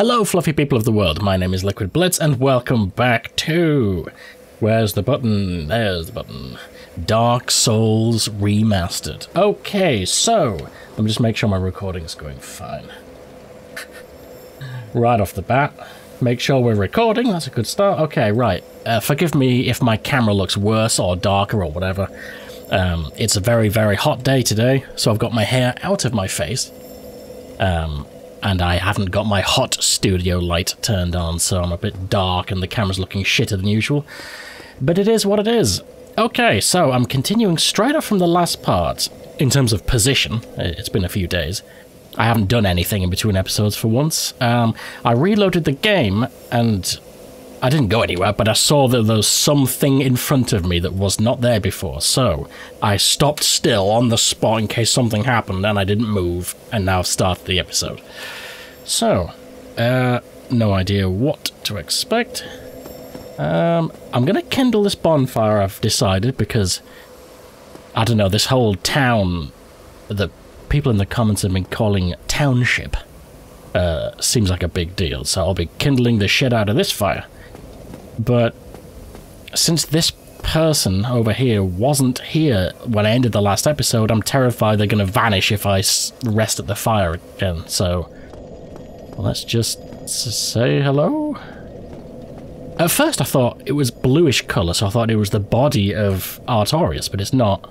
Hello, fluffy people of the world. My name is Liquid Blitz, and welcome back to. Where's the button? There's the button. Dark Souls Remastered. Okay, so let me just make sure my recording's going fine. right off the bat, make sure we're recording. That's a good start. Okay, right. Uh, forgive me if my camera looks worse or darker or whatever. Um, it's a very, very hot day today, so I've got my hair out of my face. Um, and I haven't got my hot studio light turned on, so I'm a bit dark and the camera's looking shitter than usual. But it is what it is. Okay, so I'm continuing straight up from the last part. In terms of position, it's been a few days. I haven't done anything in between episodes for once. Um, I reloaded the game and I didn't go anywhere, but I saw that there was something in front of me that was not there before. So I stopped still on the spot in case something happened and I didn't move, and now I've started the episode. So, uh, no idea what to expect. Um, I'm gonna kindle this bonfire, I've decided, because I don't know, this whole town that people in the comments have been calling township uh, seems like a big deal, so I'll be kindling the shit out of this fire. But since this person over here wasn't here when I ended the last episode, I'm terrified they're going to vanish if I rest at the fire again. So let's just say hello. At first I thought it was bluish colour, so I thought it was the body of Artorias, but it's not.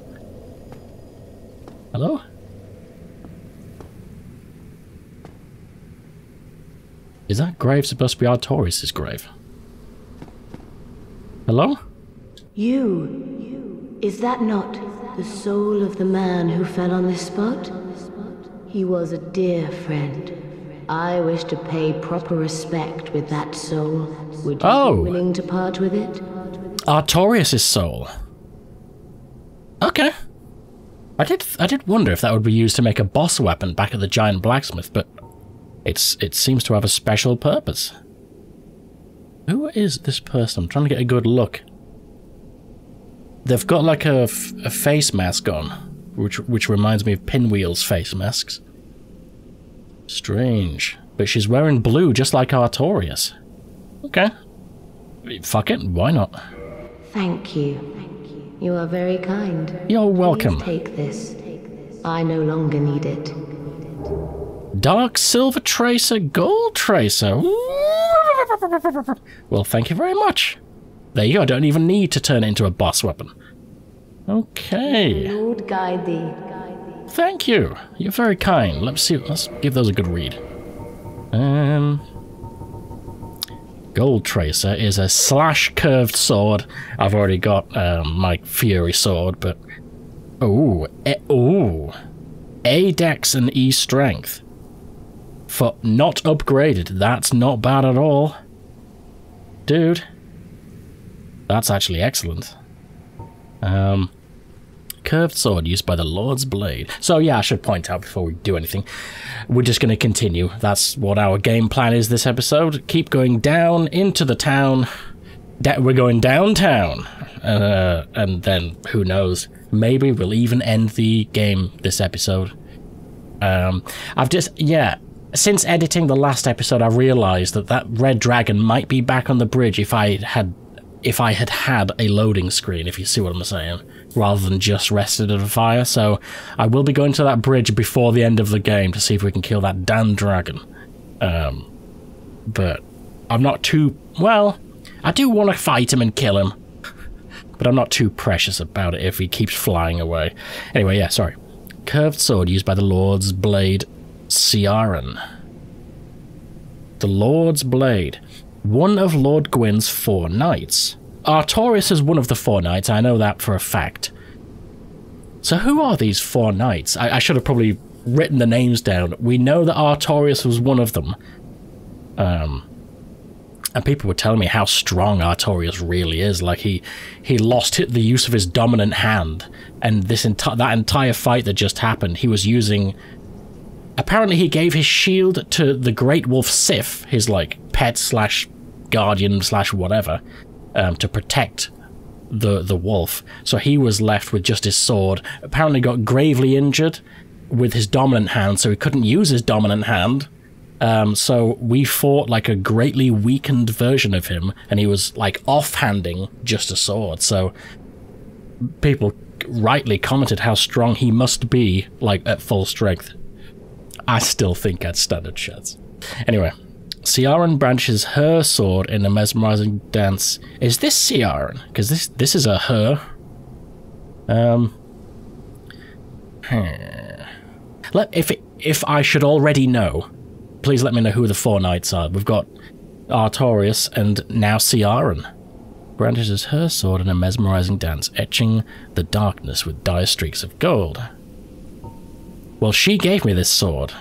Hello? Is that grave supposed to be Artorias' grave? Hello? You you. Is that not the soul of the man who fell on this spot? He was a dear friend. I wish to pay proper respect with that soul. Would you Oh. be willing to part with it? Artorias' soul. Okay. I did I did wonder if that would be used to make a boss weapon back at the giant blacksmith, but it's it seems to have a special purpose. Who is this person? I'm trying to get a good look. They've got like a, f- a face mask on, which which reminds me of Pinwheel's face masks. Strange. But she's wearing blue just like Artorias. Okay. Fuck it, why not? Thank you. You are very kind. You're welcome. Please take this. I no longer need it. Dark Silver Tracer, Gold Tracer. Well, thank you very much. There you go, I don't even need to turn it into a boss weapon. Okay, Lord guide thee. Thank you. You're very kind. Let's see, let's give those a good read. Um, Gold Tracer is a slash curved sword. I've already got um, my Fury sword, but oh, e- oh, A Dex and E Strength for not upgraded. That's not bad at all. Dude. That's actually excellent. Um curved sword used by the Lord's Blade. So yeah, I should point out before we do anything. We're just going to continue. That's what our game plan is this episode. Keep going down into the town. Da- we're going downtown. Uh, and then who knows? Maybe we'll even end the game this episode. Um, I've just yeah. Since editing the last episode, I realised that that red dragon might be back on the bridge if I had if I had had a loading screen. If you see what I'm saying, rather than just rested at a fire. So I will be going to that bridge before the end of the game to see if we can kill that damn dragon. Um, but I'm not too well. I do want to fight him and kill him, but I'm not too precious about it if he keeps flying away. Anyway, yeah, sorry. Curved sword used by the Lord's Blade Ciaran. The Lord's Blade. One of Lord Gwyn's four knights. Artorias is one of the four knights, I know that for a fact. So who are these four knights? I, I should have probably written the names down. We know that Artorias was one of them. Um, and people were telling me how strong Artorias really is. Like he he lost the use of his dominant hand, and this enti- that entire fight that just happened, he was using. Apparently, he gave his shield to the Great Wolf Sif, his like pet slash guardian slash whatever, um, to protect the the wolf. So he was left with just his sword. Apparently, got gravely injured with his dominant hand, so he couldn't use his dominant hand Um, so we fought like a greatly weakened version of him, and he was like offhanding just a sword. So people rightly commented how strong he must be, like at full strength. I still think at standard shots. Anyway, Ciaran branches her sword in a mesmerizing dance. Is this Ciaran? Because this this is a her. Um. Hmm. Let if it, if I should already know, please let me know who the four knights are. We've got Artorias and now Ciaran. Brandishes her sword in a mesmerizing dance, etching the darkness with dire streaks of gold. Well, she gave me this sword.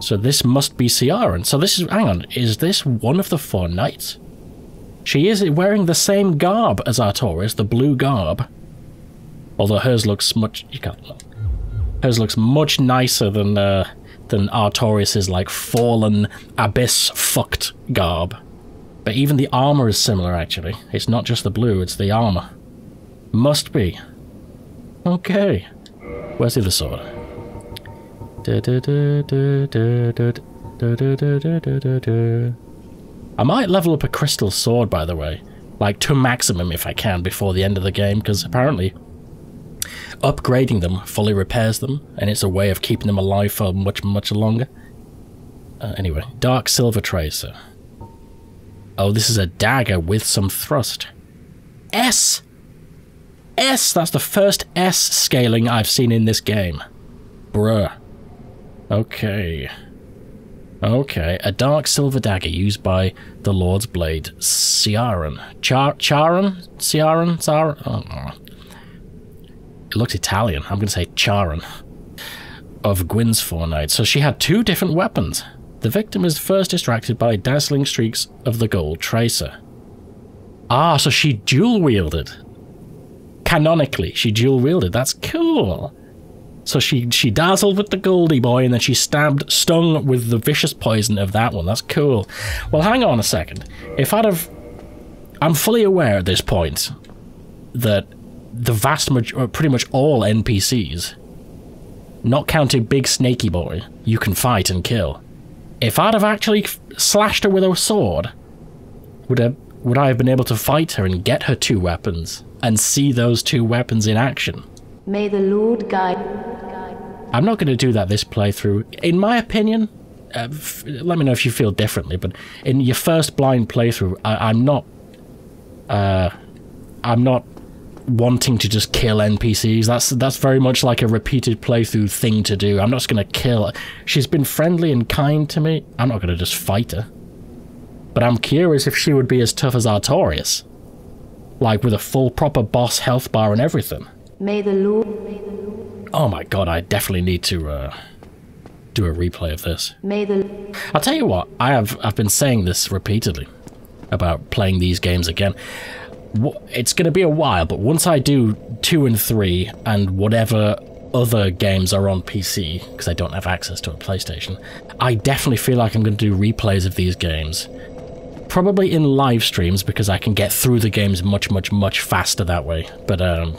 So this must be Ciaran. So this is, hang on, is this one of the four knights? She is wearing the same garb as Artorias, the blue garb. Although hers looks much, you can't. Hers looks much nicer than, uh, than Artorias's, like, fallen, abyss fucked garb. But even the armor is similar, actually. It's not just the blue, it's the armor. Must be. Okay. Where's the other sword? I might level up a crystal sword, by the way. Like, to maximum if I can before the end of the game, because apparently upgrading them fully repairs them, and it's a way of keeping them alive for much, much longer. Uh, anyway, Dark Silver Tracer. Oh, this is a dagger with some thrust. S! S! That's the first S scaling I've seen in this game. Bruh. Okay. Okay, a dark silver dagger used by the Lord's Blade, Ciaran. Char Charon? Ciaran? Ciaran? Oh, It looks Italian. I'm going to say Charon. Of Gwyn's Four Knights. So she had two different weapons. The victim is first distracted by dazzling streaks of the gold tracer. Ah, so she dual wielded. Canonically, she dual wielded. That's cool. So she she dazzled with the Goldie boy and then she stabbed, stung with the vicious poison of that one. That's cool. Well, hang on a second. If I'd have. I'm fully aware at this point that the vast majority, uh, pretty much all NPCs, not counting Big Snaky Boy, you can fight and kill. If I'd have actually slashed her with a sword, would I, would I have been able to fight her and get her two weapons and see those two weapons in action? May the Lord guide. I'm not going to do that this playthrough. In my opinion, uh, let me know if you feel differently, but in your first blind playthrough, I, am not. Uh, I'm not wanting to just kill NPCs. That's that's very much like a repeated playthrough thing to do. I'm not just going to kill. She's been friendly and kind to me. I'm not going to just fight her. But I'm curious if she would be as tough as Artorias. Like with a full proper boss health bar and everything. May the Lord. Oh my god, I definitely need to uh, do a replay of this. May the. I'll tell you what, I have I've been saying this repeatedly about playing these games again. It's going to be a while, but once I do two and three and whatever other games are on PC, because I don't have access to a PlayStation, I definitely feel like I'm going to do replays of these games. Probably in live streams because I can get through the games much, much, much faster that way. But um,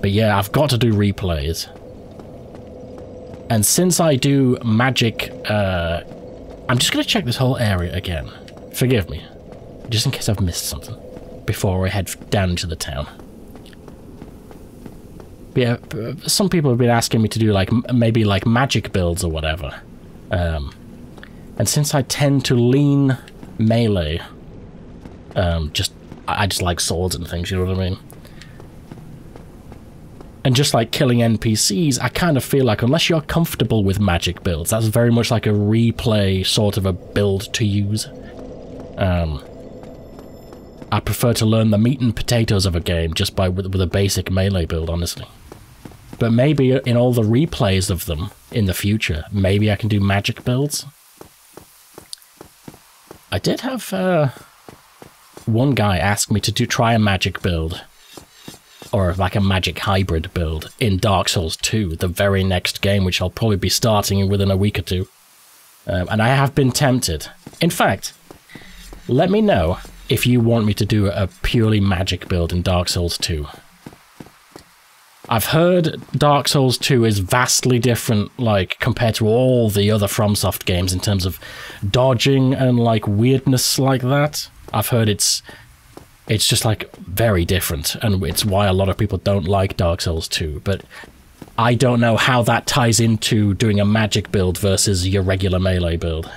but yeah, I've got to do replays. And since I do magic, uh, I'm just going to check this whole area again. Forgive me, just in case I've missed something before I head down into the town. Yeah, some people have been asking me to do like maybe like magic builds or whatever. Um, and since I tend to lean melee, um, just I just like swords and things, you know what I mean? And just like killing NPCs, I kind of feel like unless you're comfortable with magic builds, that's very much like a replay sort of a build to use. Um, I prefer to learn the meat and potatoes of a game just by with, with a basic melee build, honestly. But maybe in all the replays of them in the future, maybe I can do magic builds. I did have uh, one guy ask me to do try a magic build or like a magic hybrid build in Dark Souls 2, the very next game, which I'll probably be starting within a week or two. Um, and I have been tempted. In fact, let me know if you want me to do a purely magic build in Dark Souls 2. I've heard Dark Souls 2 is vastly different, like, compared to all the other FromSoft games in terms of dodging and, like, weirdness like that. I've heard it's it's just like very different and it's why a lot of people don't like Dark Souls 2 but I don't know how that ties into doing a magic build versus your regular melee build.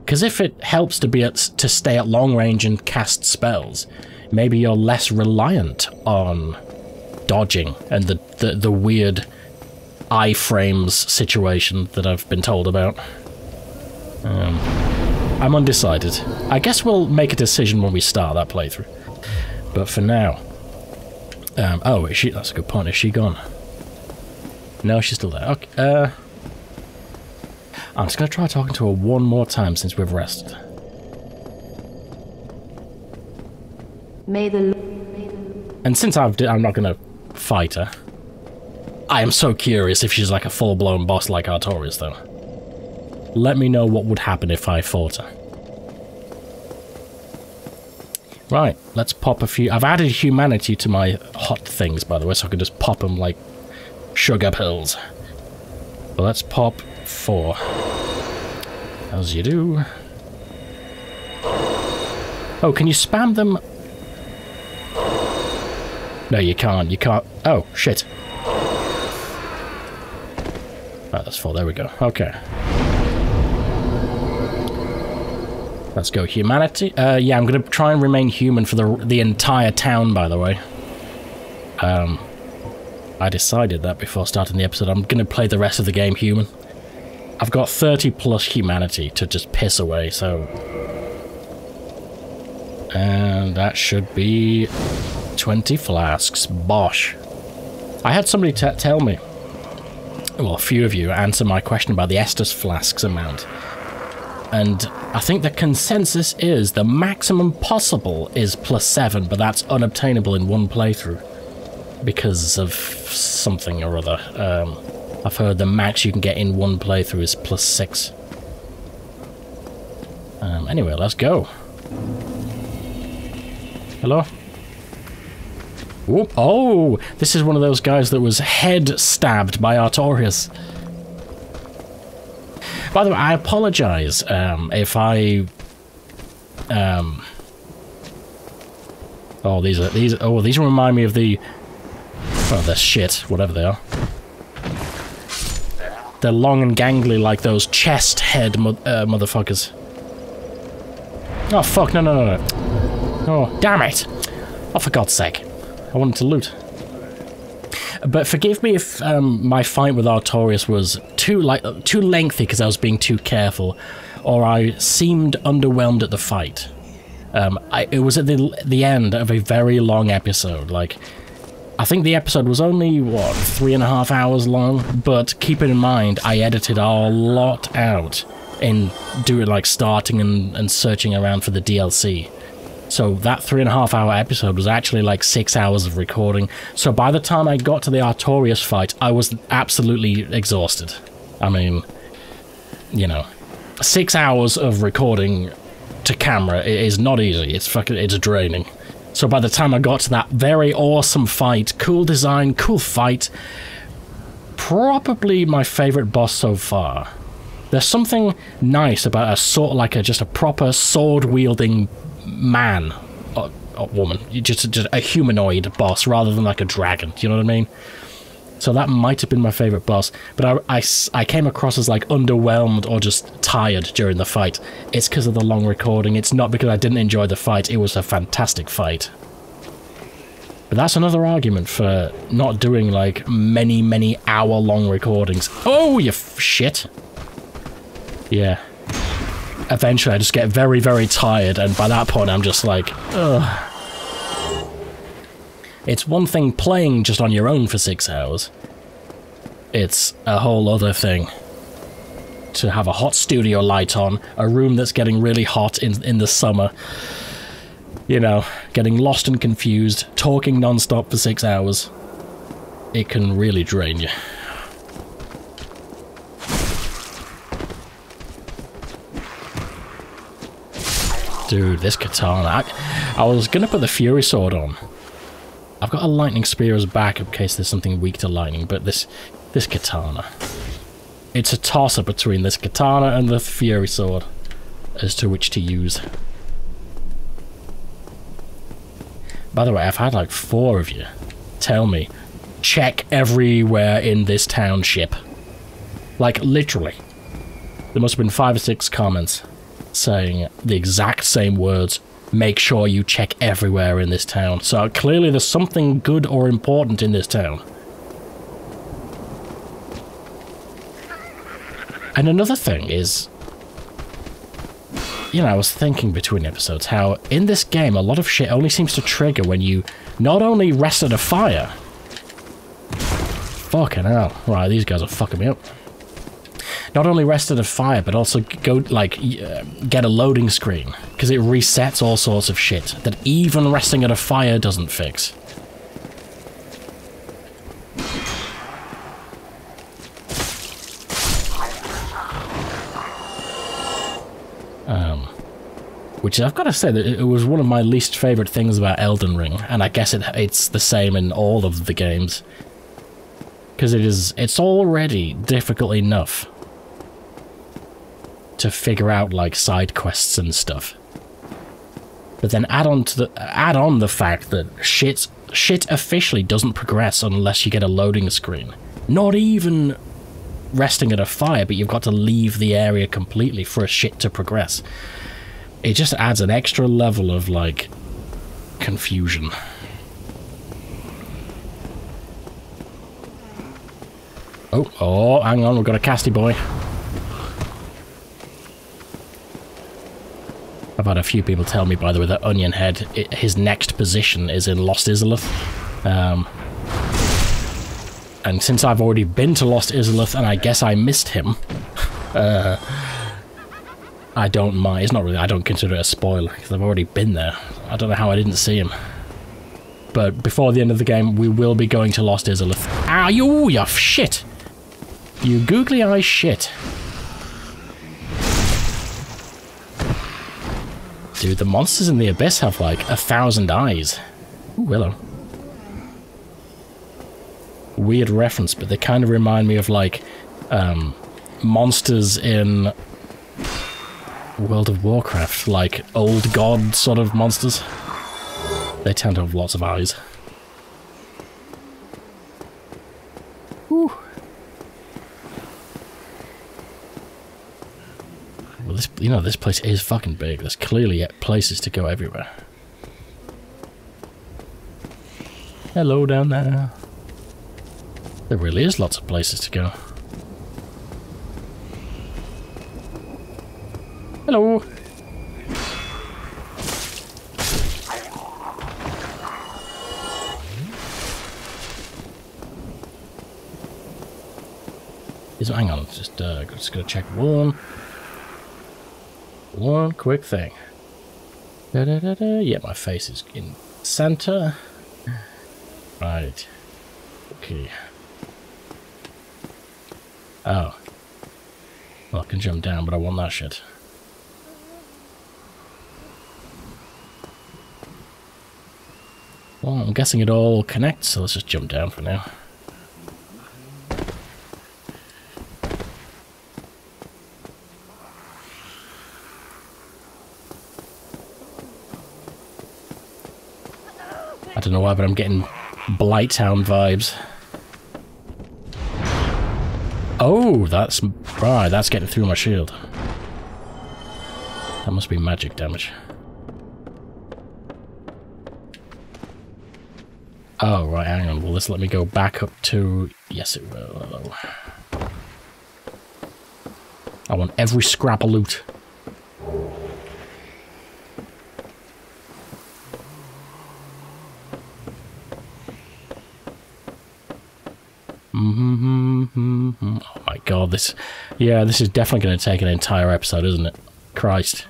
Because if it helps to be at, to stay at long range and cast spells maybe you're less reliant on dodging and the the, the weird iframes situation that I've been told about. Um, I'm undecided. I guess we'll make a decision when we start that playthrough. But for now... Um, oh, is she... That's a good point. Is she gone? No, she's still there. Okay, uh... I'm just going to try talking to her one more time since we've rested. May the... And since I've I'm not going to fight her, I am so curious if she's like a full-blown boss like Artorias, though. Let me know what would happen if I fought her. Right, let's pop a few... I've added humanity to my hot things, by the way, so I can just pop them like sugar pills. But let's pop four. As you do. Oh, can you spam them? No, you can't. You can't. Oh, shit. Right, that's four. There we go. Okay. Let's go humanity. Uh, yeah, I'm going to try and remain human for the the entire town, by the way. Um, I decided that before starting the episode. I'm going to play the rest of the game human. I've got 30 plus humanity to just piss away, so... And that should be 20 flasks. Bosh. I had somebody tell me, well, a few of you answer my question about the Estus flasks amount. And I think the consensus is the maximum possible is plus 7, but that's unobtainable in one playthrough. Because of something or other. Um, I've heard the max you can get in one playthrough is plus 6. Um, anyway, let's go. Hello? Whoop. Oh, this is one of those guys that was head stabbed by Artorias. By the way, I apologize um, if I. Um, oh, these are these. Oh, these remind me of the. Oh, they're shit. Whatever they are. They're long and gangly like those chest head mo uh, motherfuckers. Oh fuck! No, no, no, no! Oh, damn it! Oh, for God's sake! I wanted to loot. But forgive me if um, my fight with Artorias was too like too lengthy because I was being too careful, or I seemed underwhelmed at the fight. Um, I, it was at the the end of a very long episode. Like, I think the episode was only what three and a half hours long. But keep it in mind, I edited a lot out in doing like starting and, and searching around for the DLC. So that three and a half hour episode was actually like six hours of recording. So by the time I got to the Artorias fight, I was absolutely exhausted. I mean, you know, six hours of recording to camera is not easy. It's fucking, it's draining. So by the time I got to that very awesome fight, cool design, cool fight, probably my favorite boss so far. There's something nice about a sort of like a just a proper sword wielding man or, or woman, just, just a humanoid boss rather than like a dragon. Do you know what I mean? So that might have been my favorite boss, but I, I, I came across as like underwhelmed or just tired during the fight. It's because of the long recording. It's not because I didn't enjoy the fight. It was a fantastic fight. But that's another argument for not doing like many, many hour long recordings. Oh, you shit. Yeah eventually I just get very, very tired, and by that point I'm just like, ugh. It's one thing playing just on your own for six hours. It's a whole other thing to have a hot studio light on, a room that's getting really hot in, in the summer, you know, getting lost and confused, talking non-stop for six hours. It can really drain you. Dude, this katana. I, was gonna put the Fury Sword on. I've got a lightning spear as backup in case there's something weak to lightning, but this this katana. It's a toss-up between this katana and the Fury Sword as to which to use. By the way, I've had like four of you tell me, check everywhere in this township. Like, literally. There must have been five or six comments saying the exact same words. Make sure you check everywhere in this town. So clearly there's something good or important in this town. And another thing is, you know, I was thinking between episodes how in this game a lot of shit only seems to trigger when you not only rest at a fire. Fucking hell. Right, these guys are fucking me up not only rest at a fire, but also go, like, uh, get a loading screen. Because it resets all sorts of shit that even resting at a fire doesn't fix. Um, which I've got to say that it was one of my least favorite things about Elden Ring, and I guess it, it's the same in all of the games. Because it is, it's already difficult enough to figure out like side quests and stuff. But then add on to the add on the fact that shit shit officially doesn't progress unless you get a loading screen. Not even resting at a fire, but you've got to leave the area completely for a shit to progress. It just adds an extra level of like confusion. Oh, oh, hang on, we've got a casty boy. I've had a few people tell me, by the way, that Onion Head, his next position is in Lost Izalith. Um, and since I've already been to Lost Izalith, and I guess I missed him, uh, I don't mind. It's not really, I don't consider it a spoiler, because I've already been there. I don't know how I didn't see him. But before the end of the game, we will be going to Lost Izalith. Ah, you, you shit! You googly eye shit. The monsters in the Abyss have like a thousand eyes. Ooh, hello. Weird reference, but they kind of remind me of like um, monsters in World of Warcraft, like old god sort of monsters. They tend to have lots of eyes. Ooh. Well, this, you know, this place is fucking big. There's clearly places to go everywhere. Hello down there. There really is lots of places to go. Hello. Is, hang on, just uh, just gonna check one one quick thing. Da -da -da yeah, my face is in center. Right. Okay. Oh. Well, I can jump down, but I want that shit. Well, I'm guessing it all connects, so let's just jump down for now. Don't know why, but I'm getting Blighttown vibes. Oh, that's... Right, that's getting through my shield. That must be magic damage. Oh, right, hang on. Will this let me go back up to... Yes, it will. I want every scrap of loot. god, this... Yeah, this is definitely going to take an entire episode, isn't it? Christ.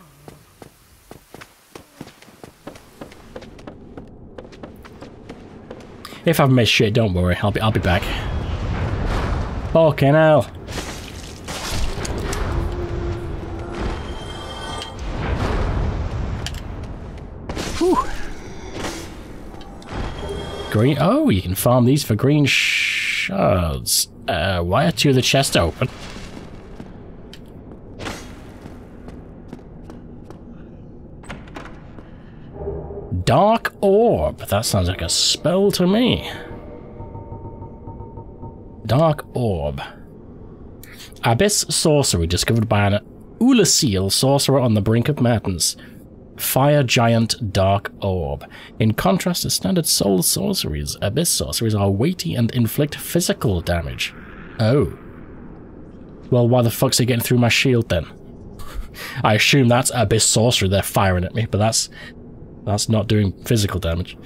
If I've missed shit, don't worry. I'll be I'll be back. Fucking hell. Green. Oh, you can farm these for green shards. Uh, why are two of the chests open? Dark Orb. That sounds like a spell to me. Dark Orb. Abyss Sorcery discovered by an Oolacile sorcerer on the brink of madness. Fire Giant Dark Orb. In contrast to standard soul sorceries, Abyss sorceries are weighty and inflict physical damage. Oh. Well, why the fuck's he getting through my shield then? I assume that's Abyss sorcery they're firing at me, but that's that's not doing physical damage.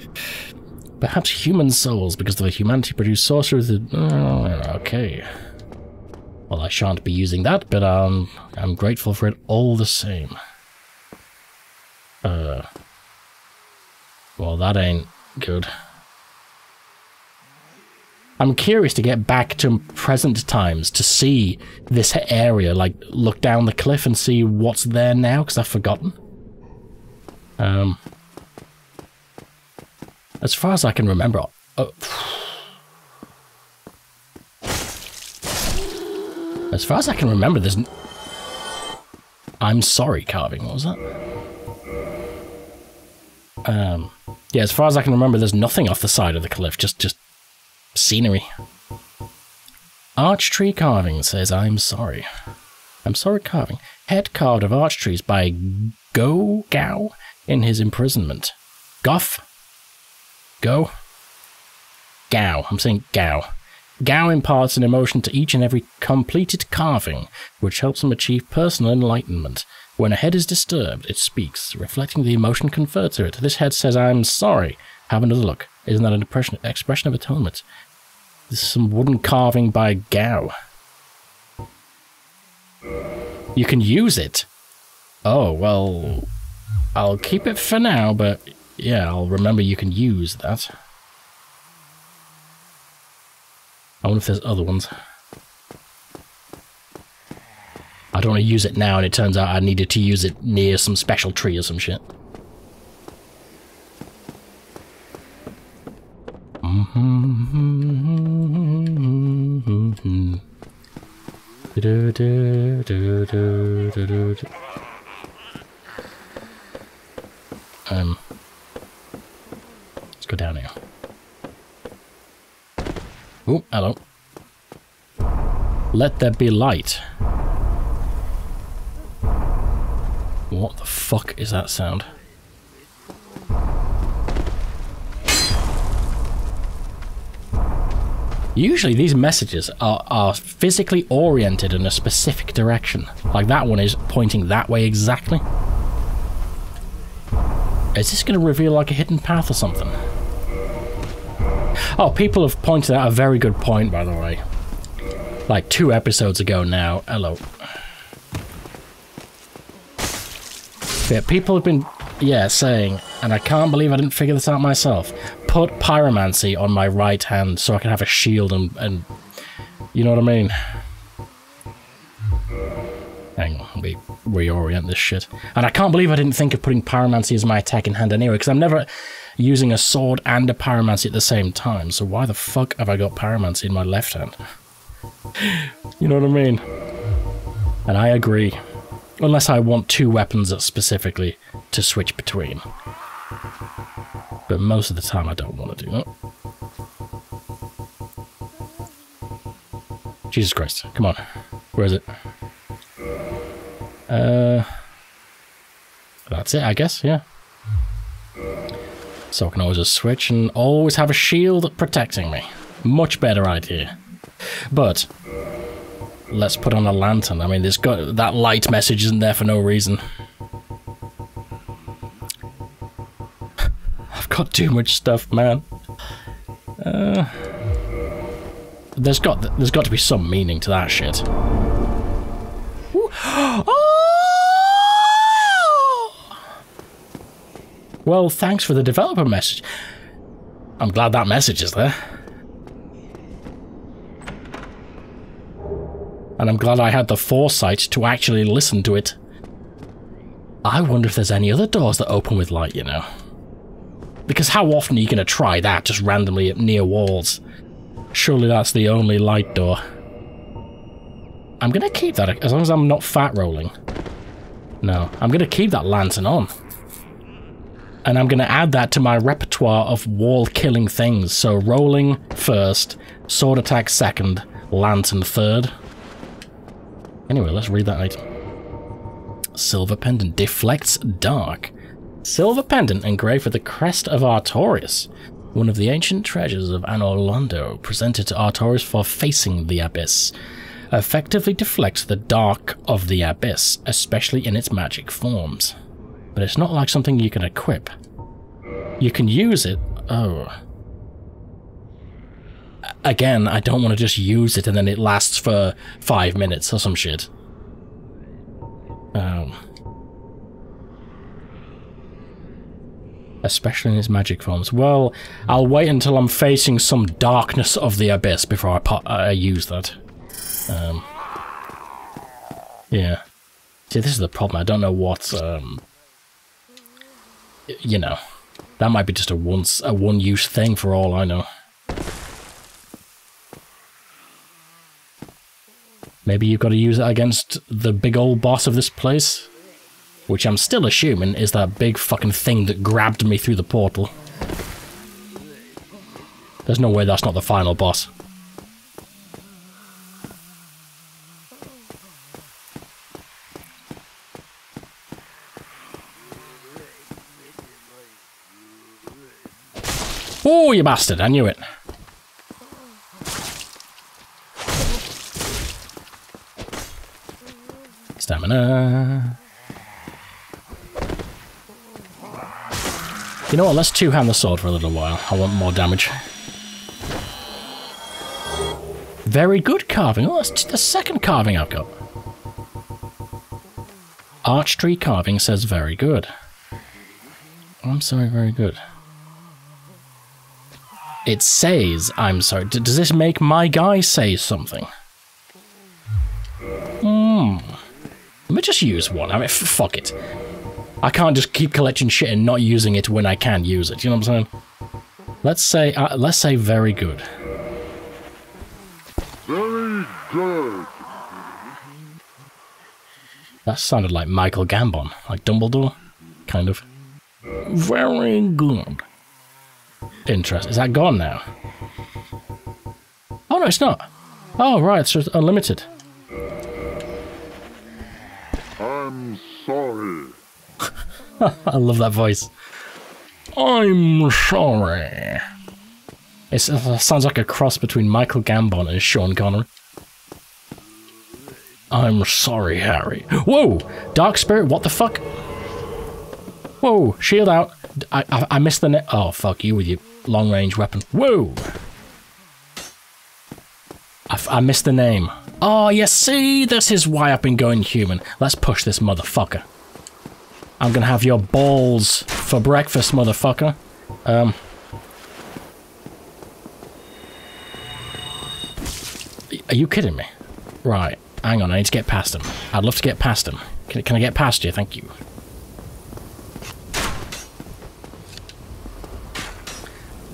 Perhaps human souls, because the humanity produced sorcerers. Oh, okay. Well, I shan't be using that, but um, I'm grateful for it all the same. Uh. Well, that ain't good. I'm curious to get back to present times to see this area, like look down the cliff and see what's there now, because I've forgotten. Um, as far as I can remember... Uh, as far as I can remember, there's... I'm sorry carving, what was that? Um, yeah, as far as I can remember, there's nothing off the side of the cliff, just, just scenery. Arch tree carving says, I'm sorry. I'm sorry carving. Head carved of arch trees by Go Gao in his imprisonment. Goff Go. Gao. I'm saying Gao. Gao imparts an emotion to each and every completed carving, which helps him achieve personal enlightenment. When a head is disturbed, it speaks, reflecting the emotion conferred to it. This head says, I'm sorry. Have another look. Isn't that an expression of atonement? This is some wooden carving by Gao. You can use it. Oh, well, I'll keep it for now, but yeah, I'll remember you can use that. I wonder if there's other ones. I don't want to use it now and it turns out I needed to use it near some special tree or some shit. Um let's go down here. Oh, hello. Let there be light. What the fuck is that sound? Usually these messages are, are physically oriented in a specific direction. Like that one is pointing that way exactly. Is this going to reveal like a hidden path or something? Oh, people have pointed out a very good point, by the way. Like two episodes ago now. Hello. Yeah, people have been, yeah, saying, and I can't believe I didn't figure this out myself, put pyromancy on my right hand so I can have a shield and, and you know what I mean? Hang on, we reorient this shit. And I can't believe I didn't think of putting pyromancy as my attack in hand anyway, because I'm never using a sword and a pyromancy at the same time. So why the fuck have I got pyromancy in my left hand? you know what I mean? And I agree. Unless I want two weapons specifically to switch between. But most of the time I don't want to do that. Jesus Christ. Come on. Where is it? Uh, that's it, I guess, yeah. So I can always just switch and always have a shield protecting me. Much better idea. But let's put on a lantern. I mean, there's got that light message isn't there for no reason. I've got too much stuff, man. Uh, there's got there's got to be some meaning to that shit. Well, thanks for the developer message. I'm glad that message is there. And I'm glad I had the foresight to actually listen to it. I wonder if there's any other doors that open with light, you know. Because how often are you going to try that just randomly at near walls? Surely that's the only light door. I'm going to keep that as long as I'm not fat rolling. No, I'm going to keep that lantern on. And I'm going to add that to my repertoire of wall-killing things. So rolling first, sword attack second, lantern third. Anyway, let's read that item. Silver pendant deflects dark. Silver pendant engraved with the crest of Artorias, one of the ancient treasures of Anor Londo, presented to Artorias for facing the abyss, effectively deflects the dark of the abyss, especially in its magic forms. But it's not like something you can equip. You can use it. Oh. Again, I don't want to just use it and then it lasts for five minutes or some shit. Um. Especially in his magic forms. Well, I'll wait until I'm facing some darkness of the abyss before I, I use that. Um. Yeah. See, this is the problem. I don't know what, um... You know. That might be just a once a one-use thing for all I know. Maybe you've got to use it against the big old boss of this place? Which I'm still assuming is that big fucking thing that grabbed me through the portal. There's no way that's not the final boss. Oh, you bastard, I knew it. Stamina. You know what, let's two-hand the sword for a little while. I want more damage. Very good carving. Oh, that's the second carving I've got. Arch tree carving says very good. I'm sorry, very good. It says, I'm sorry, D does this make my guy say something? Let me just use one. I mean, fuck it. I can't just keep collecting shit and not using it when I can use it. You know what I'm saying? Let's say, uh, let's say very good. Very good. That sounded like Michael Gambon, like Dumbledore, kind of. Very good. Interest. Is that gone now? Oh, no, it's not. Oh, right, it's just unlimited. I'm sorry. I love that voice. I'm sorry. It's, it uh, sounds like a cross between Michael Gambon and Sean Connery. I'm sorry, Harry. Whoa! Dark Spirit, what the fuck? Whoa, shield out. I, I, I missed the net. Oh, fuck you with your long range weapon. Whoa! I, I missed the name. Oh, you see, this is why I've been going human. Let's push this motherfucker. I'm gonna have your balls for breakfast, motherfucker. Um. Are you kidding me? Right, hang on, I need to get past him. I'd love to get past him. Can, can I get past you? Thank you.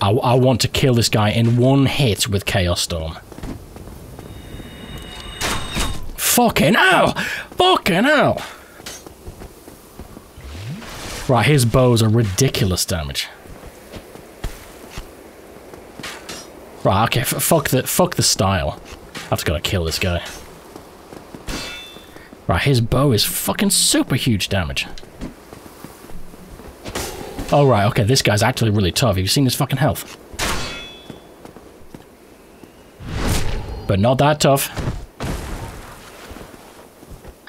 I, I want to kill this guy in one hit with Chaos Storm. Fucking hell! Fucking hell! Right, his bows are ridiculous damage. Right, okay, fuck the fuck the style. I've just got to kill this guy. Right, his bow is fucking super huge damage. Oh, right, okay, this guy's actually really tough. Have you seen his fucking health? But not that tough.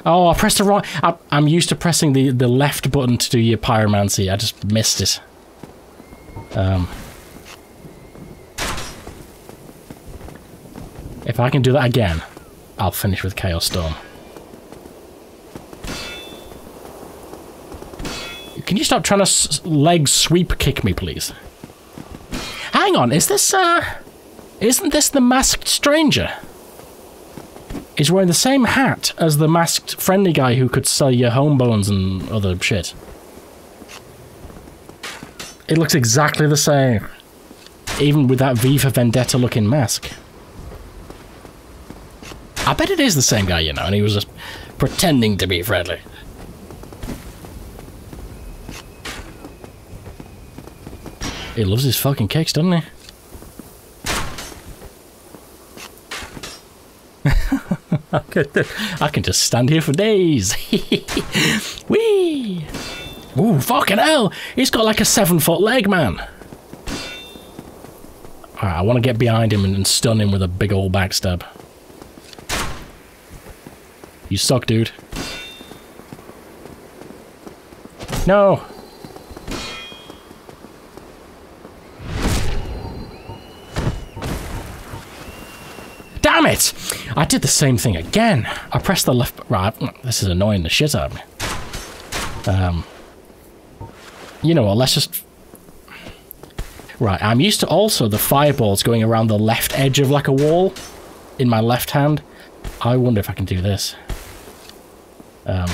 Oh, I pressed the wrong... I, am used to pressing the, the left button to do your pyromancy. I just missed it. Um... If I can do that again, I'll finish with Chaos Storm. Can you stop trying to leg sweep kick me, please? Hang on, is this, uh... Isn't this the masked stranger? He's wearing the same hat as the masked friendly guy who could sell you home bones and other shit. It looks exactly the same. Even with that V for Vendetta looking mask. I bet it is the same guy, you know, and he was just pretending to be friendly. He loves his fucking cakes, doesn't he? I, can, just stand here for days. Whee! Ooh, fucking hell! He's got like a seven foot leg, man. I want to get behind him and stun him with a big old backstab. You suck, dude. No! Damn it! I did the same thing again. I pressed the left... Right, this is annoying the shit out of me. Um, you know what, let's just... Right, I'm used to also the fireballs going around the left edge of like a wall in my left hand. I wonder if I can do this. Um...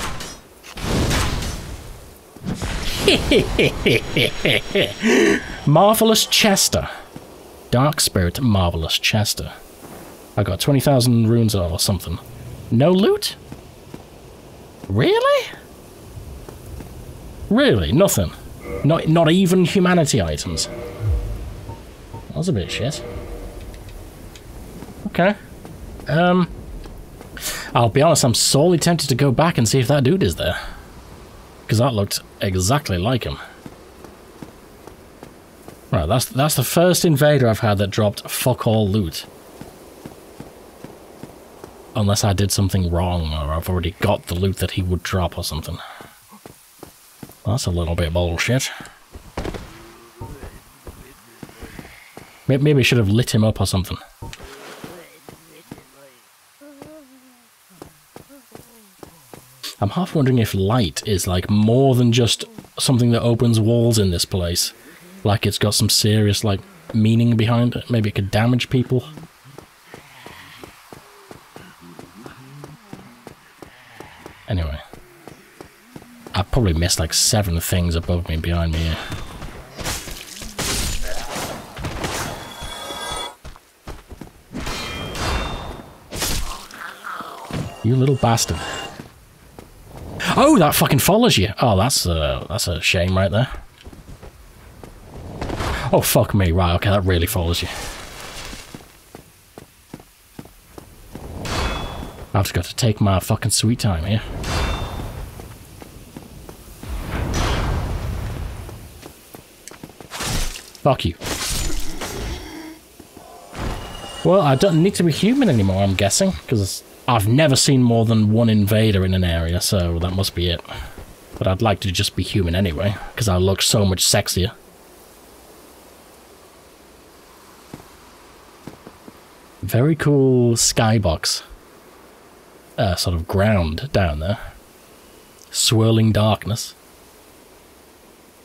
Marvelous Chester. Dark Spirit Marvelous Chester. I got 20,000 runes or something. No loot? Really? Really? Nothing? Not, not even humanity items? That's a bit shit. Okay. Um, I'll be honest, I'm sorely tempted to go back and see if that dude is there. Because that looked exactly like him. Right, that's that's the first invader I've had that dropped fuck all loot. Unless I did something wrong, or I've already got the loot that he would drop or something. That's a little bit bullshit. Maybe I should have lit him up or something. I'm half wondering if light is like more than just something that opens walls in this place. Like it's got some serious like meaning behind it. Maybe it could damage people. Anyway. I probably missed like seven things above me behind me. You little bastard. Oh, that fucking follows you. Oh, that's uh, that's a shame right there. Oh, fuck me. Right, okay, that really follows you. I've just got to take my fucking sweet time here. Fuck you. Well, I don't need to be human anymore, I'm guessing, because I've never seen more than one invader in an area, so that must be it. But I'd like to just be human anyway, because I look so much sexier. Very cool skybox. Uh, sort of ground down there. Swirling darkness.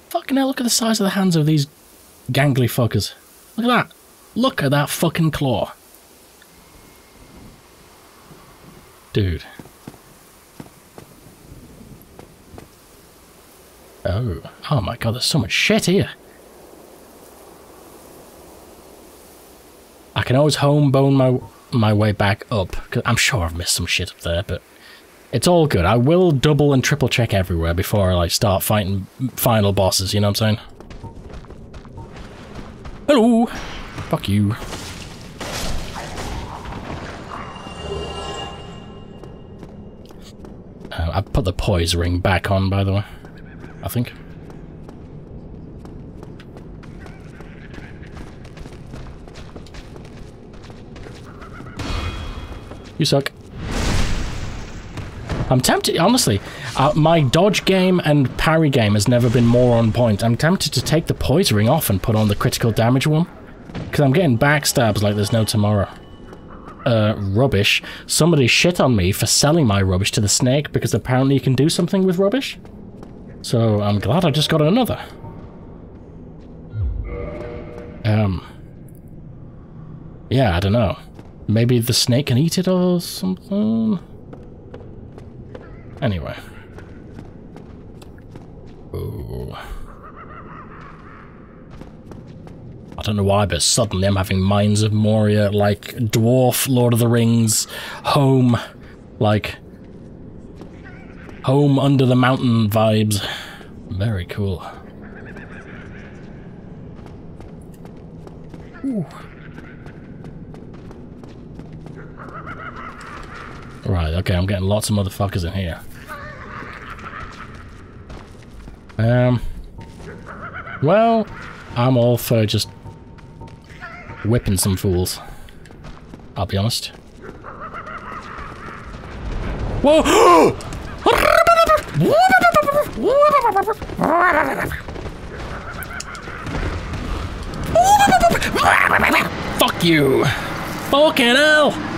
Fucking hell, look at the size of the hands of these gangly fuckers. Look at that. Look at that fucking claw. Dude. Oh. Oh my god, there's so much shit here. I can always home bone my my way back up. I'm sure I've missed some shit up there, but it's all good. I will double and triple check everywhere before I like start fighting final bosses, you know what I'm saying? Hello! Fuck you. Uh, I put the poise ring back on, by the way. I think. You suck. I'm tempted, honestly, uh, my dodge game and parry game has never been more on point. I'm tempted to take the poise ring off and put on the critical damage one. Because I'm getting backstabs like there's no tomorrow. Uh, rubbish. Somebody shit on me for selling my rubbish to the snake because apparently you can do something with rubbish. So I'm glad I just got another. Um. Yeah, I don't know. Maybe the snake can eat it or something? Anyway. Ooh. I don't know why, but suddenly I'm having Mines of Moria, like Dwarf, Lord of the Rings, Home, like Home Under the Mountain vibes. Very cool. Ooh. Right, okay, I'm getting lots of motherfuckers in here. Um, well, I'm all for just whipping some fools. I'll be honest. Whoa! Fuck you! Fucking hell!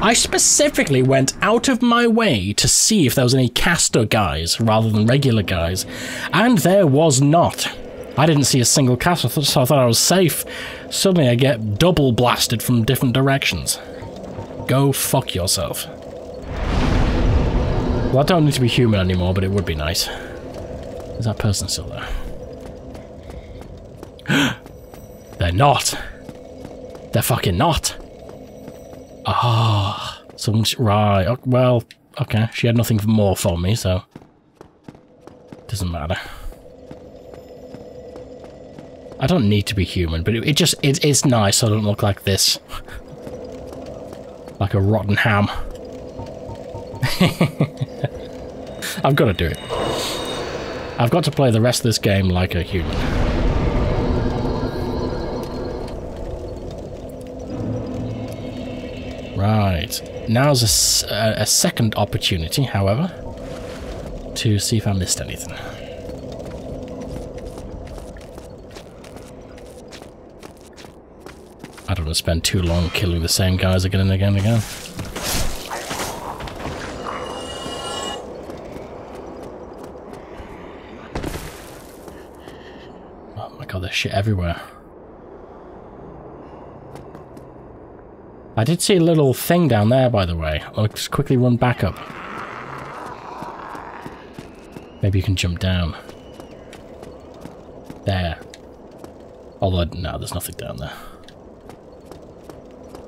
I specifically went out of my way to see if there was any caster guys rather than regular guys, and there was not. I didn't see a single caster, so I thought I was safe. Suddenly I get double blasted from different directions. Go fuck yourself. Well, I don't need to be human anymore, but it would be nice. Is that person still there? They're not. They're fucking not. Ah, oh, right. Well, okay. She had nothing more for me, so doesn't matter. I don't need to be human, but it, it just it, it's nice so I don't look like this, like a rotten ham. I've got to do it. I've got to play the rest of this game like a human. Right. Now's a, a, second opportunity, however, to see if I missed anything. I don't want to spend too long killing the same guys again and again and again. Oh my god, there's shit everywhere. I did see a little thing down there, by the way. I'll just quickly run back up. Maybe you can jump down. There. Although, no, there's nothing down there.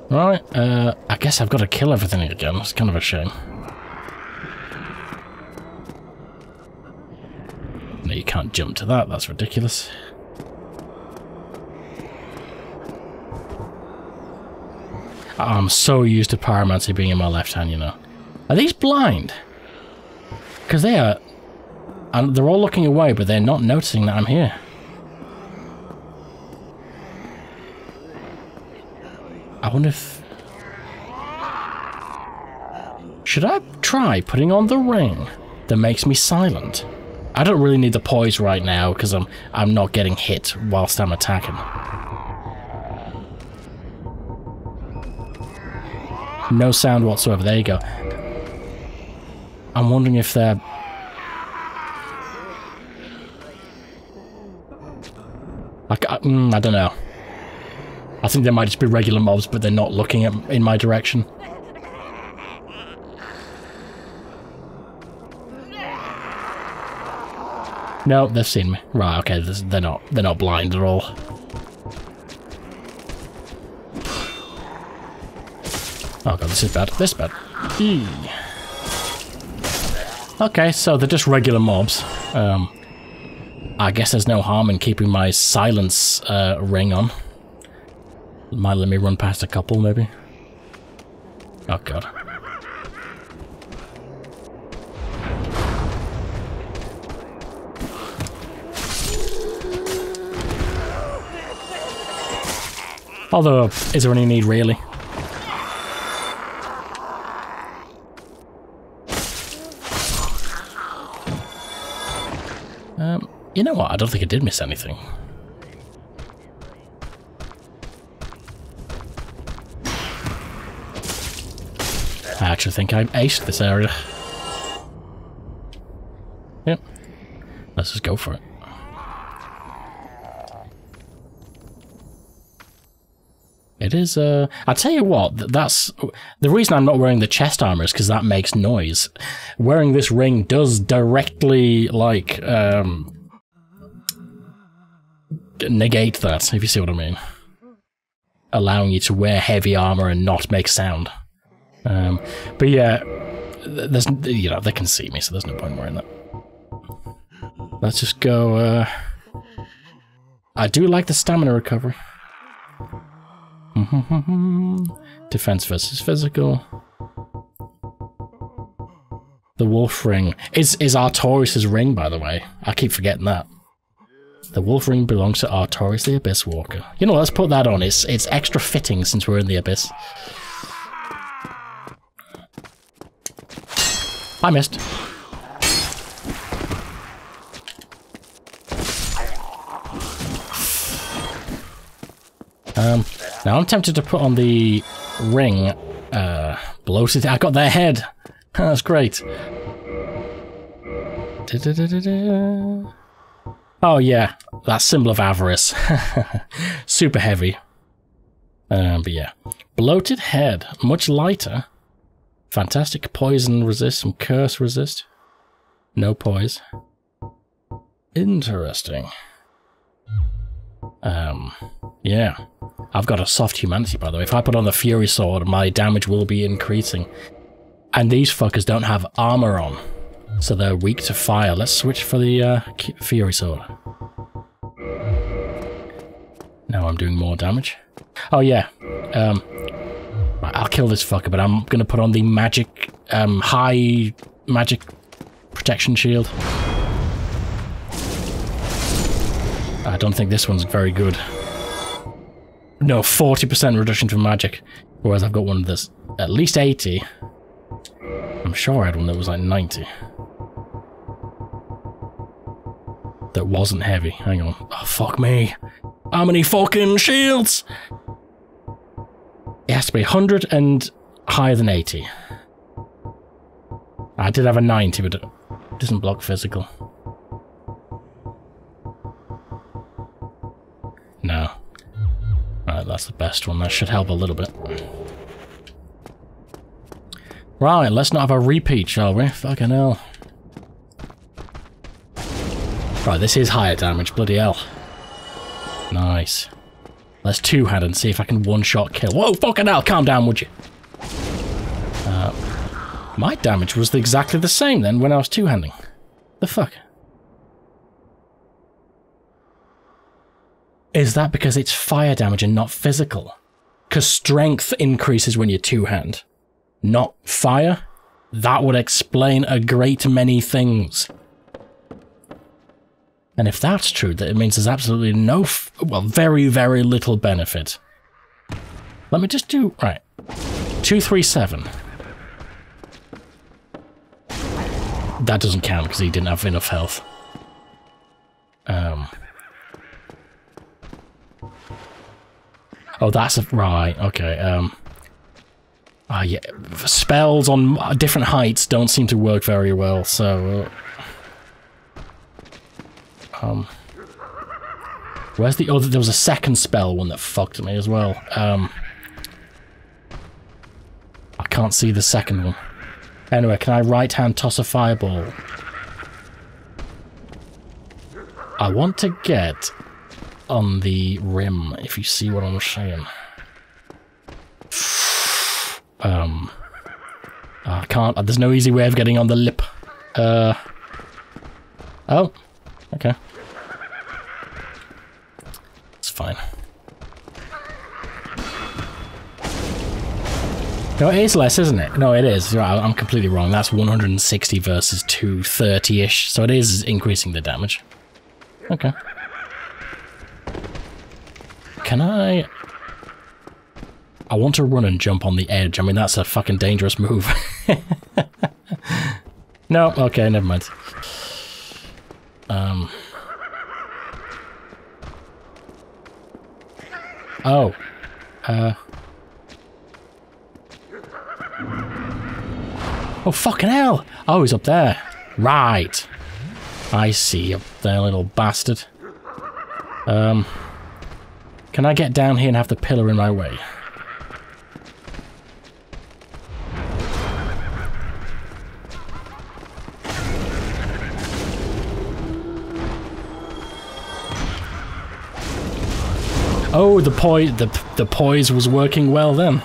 Right, uh, I guess I've got to kill everything again. It's kind of a shame. No, you can't jump to that. That's ridiculous. I'm so used to pyromancy being in my left hand, you know. Are these blind? Because they are... And they're all looking away, but they're not noticing that I'm here. I wonder if... Should I try putting on the ring that makes me silent? I don't really need the poise right now because I'm I'm not getting hit whilst I'm attacking. No sound whatsoever. There you go. I'm wondering if they're... I, mm, I don't know. I think they might just be regular mobs, but they're not looking at, in my direction. No, they've seen me. Right, okay, they're not they're not blind at all. Oh god, this is bad. This is bad. Eee. Okay, so they're just regular mobs. Um, I guess there's no harm in keeping my silence uh, ring on. Might let me run past a couple, maybe. Oh god. Although, is there any need really? You know what? I don't think I did miss anything. I actually think I aced this area. Yep. Let's just go for it. It is, uh, I tell you what, that's, the reason I'm not wearing the chest armor is because that makes noise. Wearing this ring does directly, like, um, negate that, if you see what I mean. Allowing you to wear heavy armor and not make sound. Um, but yeah, there's you know they can see me, so there's no point wearing that. Let's just go. Uh, I do like the stamina recovery. Defense versus physical. The wolf ring is is Artorias' ring, by the way. I keep forgetting that. The wolf ring belongs to Artorias the Abyss Walker. You know, let's put that on. It's it's extra fitting since we're in the Abyss. I missed. Um, now I'm tempted to put on the ring, uh, bloated. I got their head. That's great. Da -da -da oh yeah, that symbol of avarice. Super heavy. Um, but yeah, bloated head, much lighter. Fantastic poison resist and curse resist. No poise. Interesting. Um, yeah. I've got a soft humanity, by the way. If I put on the Fury Sword, my damage will be increasing. And these fuckers don't have armor on, so they're weak to fire. Let's switch for the uh, Fury Sword. Now I'm doing more damage. Oh yeah, um, I'll kill this fucker, but I'm gonna put on the magic, um, high magic protection shield. I don't think this one's very good. No, 40% reduction to magic, whereas I've got one that's at least 80. I'm sure I had one that was like 90. That wasn't heavy. Hang on. Oh, fuck me. How many fucking shields? It has to be 100 and higher than 80. I did have a 90, but it doesn't block physical. No. Right, that's the best one. That should help a little bit. Right, let's not have a repeat, shall we? Fucking hell. Right, this is higher damage, bloody hell. Nice. Let's two-hand and see if I can one-shot kill. Whoa, fucking hell, calm down, would you? Uh, my damage was exactly the same then when I was two-handing. The fuck? Is that because it's fire damage and not physical? Because strength increases when you two-hand not fire, that would explain a great many things. And if that's true, that it means there's absolutely no, well, very, very little benefit. Let me just do, right, 237. That doesn't count because he didn't have enough health. Um. Oh, that's a, right, okay, um. Uh, yeah, spells on different heights don't seem to work very well, so... Uh, um... Where's the other... There was a second spell one that fucked me as well. Um... I can't see the second one. Anyway, can I right-hand toss a fireball? I want to get on the rim, if you see what I'm saying. Um, I can't. There's no easy way of getting on the lip. Uh. Oh. Okay. No, it is less, isn't it? No, it is. I'm completely wrong. That's 160 versus 230-ish, so it is increasing the damage. Okay. Can I... I want to run and jump on the edge. I mean, that's a fucking dangerous move. no, okay, never mind. Um. Oh. Uh. Oh, fucking hell! Oh, he's up there. Right. I see up there, little bastard. Um. Can I get down here and have the pillar in my way? Oh, the poise, the, the poise was working well then.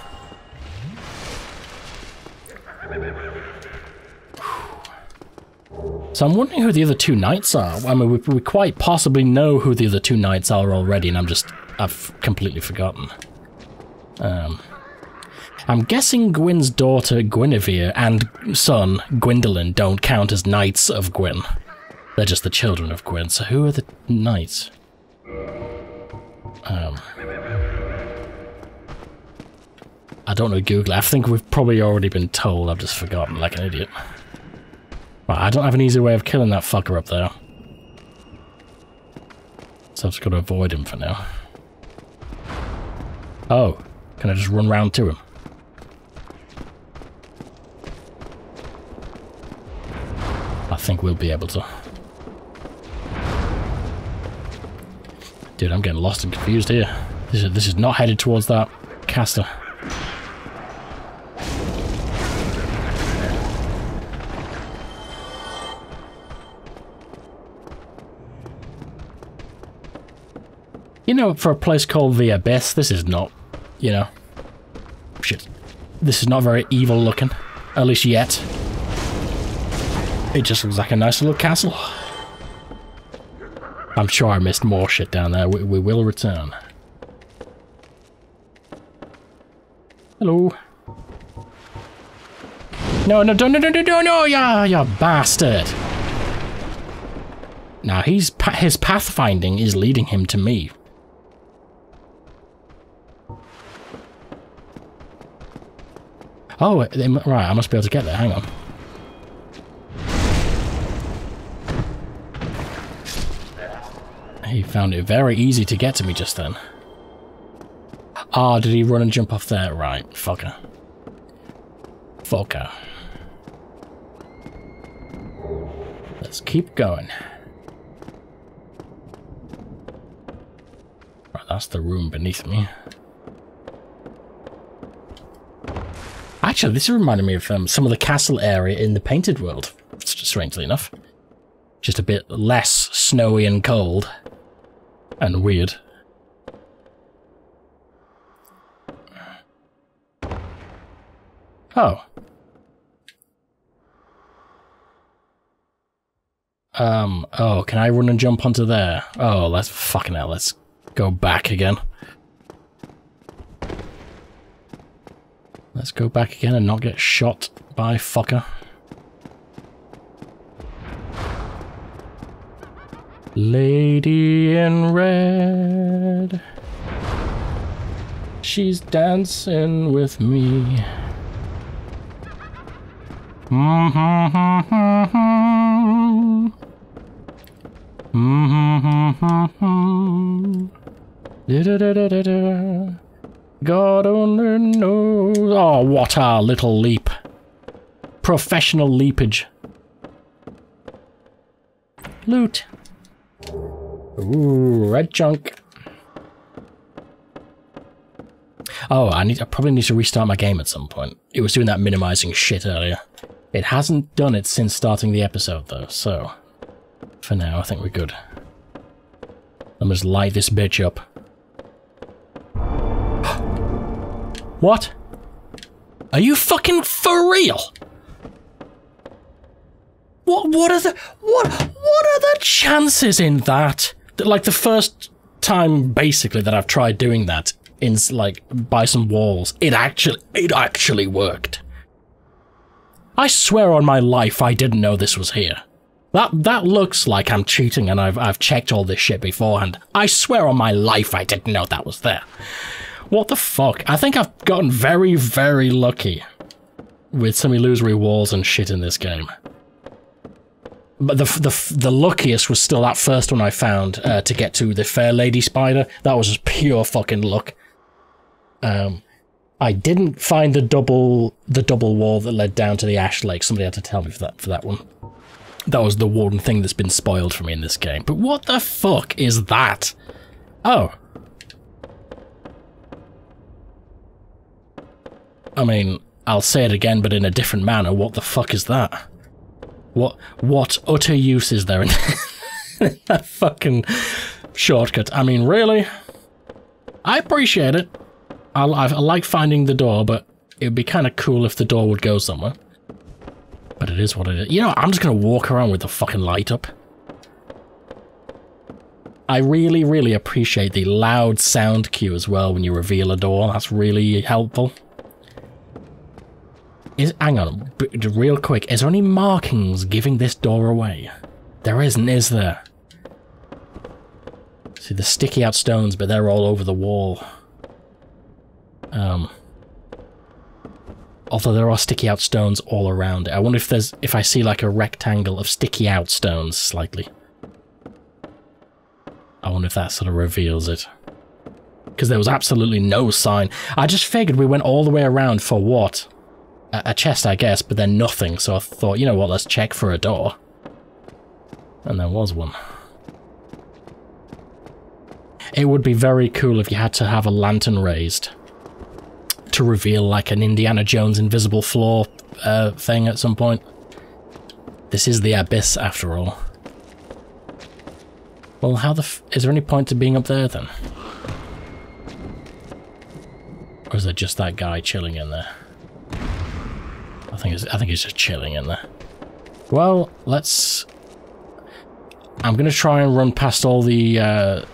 So I'm wondering who the other two knights are. I mean, we, we quite possibly know who the other two knights are already, and I'm just... I've completely forgotten. Um, I'm guessing Gwyn's daughter Gwynevere and son Gwyndolin don't count as knights of Gwyn. They're just the children of Gwyn, so who are the knights? Um, I don't know Google. I think we've probably already been told. I've just forgotten like an idiot. Right, I don't have an easy way of killing that fucker up there. So I've just got to avoid him for now. Oh, can I just run round to him? I think we'll be able to. Dude, I'm getting lost and confused here. This is, this is not headed towards that caster. You know, for a place called the Abyss, this is not, you know... Shit. This is not very evil looking. At least yet. It just looks like a nice little castle. I'm sure I missed more shit down there. We, we will return. Hello. No, no, no, no, no, no, no, no, you, you bastard. Now, he's, his pathfinding is leading him to me. Oh, right, I must be able to get there. Hang on. He found it very easy to get to me just then. Ah, oh, did he run and jump off there? Right, fucker. Fucker. Let's keep going. Right, that's the room beneath me. Actually, this reminded me of um, some of the castle area in the Painted World, strangely enough. Just a bit less snowy and cold. And weird. Oh. Um, oh, can I run and jump onto there? Oh, let's fucking hell, let's go back again. Let's go back again and not get shot by fucker. Lady in red. She's dancing with me. Mm -hmm, mm -hmm, mm -hmm. God only knows. Oh, what a little leap. Professional leapage. Loot. Ooh, red junk. Oh, I need. I probably need to restart my game at some point. It was doing that minimizing shit earlier. It hasn't done it since starting the episode, though, so... For now, I think we're good. Let me just light this bitch up. What? Are you fucking for real? What what are the what what are the chances in that? that like the first time basically that I've tried doing that in like by some walls, it actually it actually worked. I swear on my life I didn't know this was here. That that looks like I'm cheating and I've I've checked all this shit beforehand. I swear on my life I didn't know that was there. What the fuck? I think I've gotten very, very lucky with some illusory walls and shit in this game. But the, the, the luckiest was still that first one I found uh, to get to the Fair Lady Spider. That was just pure fucking luck. Um, I didn't find the double the double wall that led down to the Ash Lake. Somebody had to tell me for that for that one. That was the one thing that's been spoiled for me in this game. But what the fuck is that? Oh, I mean, I'll say it again, but in a different manner. What the fuck is that? What what utter use is there in that fucking shortcut? I mean, really? I appreciate it. I, I, I like finding the door, but it would be kind of cool if the door would go somewhere. But it is what it is. You know, I'm just going to walk around with the fucking light up. I really, really appreciate the loud sound cue as well when you reveal a door. That's really helpful. Is hang on, real quick. Is there any markings giving this door away? There isn't, is there? See the sticky out stones, but they're all over the wall. Um. Although there are sticky out stones all around it. I wonder if there's if I see like a rectangle of sticky out stones slightly. I wonder if that sort of reveals it. Because there was absolutely no sign. I just figured we went all the way around for what? A, chest, I guess, but then nothing. So I thought, you know what, let's check for a door. And there was one. It would be very cool if you had to have a lantern raised to reveal like an Indiana Jones invisible floor uh, thing at some point. This is the abyss after all. Well, how the is there any point to being up there then? Or is there just that guy chilling in there? I think it's I think he's just chilling in there. Well, let's I'm gonna try and run past all the uh,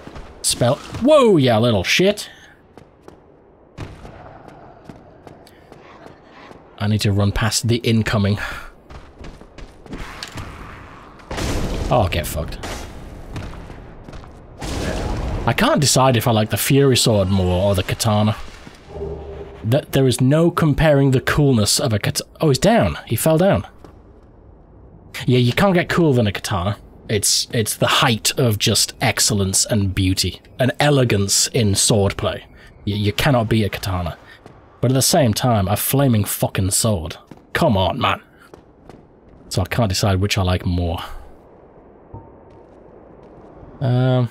spell. Whoa, yeah, little shit. I need to run past the incoming. Oh, get fucked. I can't decide if I like the Fury Sword more or the Katana. That there is no comparing the coolness of a katana. Oh, he's down. He fell down. Yeah, you can't get cooler than a katana. It's it's the height of just excellence and beauty and elegance in swordplay. You, you cannot be a katana. But at the same time, a flaming fucking sword. Come on, man. So I can't decide which I like more. Um,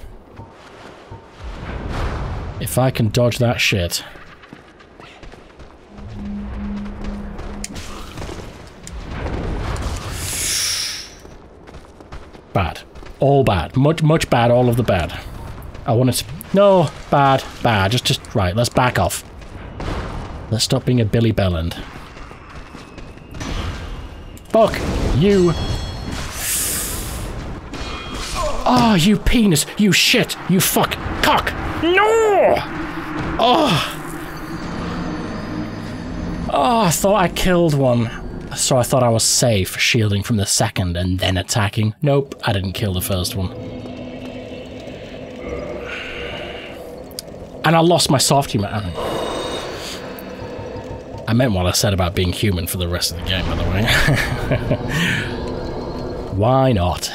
if I can dodge that shit. Bad. All bad. Much, much bad, all of the bad. I wanted to... No, bad, bad. Just, just, right, let's back off. Let's stop being a Billy Belland. Fuck you. Oh, you penis. You shit. You fuck. Cock. No! Oh. Oh, I thought I killed one. So I thought I was safe, shielding from the second and then attacking. Nope, I didn't kill the first one. And I lost my soft human. I meant what I said about being human for the rest of the game, by the way. Why not?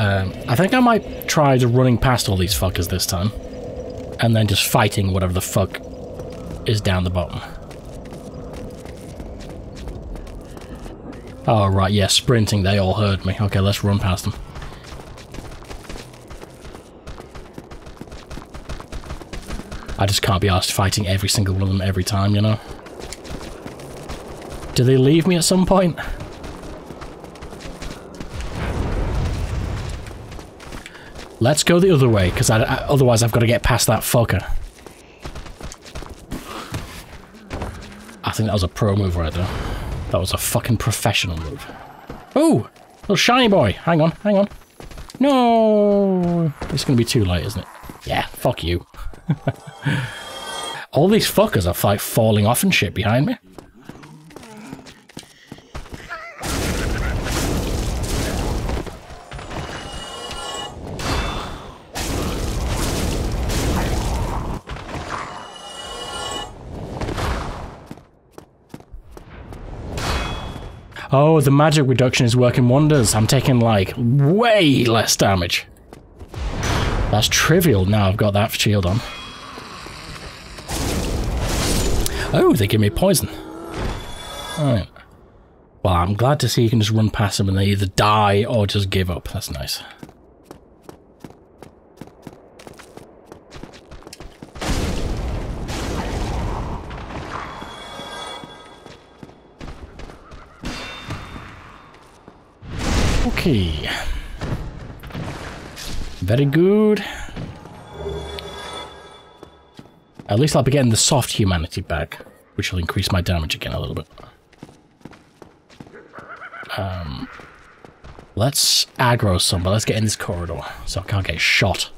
Um, I think I might try to running past all these fuckers this time. And then just fighting whatever the fuck is down the bottom. Oh, right, yeah, sprinting, they all heard me. Okay, let's run past them. I just can't be asked fighting every single one of them every time, you know? Do they leave me at some point? Let's go the other way, because otherwise I've got to get past that fucker. I think that was a pro move right there. That was a fucking professional move. Oh! Little shiny boy! Hang on, hang on. No! It's gonna be too late, isn't it? Yeah, fuck you. All these fuckers are like falling off and shit behind me. Oh, the magic reduction is working wonders. I'm taking like way less damage. That's trivial now I've got that shield on. Oh, they give me poison. Alright. Well, I'm glad to see you can just run past them and they either die or just give up. That's nice. Okay. Very good. At least I'll be getting the soft humanity back, which will increase my damage again a little bit. Um, let's aggro some, but let's get in this corridor so I can't get shot.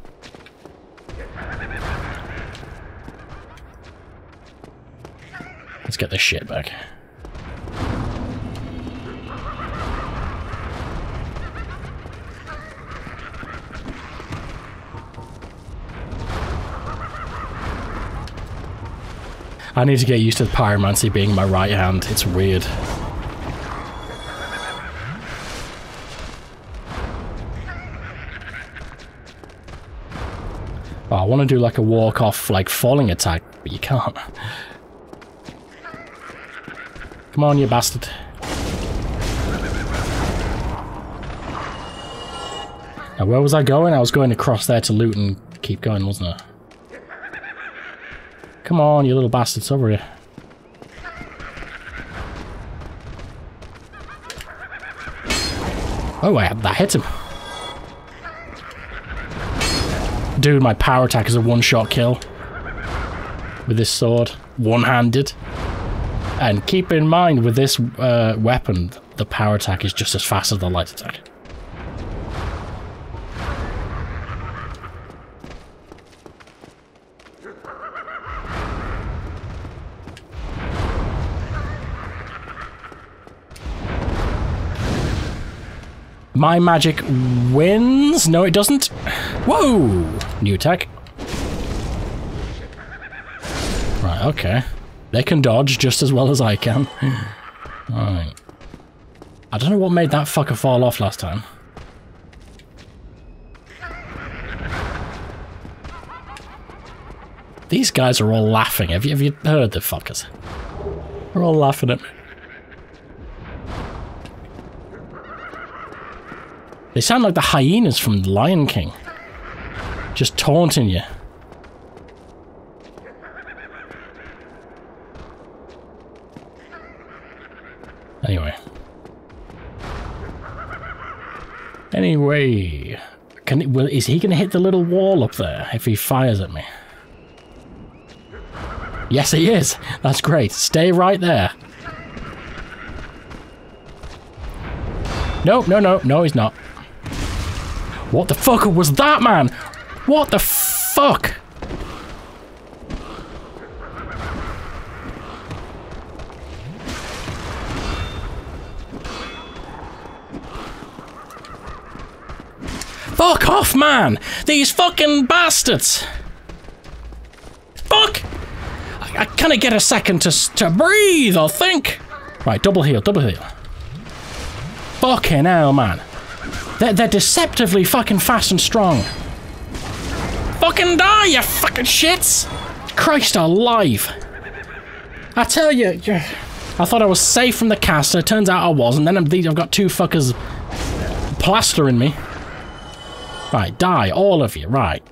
Let's get this shit back. I need to get used to pyromancy being my right hand. It's weird. Oh, I want to do like a walk-off, like falling attack, but you can't. Come on, you bastard. Now, where was I going? I was going across there to loot and keep going, wasn't I? Come on, you little bastards, over here. Oh, I, that hit him. Dude, my power attack is a one-shot kill. With this sword. One-handed. And keep in mind, with this uh, weapon, the power attack is just as fast as the light attack. My magic wins? No, it doesn't. Whoa! New attack. Right, okay. They can dodge just as well as I can. Alright. I don't know what made that fucker fall off last time. These guys are all laughing. Have you, have you heard the fuckers? They're all laughing at me. They sound like the hyenas from The Lion King. Just taunting you. Anyway. Anyway. Can will, is he going to hit the little wall up there if he fires at me? Yes, he is. That's great. Stay right there. No, no, no. No, he's not. What the fuck was that, man? What the fuck? Fuck off, man! These fucking bastards! Fuck! I, I kind of get a second to, to breathe or think. Right, double heal, double heal. Fucking hell, man. They're, they're deceptively fucking fast and strong. Fucking die, you fucking shits! Christ alive! I tell you, I thought I was safe from the caster. Turns out I wasn't. Then I've got two fuckers plastering me. Right, die, all of you. Right.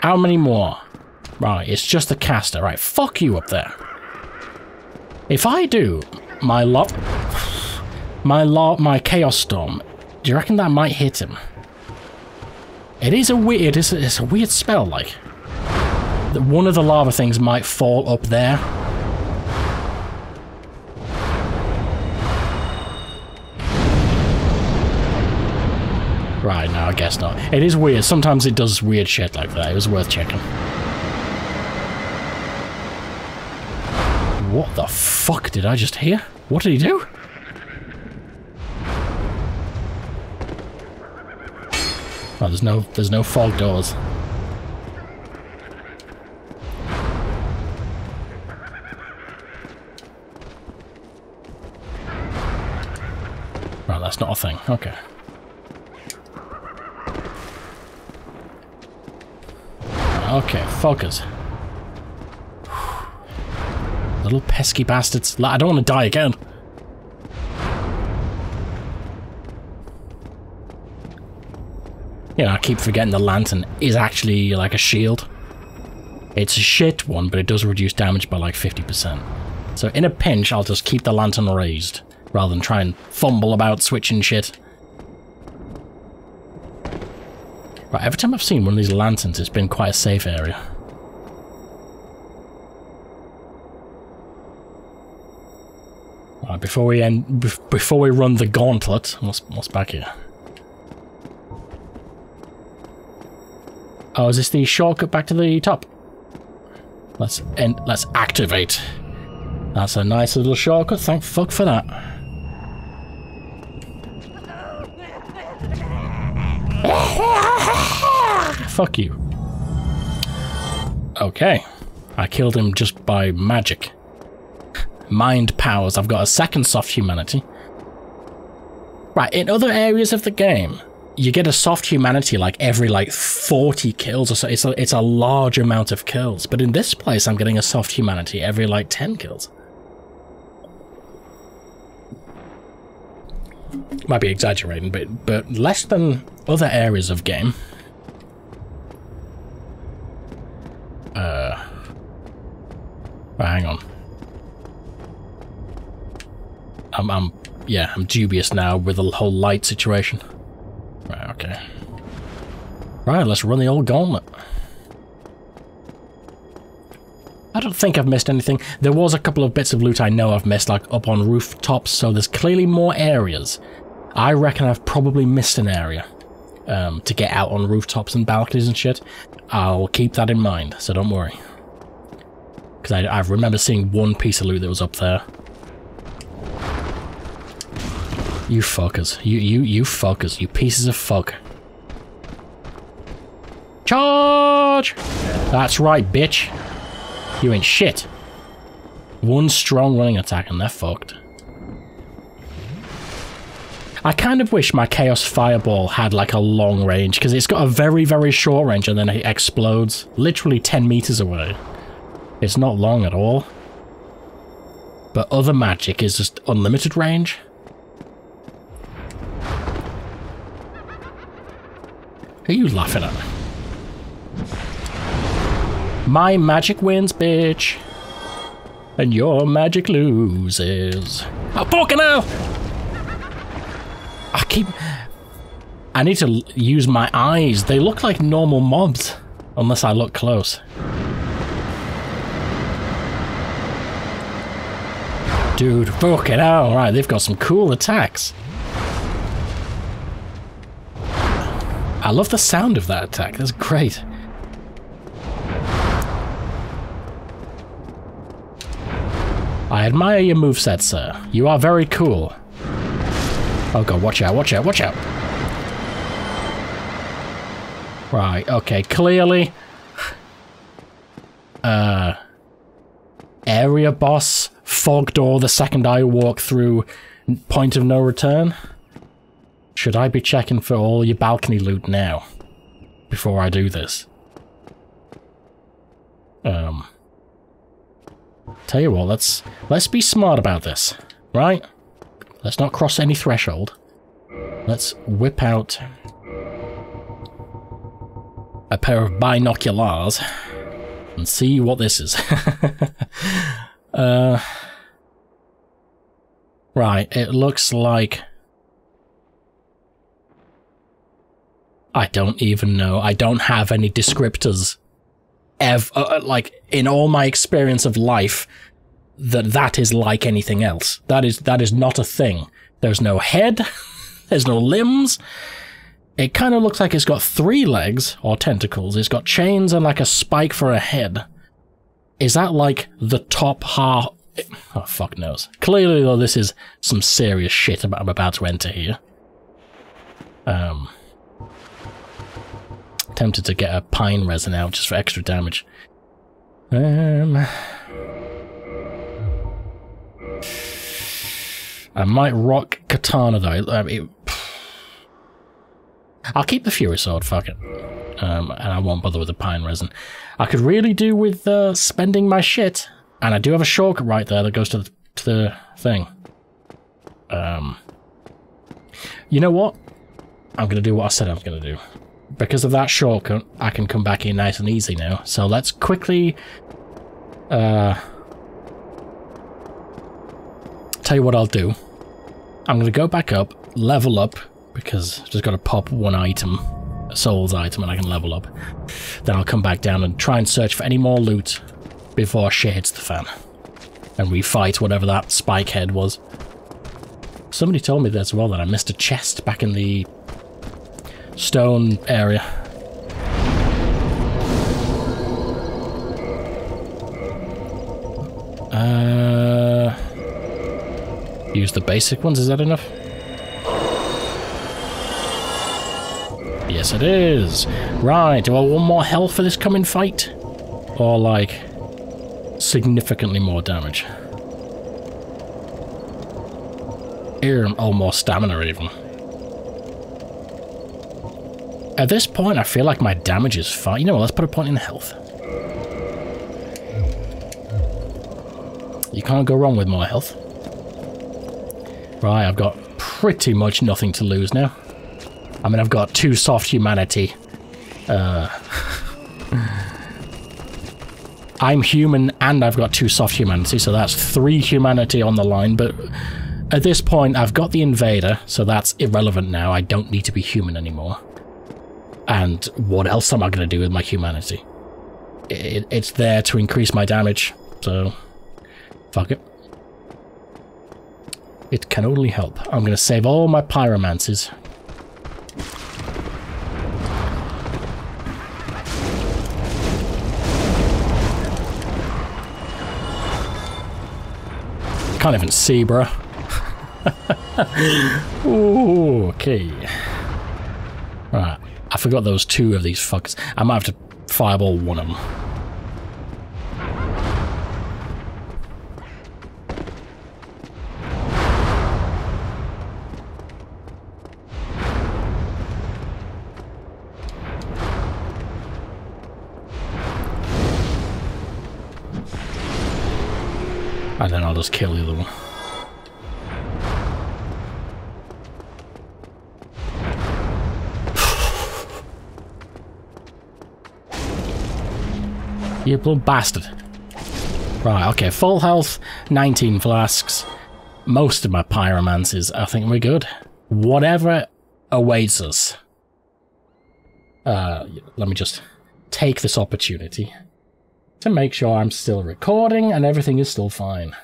How many more? Right, it's just the caster. Right, fuck you up there. If I do my lot, my lot, my chaos storm do you reckon that might hit him? It is a weird, it's a, it's a weird spell, like. That one of the lava things might fall up there. Right, no, I guess not. It is weird. Sometimes it does weird shit like that. It was worth checking. What the fuck did I just hear? What did he do? Oh, there's no there's no fog doors. Right, that's not a thing. Okay. Okay, focus. Little pesky bastards. I don't want to die again. You know, I keep forgetting the lantern is actually like a shield. It's a shit one, but it does reduce damage by like 50%. So in a pinch, I'll just keep the lantern raised, rather than try and fumble about switching shit. Right, every time I've seen one of these lanterns, it's been quite a safe area. Right, before we end, before we run the gauntlet, what's, what's back here? Oh, is this the shortcut back to the top? Let's end, let's activate. That's a nice little shortcut. Thank fuck for that. fuck you. Okay. I killed him just by magic. Mind powers. I've got a second soft humanity. Right, in other areas of the game, you get a soft humanity like every like 40 kills or so. It's a, it's a large amount of kills. But in this place, I'm getting a soft humanity every like 10 kills. Might be exaggerating, but, but less than other areas of game. Uh, hang on. I'm, I'm, yeah, I'm dubious now with the whole light situation. Right, okay. Right, let's run the old gauntlet. I don't think I've missed anything. There was a couple of bits of loot I know I've missed, like up on rooftops, so there's clearly more areas. I reckon I've probably missed an area um, to get out on rooftops and balconies and shit. I'll keep that in mind, so don't worry. Because I, I remember seeing one piece of loot that was up there. You fuckers. You, you, you fuckers. You pieces of fuck. Charge! That's right, bitch. You ain't shit. One strong running attack and they're fucked. I kind of wish my Chaos Fireball had like a long range, because it's got a very, very short range and then it explodes literally 10 meters away. It's not long at all. But other magic is just unlimited range. Are you laughing at? My magic wins, bitch. And your magic loses. Oh, fucking hell! I keep... I need to use my eyes. They look like normal mobs. Unless I look close. Dude, fucking hell. Right, they've got some cool attacks. I love the sound of that attack. That's great. I admire your moveset, sir. You are very cool. Oh god, watch out, watch out, watch out! Right, okay, clearly... Uh... Area boss, fog door the second I walk through, point of no return? Should I be checking for all your balcony loot now? Before I do this? Um... Tell you what, let's let's be smart about this, right? Let's not cross any threshold. Let's whip out a pair of binoculars and see what this is. uh, right, it looks like... I don't even know. I don't have any descriptors. Ever, uh, like, in all my experience of life, that that is like anything else. That is that is not a thing. There's no head, there's no limbs. It kind of looks like it's got three legs or tentacles. It's got chains and like a spike for a head. Is that like the top half? Oh fuck knows. Clearly though, this is some serious shit I'm about to enter here. Um, tempted to get a pine resin out just for extra damage. Um. I might rock katana though. Um, it, I'll keep the fury sword. Fuck it. Um, and I won't bother with the pine resin. I could really do with uh, spending my shit, and I do have a shortcut right there that goes to the, to the thing. Um, you know what? I'm gonna do what I said I was gonna do. Because of that shortcut, I can come back in nice and easy now. So let's quickly uh, tell you what I'll do. I'm going to go back up, level up, because I've just got to pop one item, a soul's item, and I can level up. Then I'll come back down and try and search for any more loot before shit hits the fan. And we fight whatever that spike head was. Somebody told me as well that I missed a chest back in the stone area. Uh, use the basic ones, is that enough? Yes, it is. Right, do I want more health for this coming fight? Or, like, significantly more damage? Here, or more stamina, even. At this point, I feel like my damage is fine. You know what, let's put a point in health. You can't go wrong with more health. Right, I've got pretty much nothing to lose now. I mean, I've got two soft humanity. Uh, I'm human and I've got two soft humanity, so that's three humanity on the line, but at this point, I've got the invader, so that's irrelevant now. I don't need to be human anymore. And what else am I going to do with my humanity? It, it's there to increase my damage, so Fuck it. It can only help. I'm going to save all my pyromancies. Can't even see, bruh. Ooh, okay. Right. I forgot those two of these fuckers. I might have to fireball one of them. And then I'll just kill the other one. You little bastard. Right, okay, full health, 19 flasks, most of my pyromancies, I think we're good. Whatever awaits us. Uh, let me just take this opportunity to make sure I'm still recording and everything is still fine.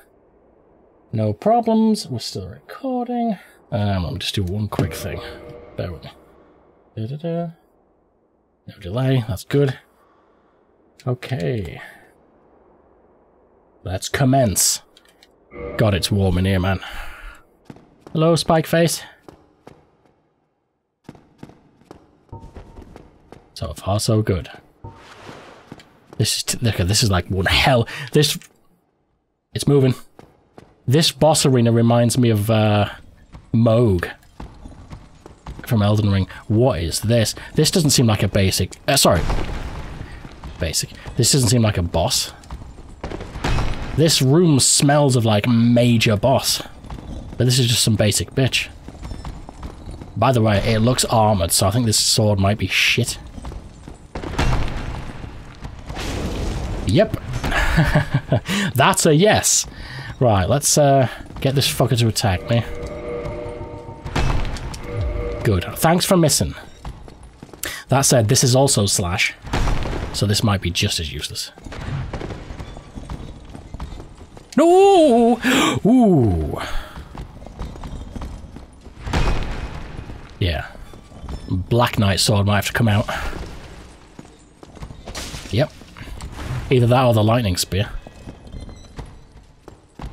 No problems, we're still recording. Um, let me just do one quick thing. Bear with me. Da -da -da. No delay, that's good. Okay. Let's commence. God, it's warm in here, man. Hello, Spike Face. So far, so good. This is look. This is like one hell. This it's moving. This boss arena reminds me of uh, Mohg from Elden Ring. What is this? This doesn't seem like a basic. Uh, sorry, basic. This doesn't seem like a boss. This room smells of like major boss, but this is just some basic bitch. By the way, it looks armored, so I think this sword might be shit. Yep. That's a yes. Right, let's uh, get this fucker to attack me. Good. Thanks for missing. That said, this is also slash, so this might be just as useless. No! Ooh. Yeah. Black Knight sword might have to come out. Yep. Either that or the lightning spear.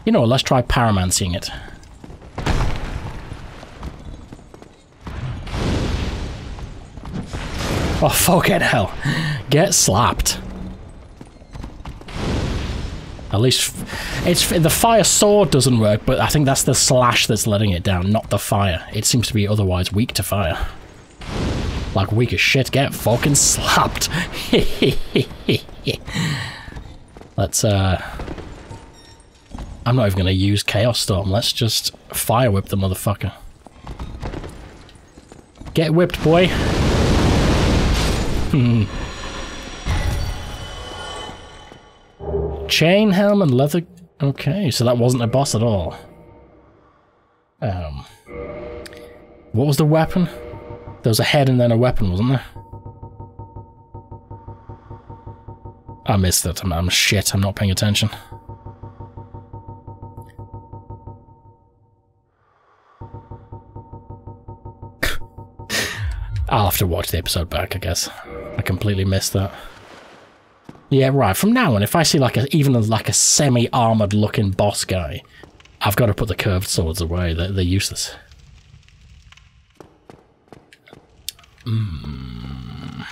You know, let's try pyromancying it. Oh, fucking hell. Get slapped. At least, it's the fire sword doesn't work, but I think that's the slash that's letting it down, not the fire. It seems to be otherwise weak to fire. Like weak as shit, get fucking slapped. Let's, uh... I'm not even to use Chaos Storm. Let's just fire whip the motherfucker. Get whipped, boy. Hmm. Chain helm and leather... Okay, so that wasn't a boss at all. Um, what was the weapon? There was a head and then a weapon, wasn't there? I missed that. I'm, I'm shit. I'm not paying attention. I'll have to watch the episode back, I guess. I completely missed that. Yeah, right. From now on, if I see like a even like a semi-armored looking boss guy, I've got to put the curved swords away. They're, they're useless. Hmm.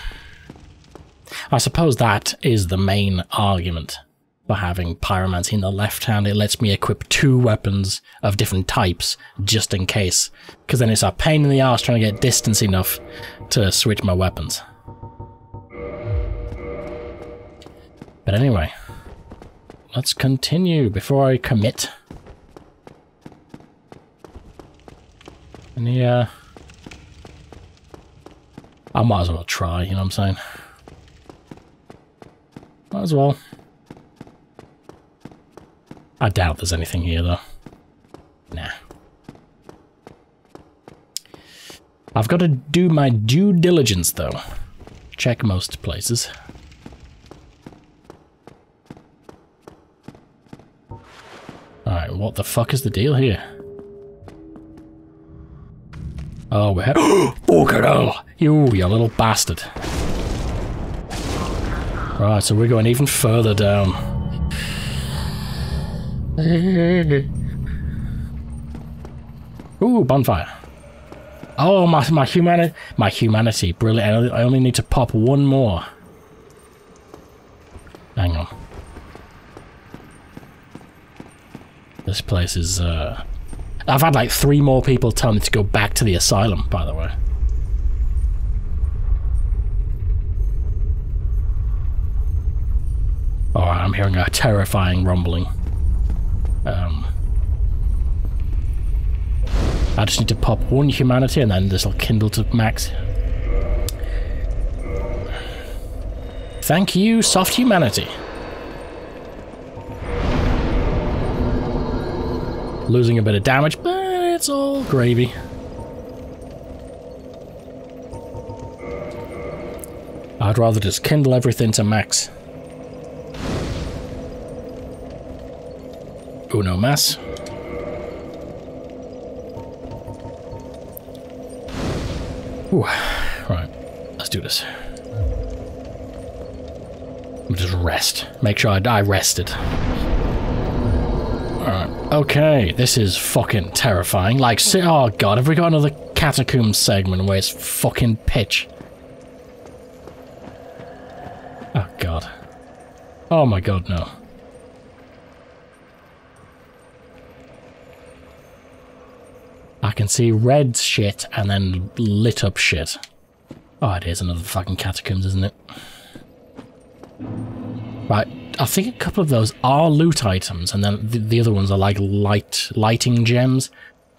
I suppose that is the main argument for having pyromancy in the left hand. It lets me equip two weapons of different types just in case. Because then it's a pain in the ass trying to get distance enough to switch my weapons. But anyway, let's continue before I commit. Any, uh... I might as well try, you know what I'm saying? Might as well. I doubt there's anything here, though. Nah. I've got to do my due diligence, though. Check most places. Alright, what the fuck is the deal here? Oh, we have- Oh, hell! You, you little bastard. Right, so we're going even further down. Ooh, bonfire. Oh, my, my humanity, my humanity, brilliant. I only need to pop one more. Hang on. This place is, uh... I've had like three more people tell me to go back to the asylum, by the way. Alright, I'm hearing a terrifying rumbling. Um... I just need to pop one humanity and then this will kindle to max. Thank you, soft humanity. Losing a bit of damage, but it's all gravy. I'd rather just kindle everything to max. Uno mas. Ooh, right, let's do this. Just rest. Make sure I die rested. Alright, okay, this is fucking terrifying. Like, oh god, have we got another catacomb segment where it's fucking pitch? Oh god. Oh my god, no. I can see red shit and then lit up shit. Oh, it is another fucking catacombs, isn't it? Right, I think a couple of those are loot items, and then the, the other ones are like light lighting gems.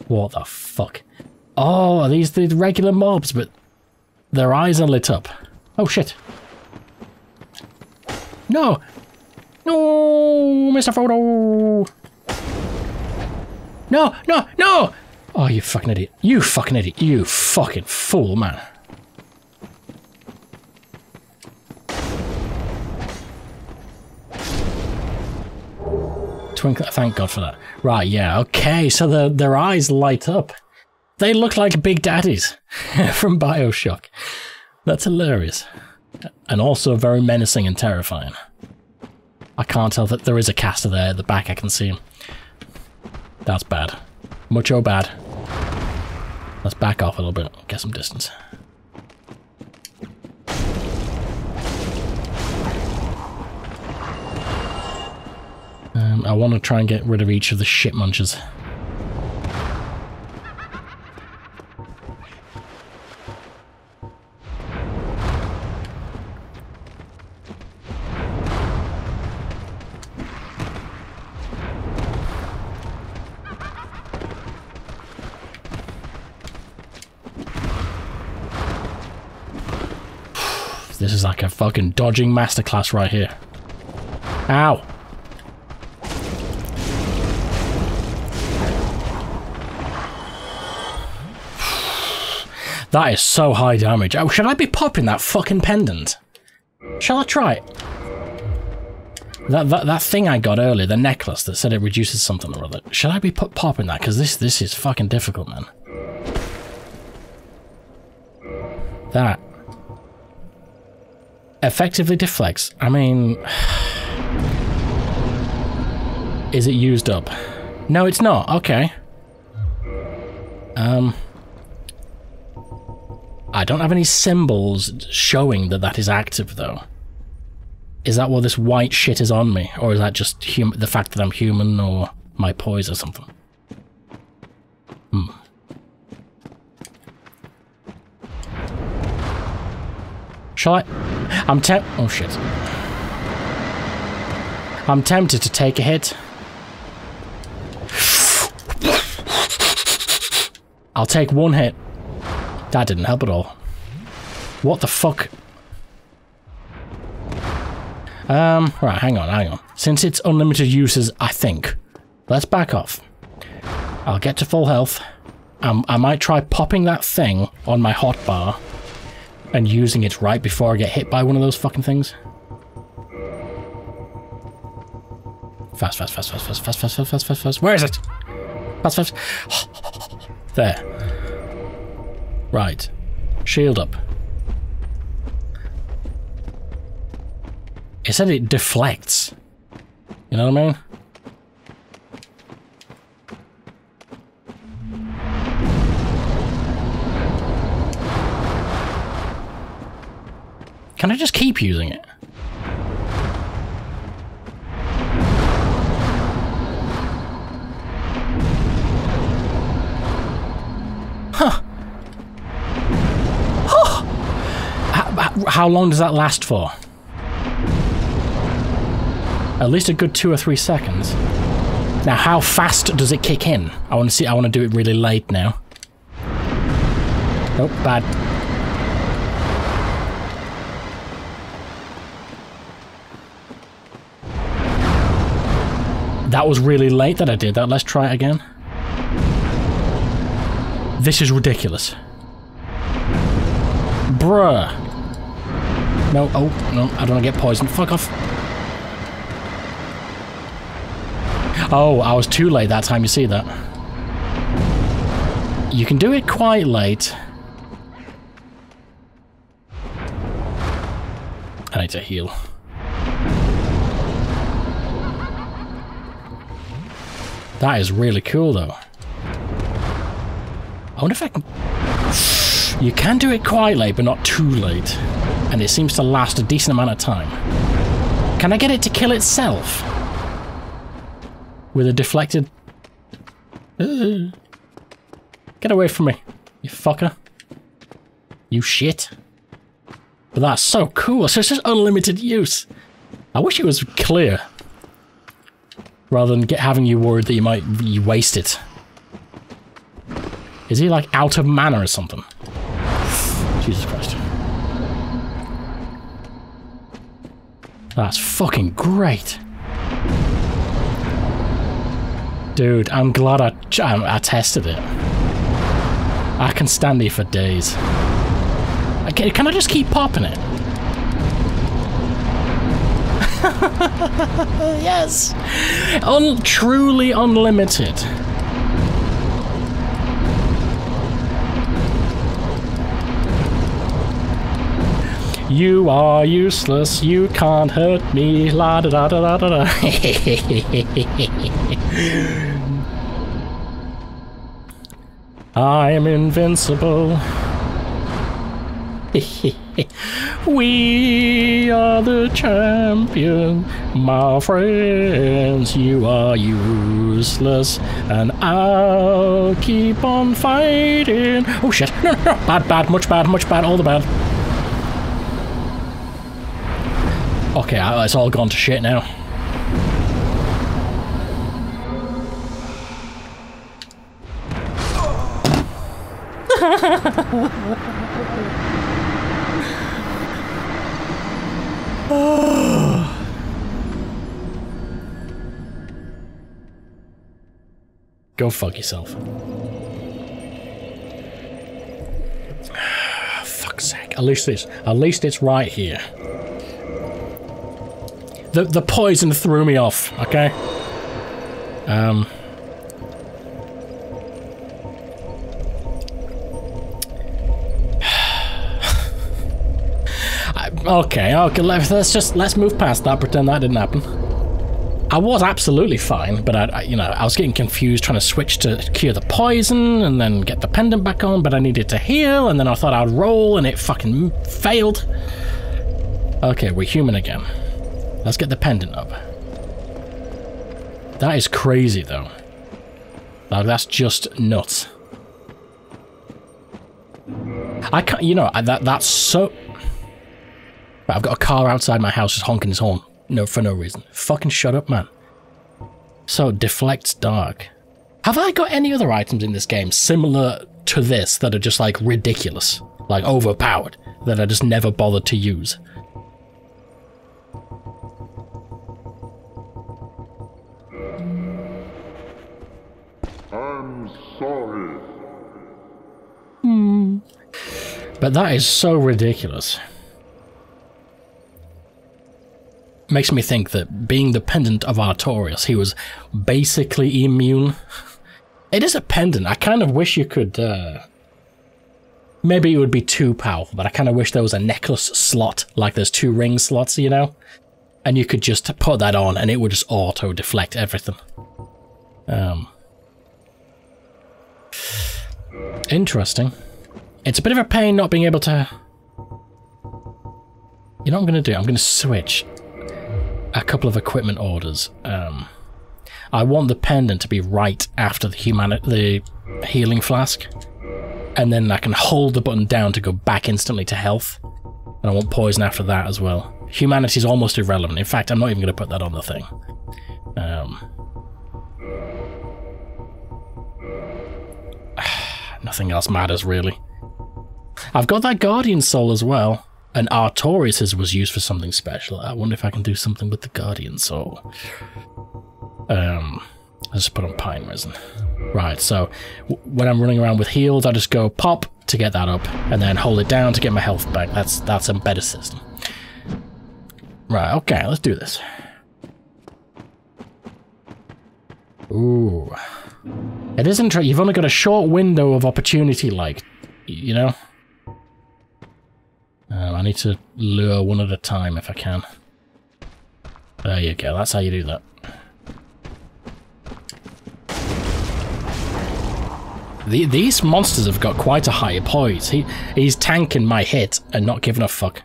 What the fuck? Oh, are these the regular mobs, but their eyes are lit up. Oh shit. No! No, Mr. Frodo! No, no, no! Oh, you fucking idiot. You fucking idiot. You fucking fool, man. Twinkle, thank God for that. Right, yeah, okay, so the, their eyes light up. They look like Big Daddies from Bioshock. That's hilarious. And also very menacing and terrifying. I can't tell that there is a caster there at the back, I can see him. That's bad. Mucho bad. Let's back off a little bit, get some distance. Um, I want to try and get rid of each of the shit munchers. This is like a fucking dodging masterclass right here. Ow! That is so high damage. Oh, should I be popping that fucking pendant? Shall I try it? That, that, that thing I got earlier, the necklace that said it reduces something or other. Should I be put popping that? Because this, this is fucking difficult, man. That effectively deflects. I mean, is it used up? No, it's not. Okay. Um, I don't have any symbols showing that that is active, though. Is that what this white shit is on me? Or is that just the fact that I'm human or my poise or something? Hmm. Shall I? I'm temp- Oh shit. I'm tempted to take a hit. I'll take one hit. That didn't help at all. What the fuck? Um, right, hang on, hang on. Since it's unlimited uses, I think. Let's back off. I'll get to full health. Um, I might try popping that thing on my hotbar and using it right before I get hit by one of those fucking things. Fast, fast, fast, fast, fast, fast, fast, fast, fast, fast, fast. Where is it? Fast, fast. There. Right. Shield up. It said it deflects. You know what I mean? Can I just keep using it? Huh. How, long does that last for? At least a good two or three seconds. Now, how fast does it kick in? I want to see. I want to do it really late now. Nope, bad. That was really late that I did that. Let's try it again. This is ridiculous. Bruh. No, oh, no, I don't want to get poisoned. Fuck off. Oh, I was too late that time, you see that? You can do it quite late. I need to heal. That is really cool, though. I wonder if I can... You can do it quite late, but not too late. And it seems to last a decent amount of time. Can I get it to kill itself? With a deflected... Uh, get away from me, you fucker. You shit. But that's so cool. So it's just unlimited use. I wish it was clear. Rather than get, having you worried that you might you waste it. Is he like out of mana or something? Jesus Christ. That's fucking great. Dude, I'm glad I, I, I tested it. I can stand here for days. Okay, can I just keep popping it? yes! Un truly unlimited. You are useless, you can't hurt me, la da da da da da da. I am invincible. we are the champion, my friends. You are useless, and I'll keep on fighting. Oh shit! No, no, no! Bad, bad, much bad, much bad, all the bad. Okay, it's all gone to shit now. Go fuck yourself. Fuck's sake. At least it's at least it's right here. The the poison threw me off, okay? Um Okay, okay, let- let's just, let's move past that, pretend that didn't happen. I was absolutely fine, but I, I, you know, I was getting confused trying to switch to cure the poison and then get the pendant back on, but I needed to heal, and then I thought I'd roll, and it fucking failed. Okay, we're human again. Let's get the pendant up. That is crazy, though. Like, that's just nuts. I can't, you know, that that's so... I've got a car outside my house just honking his horn. No, for no reason. Fucking shut up, man. So, deflects dark. Have I got any other items in this game similar to this that are just, like, ridiculous? Like, overpowered? That I just never bothered to use? I'm sorry. Hmm. But that is so ridiculous. Makes me think that being the pendant of Artorias, he was basically immune. It is a pendant. I kind of wish you could. Uh, maybe it would be too powerful, but I kind of wish there was a necklace slot, like there's two ring slots, you know? And you could just put that on and it would just auto deflect everything. Um. Interesting. It's a bit of a pain not being able to... You know what I'm going to do? I'm going to switch a couple of equipment orders. Um, I want the pendant to be right after the the healing flask. And then I can hold the button down to go back instantly to health. And I want poison after that as well. Humanity is almost irrelevant. In fact, I'm not even going to put that on the thing. Um, nothing else matters, really. I've got that Guardian Soul as well. And Artorias was used for something special. I wonder if I can do something with the Guardian Soul. Um, let's put on Pine Resin. Right, so when I'm running around with heals, I just go pop to get that up, and then hold it down to get my health back. That's that's a better system. Right, okay, let's do this. Ooh. It is interesting. You've only got a short window of opportunity, like, you know? Um, I need to lure one at a time if I can. There you go, that's how you do that. The, these monsters have got quite a high poise. He, he's tanking my hit and not giving a fuck.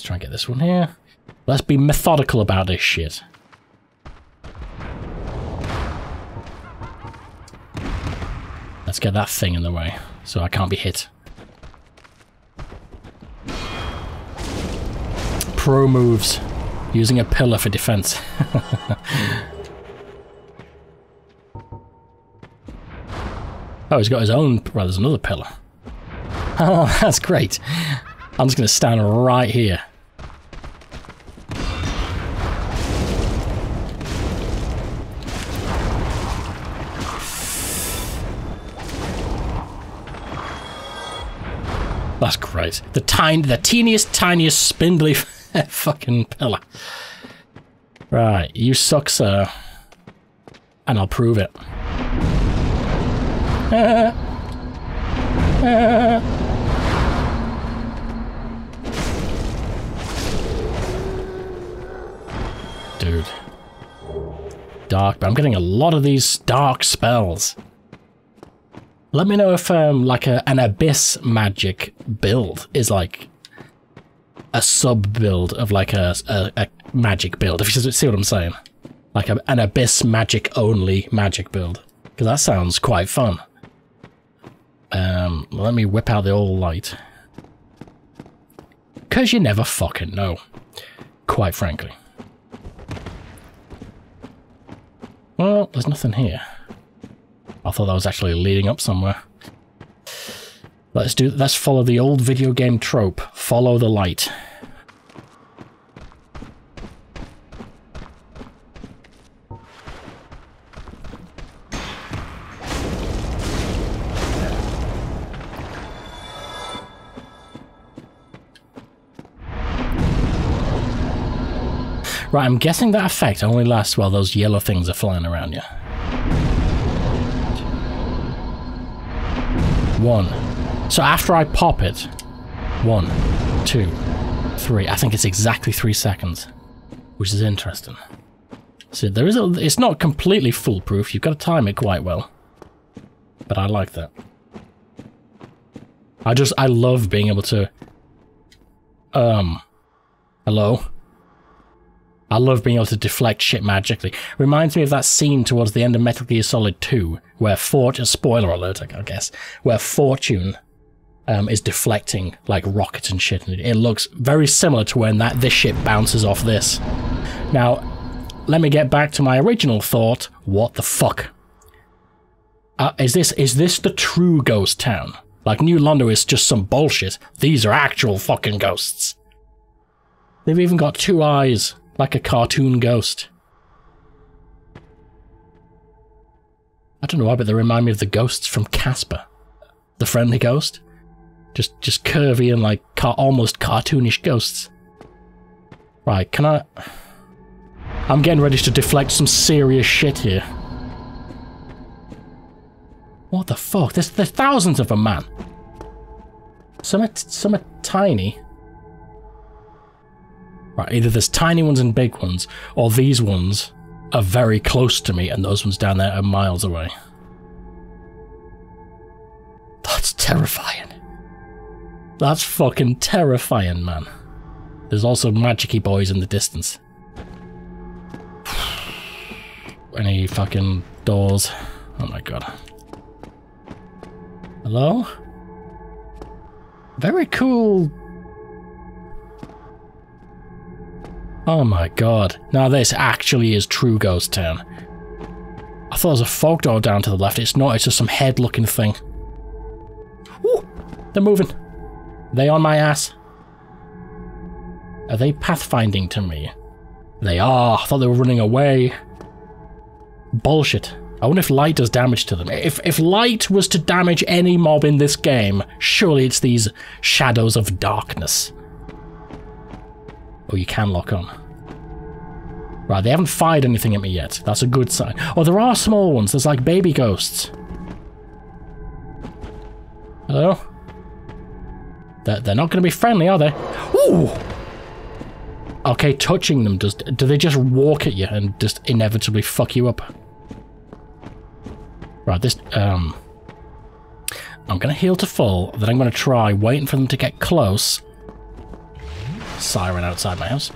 Let's try and get this one here. Let's be methodical about this shit. Let's get that thing in the way, so I can't be hit. Pro moves. Using a pillar for defense. oh, he's got his own... Well, there's another pillar. Oh, that's great. I'm just going to stand right here. That's great. The tiny, the teeniest, tiniest, spindly fucking pillar. Right, you suck, sir. And I'll prove it. Dude. Dark, but I'm getting a lot of these dark spells. Let me know if um like a, an abyss magic build is like a sub build of like a, a, a magic build. If you see what I'm saying, like a, an abyss magic only magic build, because that sounds quite fun. Um, let me whip out the old light, because you never fucking know. Quite frankly. Well, there's nothing here. I thought that was actually leading up somewhere. Let's do let's follow the old video game trope. Follow the light. Right, I'm guessing that effect only lasts while those yellow things are flying around you. One, So after I pop it, one, two, three. I think it's exactly three seconds, which is interesting. So there is a. It's not completely foolproof. You've got to time it quite well. But I like that. I just I love being able to. Um. Hello. I love being able to deflect shit magically. Reminds me of that scene towards the end of Metal Gear Solid 2, where Fortune, spoiler alert, I guess, where Fortune um, is deflecting like rockets and shit. And it looks very similar to when that this ship bounces off this. Now, let me get back to my original thought. What the fuck? Uh, is this is this the true ghost town? Like New Londo is just some bullshit. These are actual fucking ghosts. They've even got two eyes like a cartoon ghost. I don't know why, but they remind me of the ghosts from Casper. The friendly ghost. Just just curvy and like car almost cartoonish ghosts. Right, can I... I'm getting ready to deflect some serious shit here. What the fuck? There's, there's thousands of them, man. Some are, some are tiny. Right, either there's tiny ones and big ones, or these ones are very close to me and those ones down there are miles away. That's terrifying. That's fucking terrifying, man. There's also magicy boys in the distance. Any fucking doors? Oh my god. Hello? Very cool Oh my god. Now this actually is true Ghost Town. I thought there was a fog door down to the left. It's not, it's just some head looking thing. Ooh, they're moving. Are they on my ass? Are they pathfinding to me? They are. I thought they were running away. Bullshit. I wonder if light does damage to them. If, if light was to damage any mob in this game, surely it's these shadows of darkness. Oh, you can lock on. Right, they haven't fired anything at me yet. That's a good sign. Oh, there are small ones. There's like baby ghosts. Hello? They're, they're not going to be friendly, are they? Ooh! Okay, touching them, does do they just walk at you and just inevitably fuck you up? Right, this, um... I'm going to heal to full, then I'm going to try waiting for them to get close. Siren outside my house.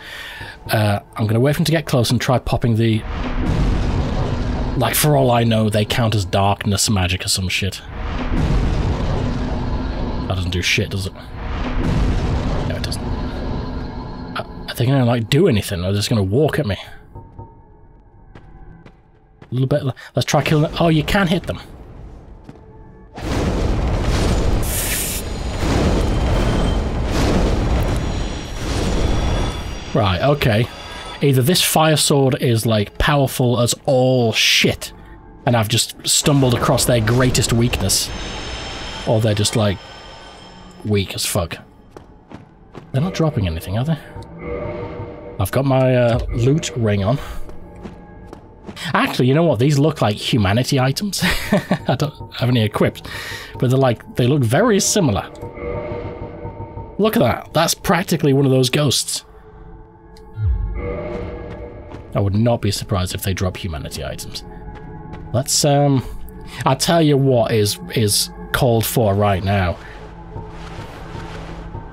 Uh, I'm going to wait for him to get close and try popping the... Like, for all I know, they count as darkness magic or some shit. That doesn't do shit, does it? No, it doesn't. Are they going to, like, do anything, or are they just going to walk at me? A little bit... Let's try killing. Oh, you can hit them. Right, okay. Either this fire sword is like powerful as all shit, and I've just stumbled across their greatest weakness, or they're just like weak as fuck. They're not dropping anything, are they? I've got my uh, loot ring on. Actually, you know what? These look like humanity items. I don't have any equipped, but they're like they look very similar. Look at that. That's practically one of those ghosts. I would not be surprised if they drop humanity items. Let's, um... I'll tell you what is, is called for right now.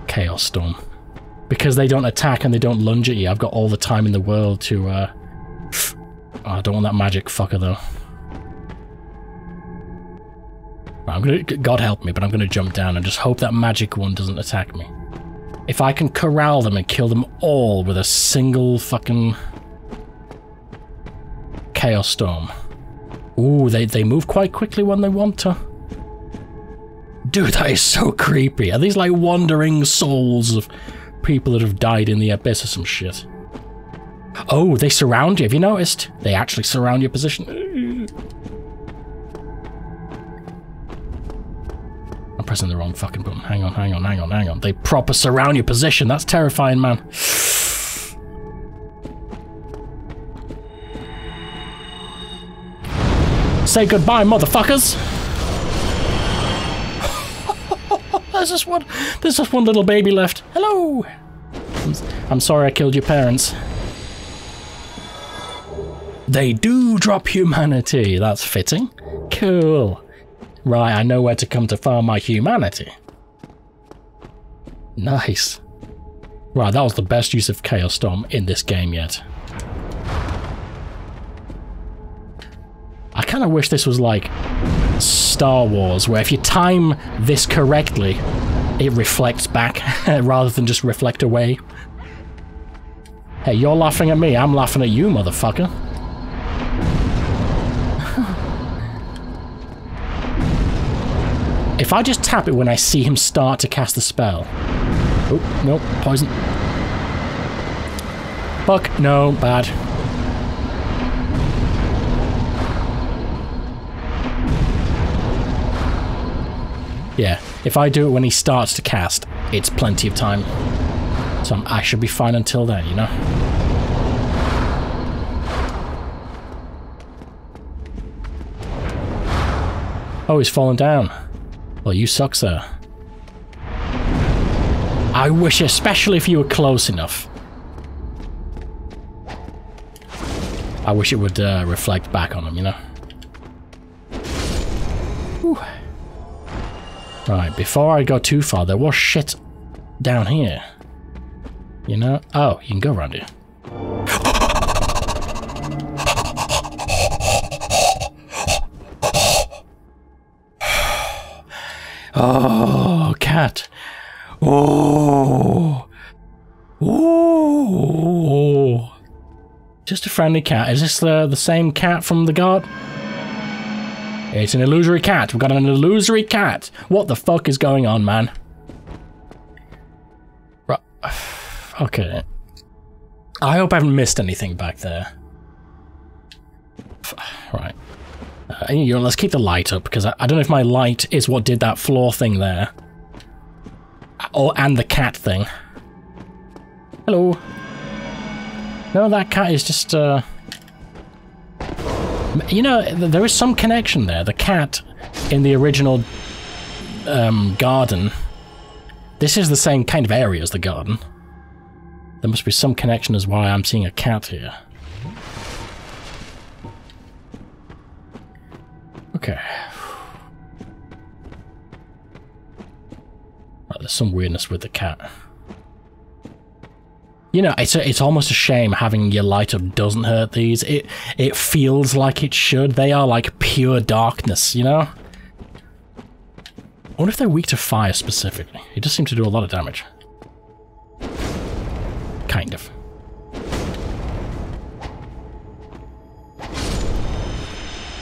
Chaos Storm. Because they don't attack and they don't lunge at you, I've got all the time in the world to, uh... Oh, I don't want that magic fucker, though. I'm gonna... God help me, but I'm gonna jump down and just hope that magic one doesn't attack me. If I can corral them and kill them all with a single fucking... Chaos Storm. Ooh, they, they move quite quickly when they want to. Dude, that is so creepy. Are these like wandering souls of people that have died in the abyss or some shit? Oh, they surround you. Have you noticed? They actually surround your position. I'm pressing the wrong fucking button. Hang on, hang on, hang on, hang on. They proper surround your position. That's terrifying, man. Say goodbye, motherfuckers! there's just one, there's just one little baby left. Hello. I'm, I'm sorry I killed your parents. They do drop humanity. That's fitting. Cool. Right, I know where to come to farm my humanity. Nice. Right, that was the best use of Chaos Storm in this game yet. I kind of wish this was like Star Wars, where if you time this correctly, it reflects back rather than just reflect away. Hey, you're laughing at me, I'm laughing at you, motherfucker. if I just tap it when I see him start to cast the spell... Oh, no, poison. Fuck, no, bad. Yeah, if I do it when he starts to cast, it's plenty of time. So I'm, I should be fine until then, you know? Oh, he's fallen down. Well, you suck, sir. I wish, especially if you were close enough. I wish it would uh, reflect back on him, you know? Right, before I go too far, there was shit down here. You know? Oh, you can go around here. oh, cat. Oh. Oh. Just a friendly cat. Is this the, the same cat from the guard? It's an illusory cat. We've got an illusory cat. What the fuck is going on, man? Right. Okay. I hope I haven't missed anything back there. Right. Uh, let's keep the light up, because I, I don't know if my light is what did that floor thing there. Oh, and the cat thing. Hello. No, that cat is just, uh... You know, there is some connection there. The cat in the original um, garden. This is the same kind of area as the garden. There must be some connection as why I'm seeing a cat here. Okay. Right, there's some weirdness with the cat. You know, it's a, it's almost a shame having your light up doesn't hurt these. It it feels like it should. They are like pure darkness, you know? I wonder if they're weak to fire specifically. It does seem to do a lot of damage. Kind of.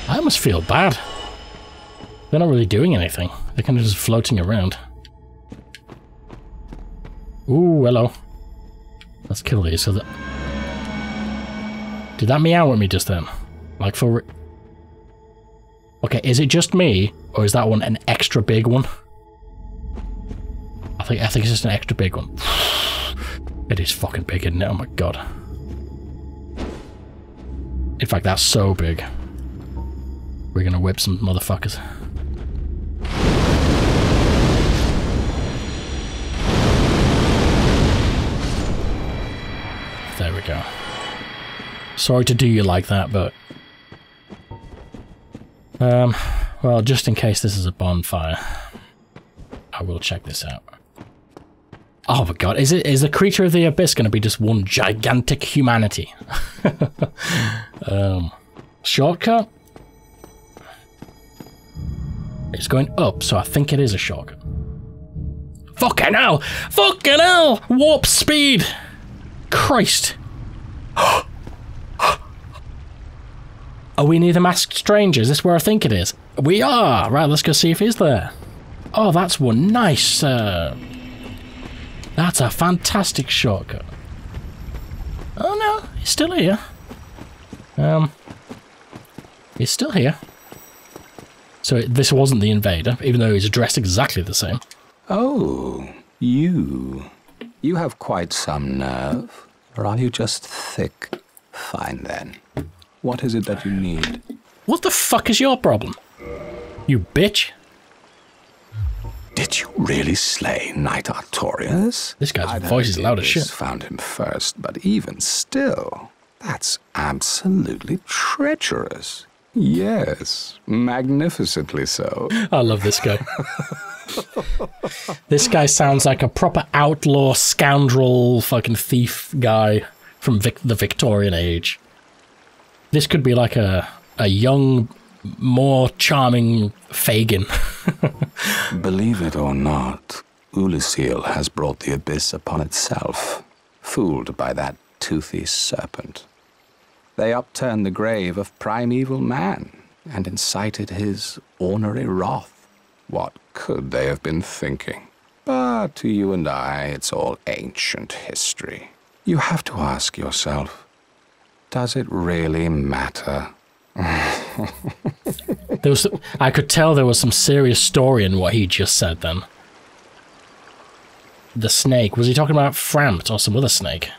I almost feel bad. They're not really doing anything. They're kind of just floating around. Ooh, hello. Let's kill these so that... Did that meow at me just then? Like for... Okay, is it just me, or is that one an extra big one? I think I think it's just an extra big one. It is fucking big, isn't it? Oh my god. In fact, that's so big. We're gonna whip some motherfuckers. Sorry to do you like that, but... Um, well, just in case this is a bonfire, I will check this out. Oh my god, is it is the creature of the abyss going to be just one gigantic humanity? um, shortcut? It's going up, so I think it is a shortcut. Fucking hell! Fucking hell! Warp speed! Christ! Are we near the masked stranger? Is this where I think it is? We are! Right, let's go see if he's there. Oh, that's one nice, uh... That's a fantastic shortcut. Oh no, he's still here. Um... He's still here. So this wasn't the invader, even though he's dressed exactly the same. Oh, you. You have quite some nerve. Or are you just thick? Fine then. What is it that you need? What the fuck is your problem? You bitch. Did Did you really slay Knight Artorias? This guy's I'd voice is loud as Ibis shit. found him first, but even still, that's absolutely treacherous. Yes, magnificently so. I love this guy. this guy sounds like a proper outlaw, scoundrel, fucking thief guy from Vic- the Victorian age. This could be like a a young, more charming Fagin. Believe it or not, Oolacile has brought the abyss upon itself, fooled by that toothy serpent. They upturned the grave of primeval man and incited his ornery wrath. What could they have been thinking? But to you and I, it's all ancient history. You have to ask yourself, does it really matter? There was, I could tell there was some serious story in what he just said. Then the snake was he talking about Frampt or some other snake?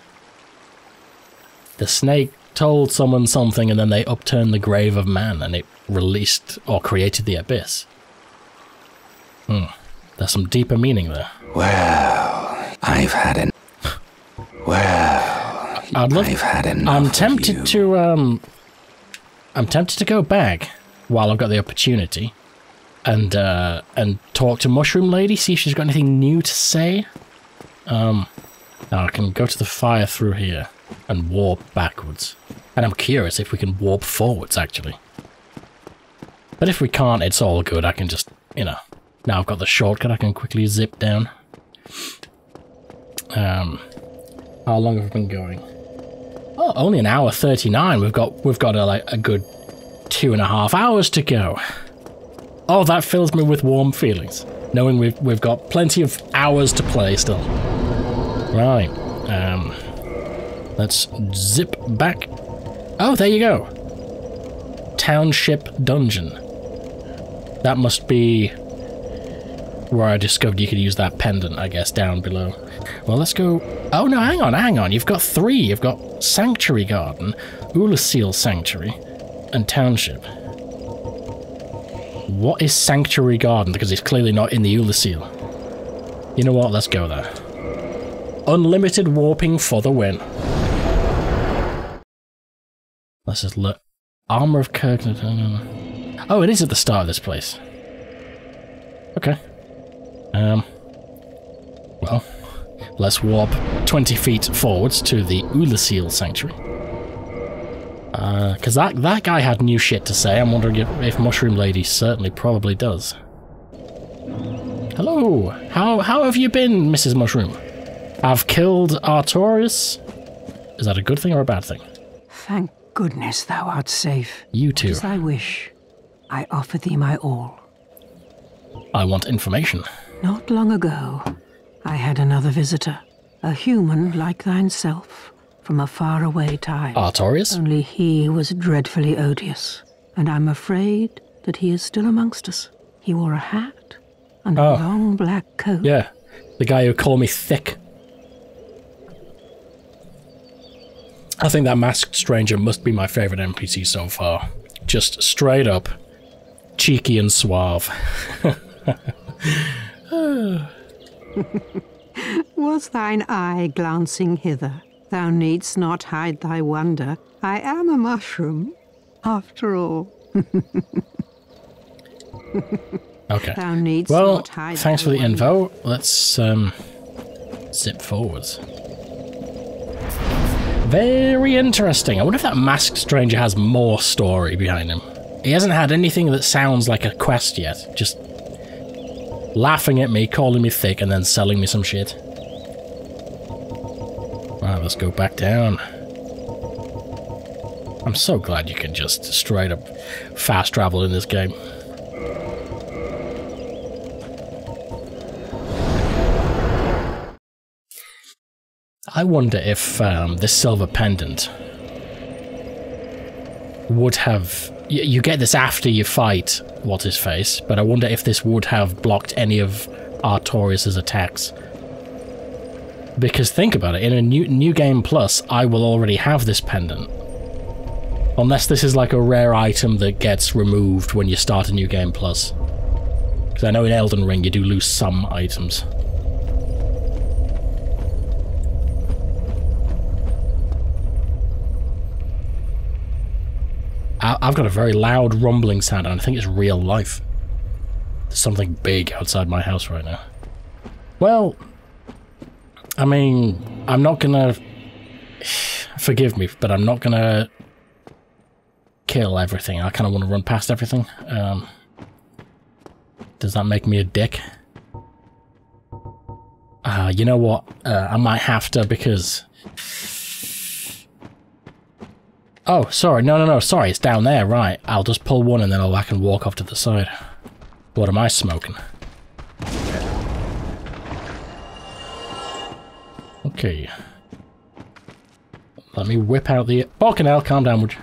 The snake told someone something, and then they upturned the grave of man, and it released or created the abyss. Hmm, there's some deeper meaning there. Well, I've had an. Well, I'd love. I've had enough. I'm tempted to um I'm tempted to go back while I've got the opportunity and uh and talk to Mushroom Lady, see if she's got anything new to say. Um now I can go to the fire through here and warp backwards. And I'm curious if we can warp forwards actually. But if we can't, it's all good. I can just, you know, now I've got the shortcut, I can quickly zip down. Um how long have we been going? Oh, only an hour thirty-nine. We've got we've got a, like a good two and a half hours to go. Oh, that fills me with warm feelings, knowing we've we've got plenty of hours to play still. Right. Um. Let's zip back. Oh, there you go. Township dungeon. That must be where I discovered you could use that pendant, I guess, down below. Well, let's go. Oh no, hang on, hang on. You've got three. You've got Sanctuary Garden, Oolacile Sanctuary, and Township. What is Sanctuary Garden? Because it's clearly not in the Oolacile. You know what? Let's go there. Unlimited warping for the win. Let's just look. Armor of Kirk. Oh, it is at the start of this place. Okay. Um. Well, let's warp 20 feet forwards to the Oolacile Sanctuary. Because that, that guy had new shit to say. I'm wondering if, if Mushroom Lady certainly probably does. Hello! How, how have you been, Mrs. Mushroom? I've killed Artorias. Is that a good thing or a bad thing? Thank goodness thou art safe. You too. As I wish, I offer thee my all. I want information. Not long ago, I had another visitor, a human like thyself, from a faraway time. Ah, Artorias? Only he was dreadfully odious, and I'm afraid that he is still amongst us. He wore a hat and Oh. a ah. long black coat. Yeah. The guy who called me thick. I think that masked stranger must be my favorite NPC so far. Just straight up, cheeky and suave. Was thine eye glancing hither? Thou needst not hide thy wonder. I am a mushroom, after all. Okay. Thou needst Well, not hide thanks for the wonder. info. Let's um, zip forwards. Very interesting. I wonder if that masked stranger has more story behind him. He hasn't had anything that sounds like a quest yet. Just laughing at me, calling me thick, and then selling me some shit. Right, let's go back down. I'm so glad you can just straight up fast travel in this game. I wonder if um, this silver pendant would have. You get this after you fight what's his face, but I wonder if this would have blocked any of Artorias' attacks. Because think about it, in a new new game plus, I will already have this pendant. Unless this is like a rare item that gets removed when you start a new game plus. Because I know in Elden Ring you do lose some items. I- I've got a very loud rumbling sound and I think it's real life. There's something big outside my house right now. Well, I mean, I'm not gonna... Forgive me, but I'm not gonna kill everything. I kind of want to run past everything. Um, does that make me a dick? Uh, you know what? Uh, I might have to because... Oh, sorry. No, no, no. Sorry, it's down there. Right. I'll just pull one and then I'll, I can walk off to the side. What am I smoking? Okay. Let me whip out the... Fucking hell, calm down, would you?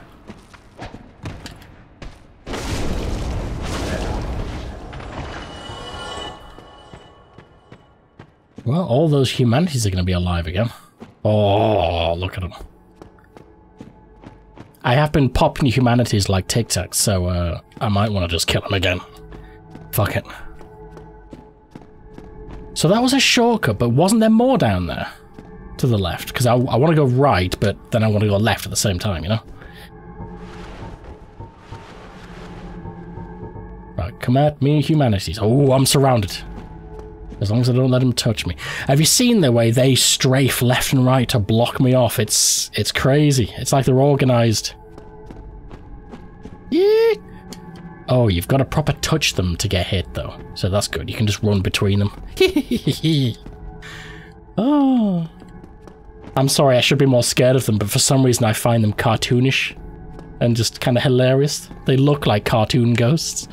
Well, all those humanities are going to be alive again. Oh, look at them. I have been popping humanities like Tic Tac, so uh, I might want to just kill them again. Fuck it. So that was a shortcut, but wasn't there more down there? To the left? Because I, I want to go right, but then I want to go left at the same time, you know? Right, come at me, humanities. Oh, I'm surrounded. As long as I don't let them touch me. Have you seen the way they strafe left and right to block me off? It's it's crazy. It's like they're organised. Yeah. Oh, you've got to proper touch them to get hit, though. So that's good. You can just run between them. oh. I'm sorry, I should be more scared of them, but for some reason I find them cartoonish and just kind of hilarious. They look like cartoon ghosts.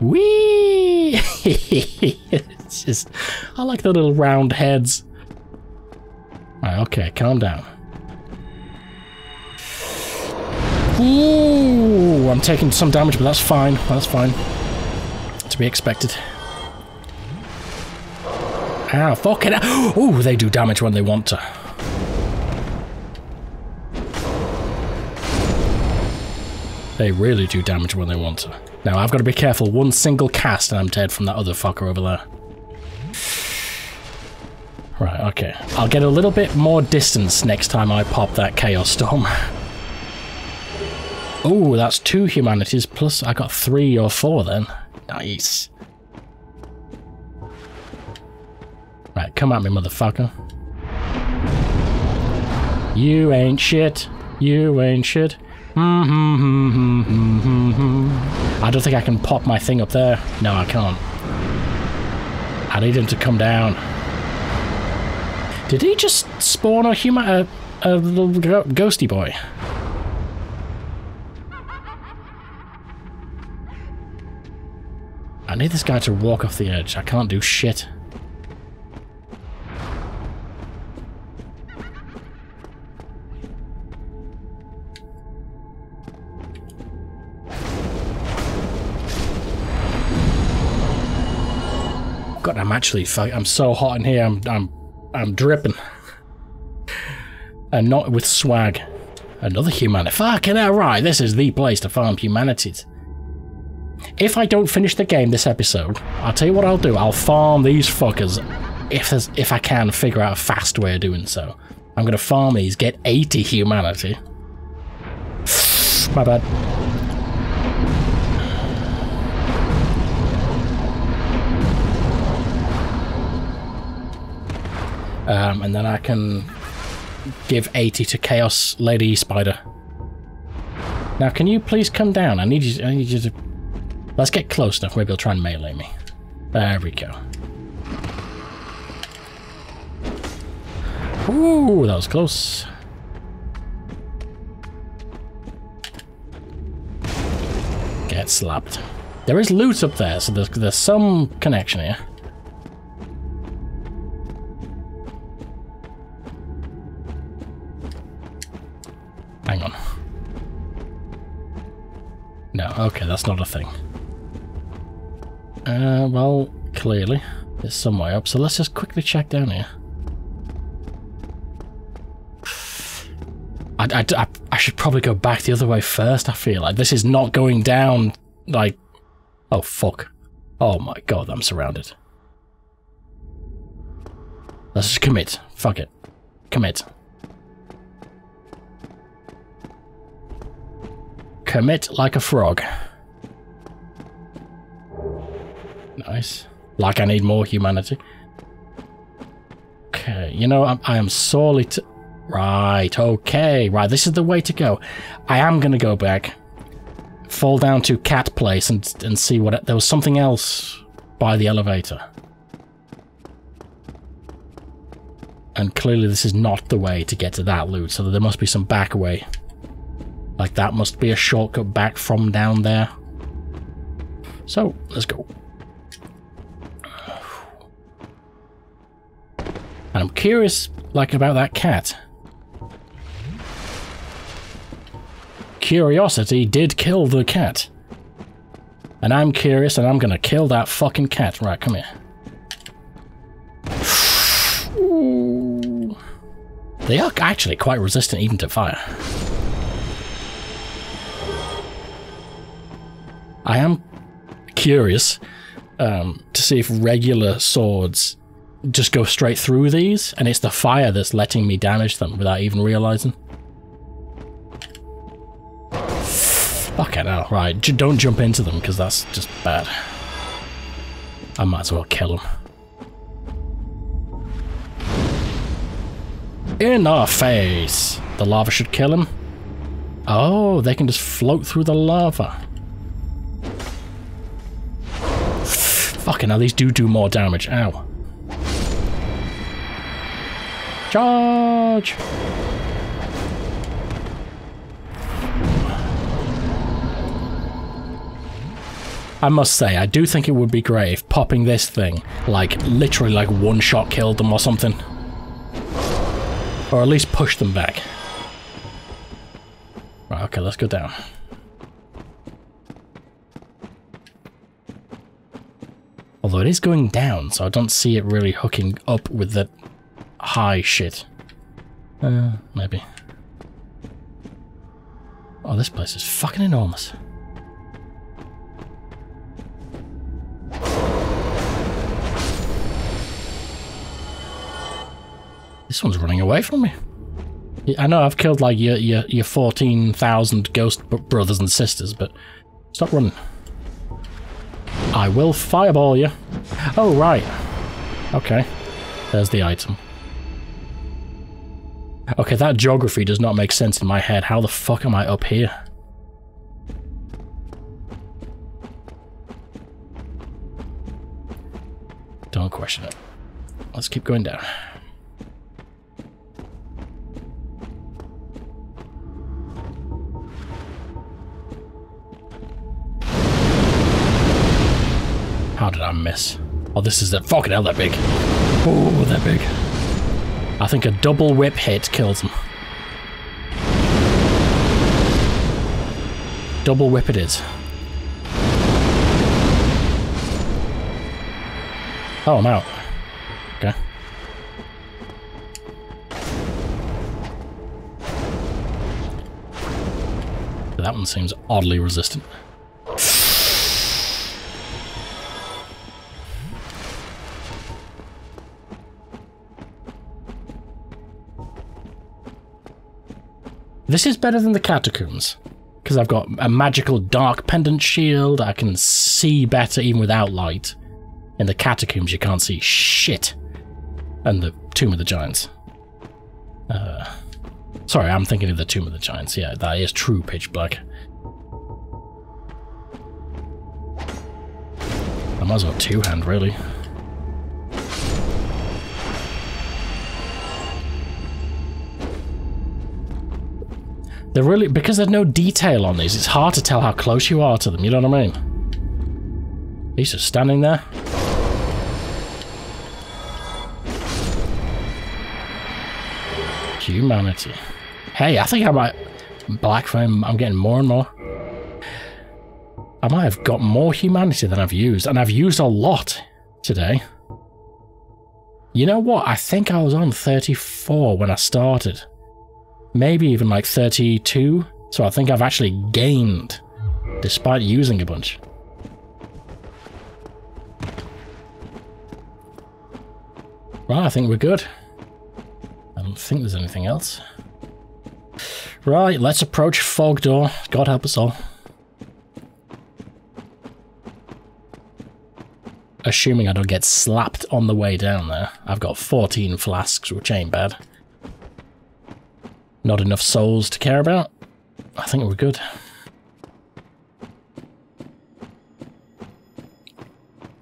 Whee! it's just, I like the little round heads. Right, okay, calm down. Ooh, I'm taking some damage, but that's fine. That's fine. To be expected. Ah, fucking Ooh, they do damage when they want to. They really do damage when they want to. Now, I've got to be careful. One single cast and I'm dead from that other fucker over there. Right, okay. I'll get a little bit more distance next time I pop that Chaos Storm. Oh, that's two humanities, plus I got three or four then. Nice. Right, come at me, motherfucker. You ain't shit. You ain't shit. Mm-hmm. I don't think I can pop my thing up there. No, I can't. I need him to come down. Did he just spawn a human, a, a little ghosty boy? I need this guy to walk off the edge. I can't do shit. I'm actually I'm so hot in here. I'm I'm I'm dripping. And not with swag. Another humanity. Fucking hell, right. This is the place to farm humanities. If I don't finish the game this episode, I'll tell you what I'll do. I'll farm these fuckers if if I can figure out a fast way of doing so. I'm gonna farm these, get 80 humanity. My bad. Um, and then I can give 80 to Chaos Lady Spider. Now, can you please come down? I need you. I need you to. Let's get close enough. Maybe he'll try and melee me. There we go. Ooh, that was close. Get slapped. There is loot up there, so there's, there's some connection here. Hang on. No, okay, that's not a thing. Uh, well, clearly, it's some way up, so let's just quickly check down here. I, I, I, I should probably go back the other way first, I feel like. This is not going down, like... Oh, fuck. Oh my god, I'm surrounded. Let's just commit. Fuck it. Commit. Commit like a frog. Nice. Like I need more humanity. Okay, you know, I'm, I am sorely t- Right, okay, right, this is the way to go. I am gonna go back, fall down to Cat Place and, and see what... There was something else by the elevator. And clearly this is not the way to get to that loot, so there must be some back way. Like that must be a shortcut back from down there. So, let's go. And I'm curious, like, about that cat. Curiosity did kill the cat. And I'm curious and I'm gonna kill that fucking cat. Right, come here. They are actually quite resistant even to fire. I am curious um, to see if regular swords just go straight through these, and it's the fire that's letting me damage them without even realizing. Fucking hell, right, j don't jump into them, because that's just bad. I might as well kill them. In our face! The lava should kill him. Oh, they can just float through the lava. Fucking hell, these do do more damage. Ow. Charge! I must say, I do think it would be great if popping this thing, like, literally like one shot killed them or something. Or at least push them back. Right, okay, let's go down. Although it is going down, so I don't see it really hooking up with the high shit. Uh, maybe. Oh, this place is fucking enormous. This one's running away from me. I know I've killed like your your, your 14,000 ghost brothers and sisters, but stop running. I will fireball you. Oh, right. Okay. There's the item. Okay, that geography does not make sense in my head. How the fuck am I up here? Don't question it. Let's keep going down. How did I miss? Oh, this is the fucking hell that big. Oh, that big. I think a double whip hit kills him. Double whip it is. Oh, I'm out. Okay. That one seems oddly resistant. This is better than the catacombs. Because I've got a magical dark pendant shield, I can see better even without light. In the catacombs you can't see shit. And the Tomb of the Giants. Uh, sorry, I'm thinking of the Tomb of the Giants, yeah, that is true pitch black. I might as well two-hand, really. They're really, because there's no detail on these, it's hard to tell how close you are to them, you know what I mean? He's just standing there. Humanity. Hey, I think I might... Black Flame, I'm getting more and more. I might have got more humanity than I've used, and I've used a lot today. You know what? I think I was on 34 when I started maybe even like 32. So I think I've actually gained despite using a bunch. Right, I think we're good. I don't think there's anything else. Right, let's approach Fogdor. God help us all. Assuming I don't get slapped on the way down there. I've got 14 flasks, which ain't bad. Not enough souls to care about. I think we're good.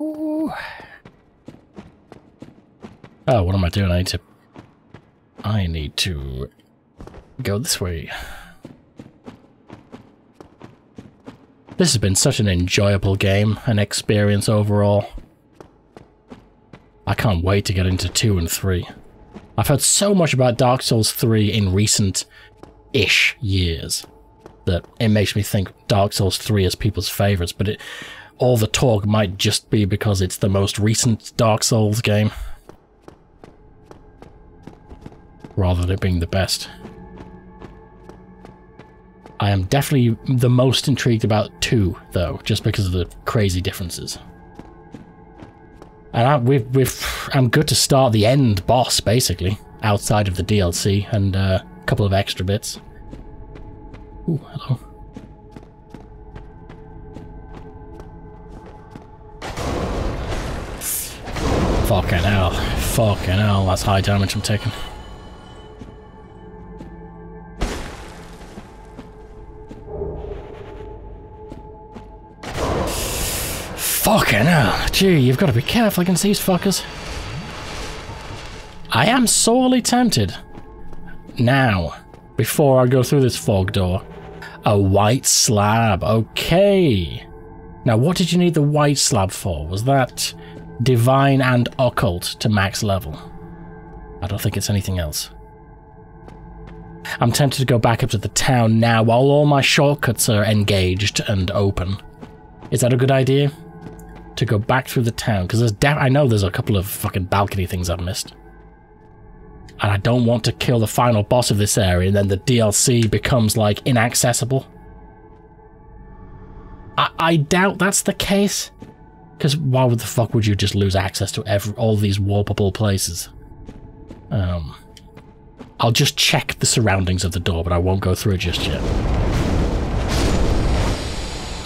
Ooh. Oh, what am I doing? I need to... I need to go this way. This has been such an enjoyable game, an experience overall. I can't wait to get into 2 and 3. I've heard so much about Dark Souls 3 in recent-ish years that it makes me think Dark Souls 3 is people's favourites, but it, all the talk might just be because it's the most recent Dark Souls game. Rather than it being the best. I am definitely the most intrigued about 2, though, just because of the crazy differences. And I, we've, we've, I'm good to start the end boss, basically, outside of the DLC and uh, a couple of extra bits. Ooh, hello. Fucking hell. Fucking hell, that's high damage I'm taking. Fucking hell. Gee, you've got to be careful against these fuckers. I am sorely tempted. Now, before I go through this fog door. A white slab. Okay. Now, what did you need the white slab for? Was that divine and occult to max level? I don't think it's anything else. I'm tempted to go back up to the town now while all my shortcuts are engaged and open. Is that a good idea? To go back through the town? Because I know there's a couple of fucking balcony things I've missed and I don't want to kill the final boss of this area and then the DLC becomes like inaccessible. I, I doubt that's the case. Because why would the fuck would you just lose access to every, all these warpable places? Um, I'll just check the surroundings of the door, but I won't go through it just yet.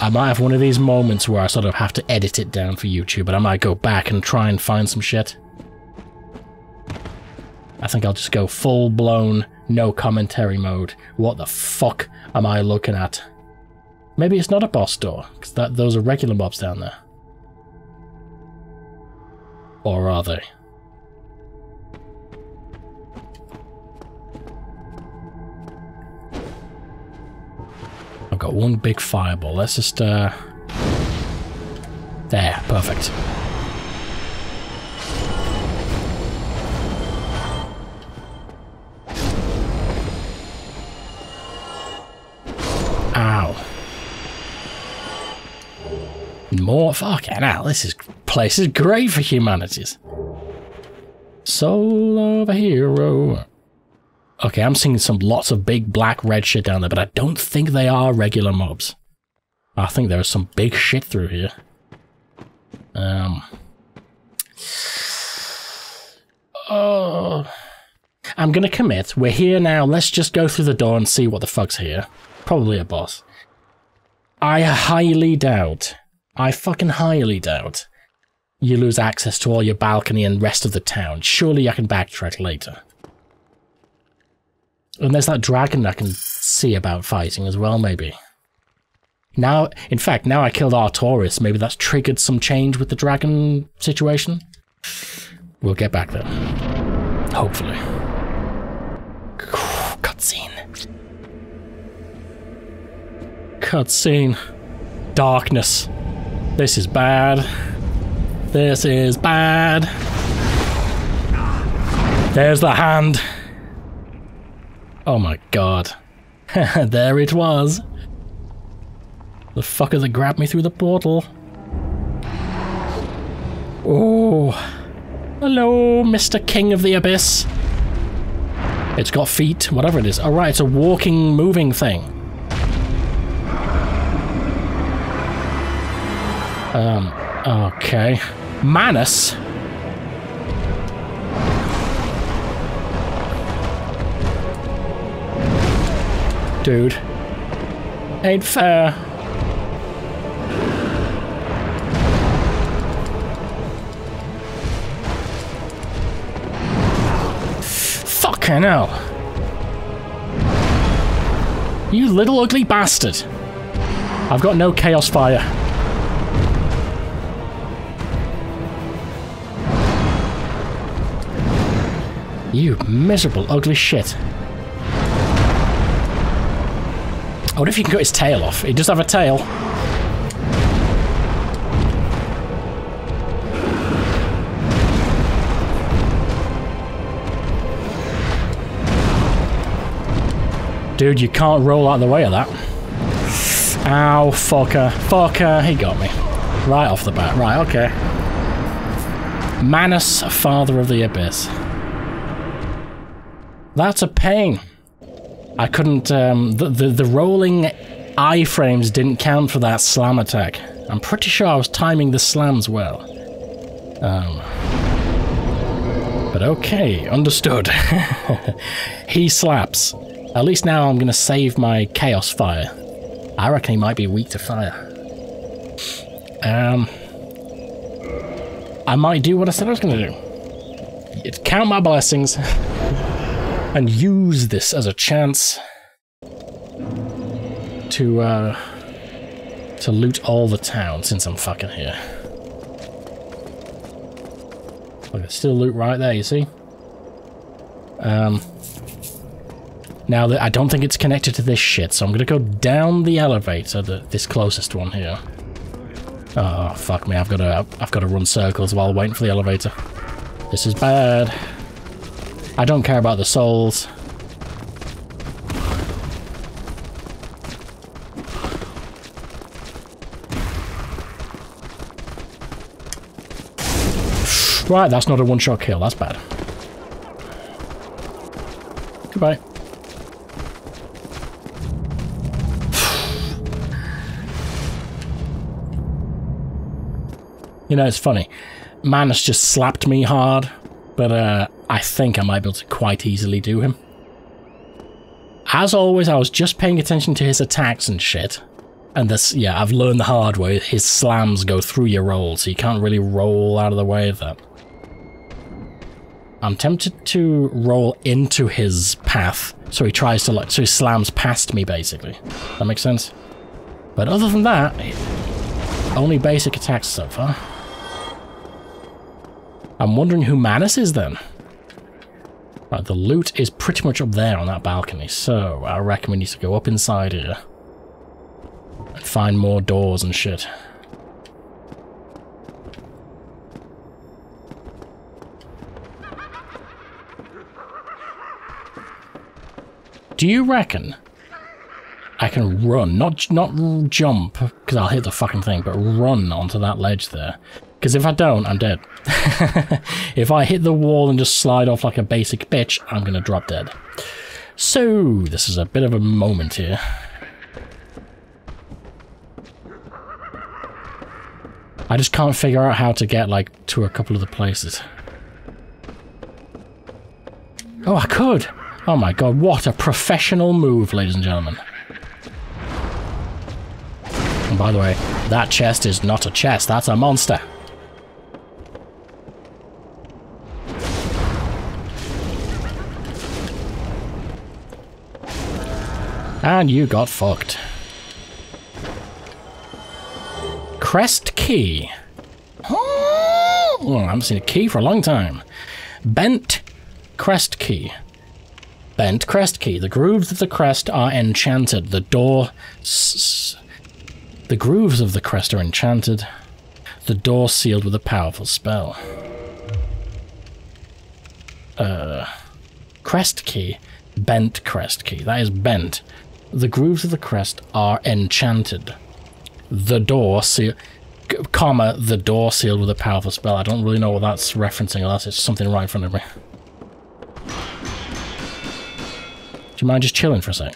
I might have one of these moments where I sort of have to edit it down for YouTube, but I might go back and try and find some shit. I think I'll just go full-blown, no commentary mode. What the fuck am I looking at? Maybe it's not a boss door, because those are regular mobs down there. Or are they? Got one big fireball. Let's just, uh... There, perfect. Ow. More fucking hell, this is place is great for humanities. Soul of a hero. Okay, I'm seeing some lots of big black red shit down there, but I don't think they are regular mobs. I think there is some big shit through here. Um. Oh. I'm gonna commit. We're here now. Let's just go through the door and see what the fuck's here. Probably a boss. I highly doubt I fucking highly doubt you lose access to all your balcony and rest of the town. Surely I can backtrack later. And there's that dragon I can see about fighting as well, maybe. Now, in fact, now I killed Artorias, maybe that's triggered some change with the dragon situation? We'll get back there. Hopefully. Cutscene. Cutscene. Darkness. This is bad. This is bad. There's the hand. Oh my god. there it was. The fucker that grabbed me through the portal. Oh. Hello, Mr. King of the Abyss. It's got feet, whatever it is. Alright, it's a walking, moving thing. Um, okay. Manus? Dude. Ain't fair. Fucking hell. You little ugly bastard. I've got no chaos fire. You miserable ugly shit. What if you can cut his tail off? He does have a tail. Dude, you can't roll out of the way of that. Ow, fucker. Fucker, he got me. Right off the bat. Right, okay. Manus, Father of the Abyss. That's a pain. I couldn't, um, the, the, the rolling iframes didn't count for that slam attack. I'm pretty sure I was timing the slams well. Um, but okay, understood. he slaps. At least now I'm going to save my Chaos Fire. I reckon he might be weak to fire. Um, I might do what I said I was going to do. Count my blessings and use this as a chance to, uh, to loot all the town since I'm fucking here. Look, there's still loot right there, you see? Um, now, that I don't think it's connected to this shit, so I'm gonna go down the elevator, the, this closest one here. Oh, fuck me, I've got to, I've got to run circles while waiting for the elevator. This is bad. I don't care about the souls. Right, that's not a one-shot kill, that's bad. Goodbye. You know, it's funny. Manus just slapped me hard, but uh, I think I might be able to quite easily do him. As always, I was just paying attention to his attacks and shit. And this, yeah, I've learned the hard way. His slams go through your roll, so you can't really roll out of the way of that. I'm tempted to roll into his path, so he tries to like, so he slams past me, basically. That makes sense? But other than that, only basic attacks so far. I'm wondering who Manus is then. Right, the loot is pretty much up there on that balcony, so I reckon we need to go up inside here. And find more doors and shit. Do you reckon I can run, not not jump, because I'll hit the fucking thing, but run onto that ledge there? Because if I don't, I'm dead. if I hit the wall and just slide off like a basic bitch, I'm going to drop dead. So, this is a bit of a moment here. I just can't figure out how to get, like, to a couple of the places. Oh, I could! Oh my god, what a professional move, ladies and gentlemen. And by the way, that chest is not a chest, that's a monster. And you got fucked. Crest key. Oh, I haven't seen a key for a long time. Bent crest key. Bent crest key. The grooves of the crest are enchanted. The door... the grooves of the crest are enchanted. The door sealed with a powerful spell. Uh, crest key. Bent crest key. That is bent. The grooves of the crest are enchanted. The door seal, comma, the door sealed with a powerful spell. I don't really know what that's referencing unless it's something right in front of me. Do you mind just chilling for a sec?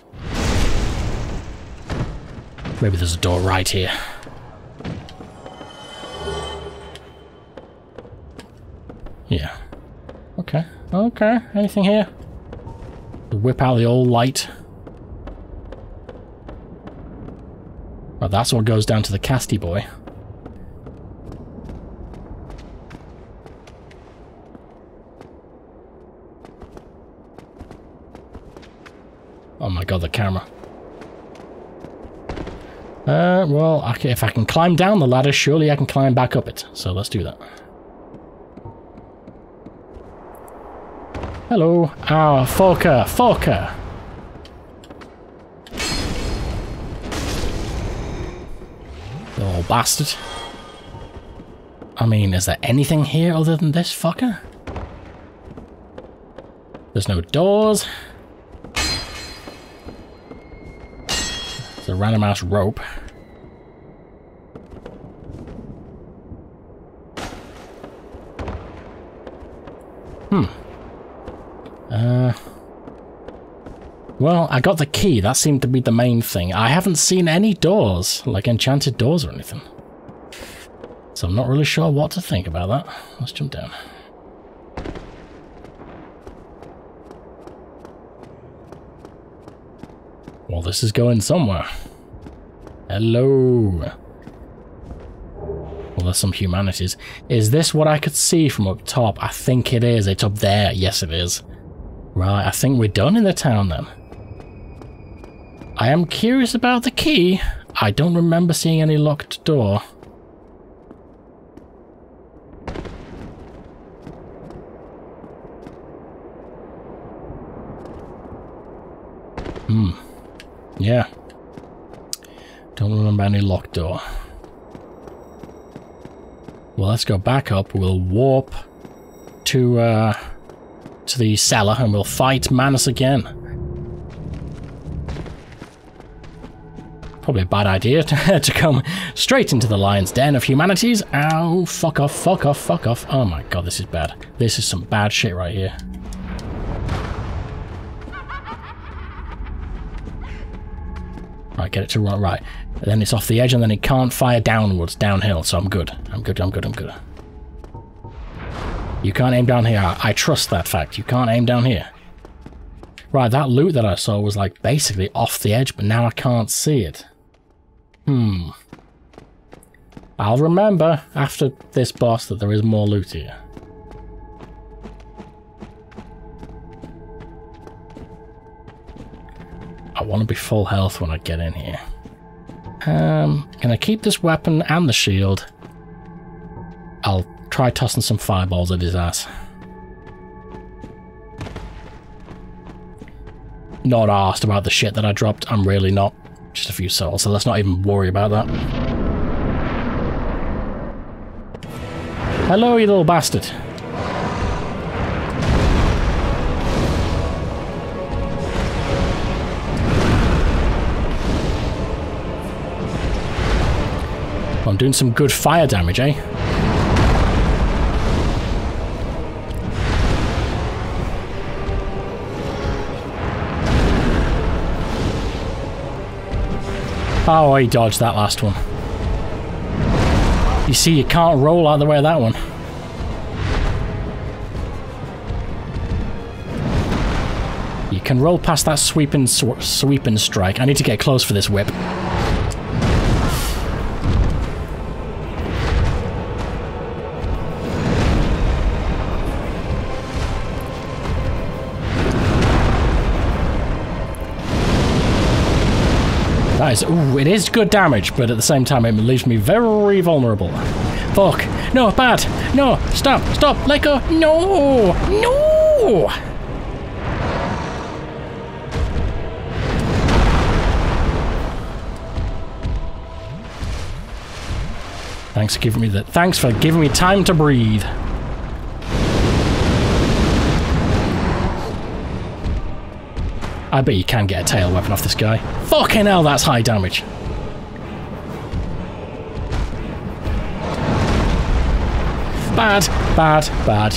Maybe there's a door right here. Yeah. Okay. Okay. Anything here? Whip out the old light. Well, that's what goes down to the casty boy. Oh my god, the camera. Uh, well, okay, if I can climb down the ladder, surely I can climb back up it. So let's do that. Hello. Ah, oh, Falker, Falker. old bastard. I mean, is there anything here other than this fucker? There's no doors. It's a random ass rope. Hmm. Uh. Well, I got the key. That seemed to be the main thing. I haven't seen any doors, like enchanted doors or anything. So I'm not really sure what to think about that. Let's jump down. Well, this is going somewhere. Hello. Well, there's some humanities. Is this what I could see from up top? I think it is. It's up there. Yes, it is. Right, I think we're done in the town then. I am curious about the key. I don't remember seeing any locked door. Hmm. Yeah. Don't remember any locked door. Well, let's go back up. We'll warp to uh, to the cellar and we'll fight Manus again. Probably a bad idea to, to come straight into the lion's den of humanities. Ow, fuck off, fuck off, fuck off. Oh my god, this is bad. This is some bad shit right here. Right, get it to right, right. And then it's off the edge and then it can't fire downwards, downhill, so I'm good. I'm good, I'm good, I'm good. You can't aim down here. I trust that fact. You can't aim down here. Right, that loot that I saw was like basically off the edge, but now I can't see it. Hmm. I'll remember after this boss that there is more loot here. I want to be full health when I get in here. Um, can I keep this weapon and the shield? I'll try tossing some fireballs at his ass. Not asked about the shit that I dropped. I'm really not. Just a few souls, so let's not even worry about that. Hello, you little bastard. I'm doing some good fire damage, eh? Oh, he dodged that last one. You see, you can't roll out the way of that one. You can roll past that sweeping sw sweeping strike. I need to get close for this whip. That is, ooh, it is good damage, but at the same time it leaves me very vulnerable. Fuck. No, bad. No, stop, stop, let go. No, no. Thanks for giving me the, thanks for giving me time to breathe. I bet you can get a tail weapon off this guy. Fucking hell, that's high damage. Bad, bad, bad.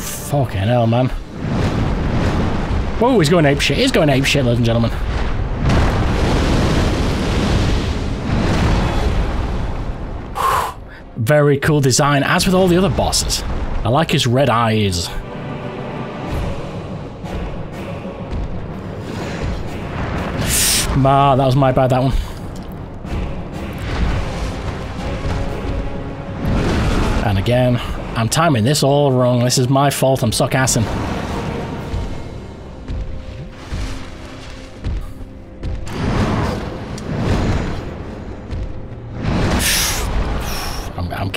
Fucking hell, man. Whoa, he's going ape shit. He's going ape shit, ladies and gentlemen. Very cool design, as with all the other bosses. I like his red eyes. Ah, that was my bad, that one. And again, I'm timing this all wrong. This is my fault, I'm suck-assing.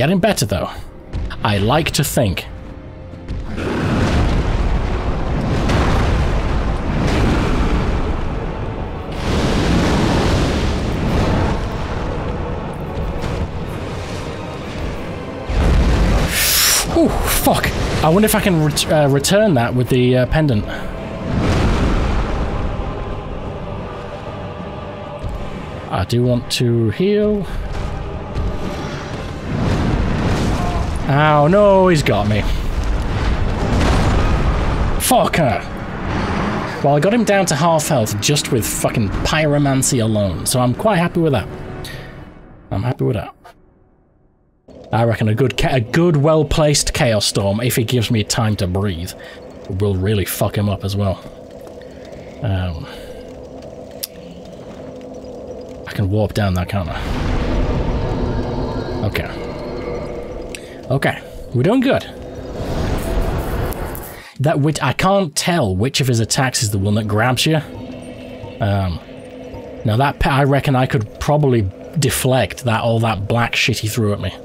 Getting better though. I like to think. Oh, fuck. I wonder if I can ret uh, return that with the uh, pendant. I do want to heal. Oh no, he's got me. Fucker! Well, I got him down to half health just with fucking pyromancy alone, so I'm quite happy with that. I'm happy with that. I reckon a good, a good, well-placed Chaos Storm, if it gives me time to breathe, will really fuck him up as well. Um, I can warp down that, can't I? Okay. Okay, we're doing good. That which I can't tell which of his attacks is the one that grabs you. Um, now that I reckon I could probably deflect that all that black shit he threw at me.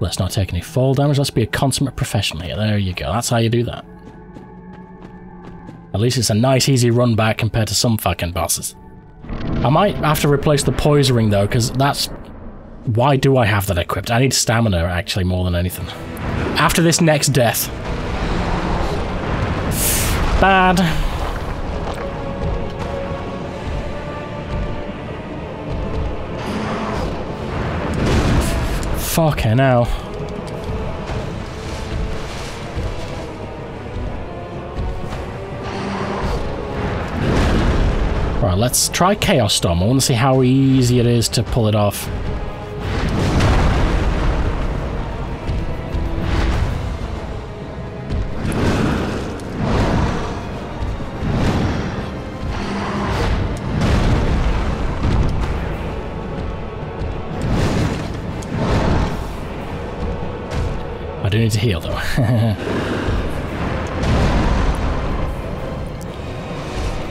Let's not take any fall damage. Let's be a consummate professional here. There you go. That's how you do that. At least it's a nice, easy run back compared to some fucking bosses. I might have to replace the poise ring though, because that's... Why do I have that equipped? I need stamina actually more than anything. After this next death. Bad. Fucking hell. Let's try Chaos Storm. I want to see how easy it is to pull it off. I do need to heal though.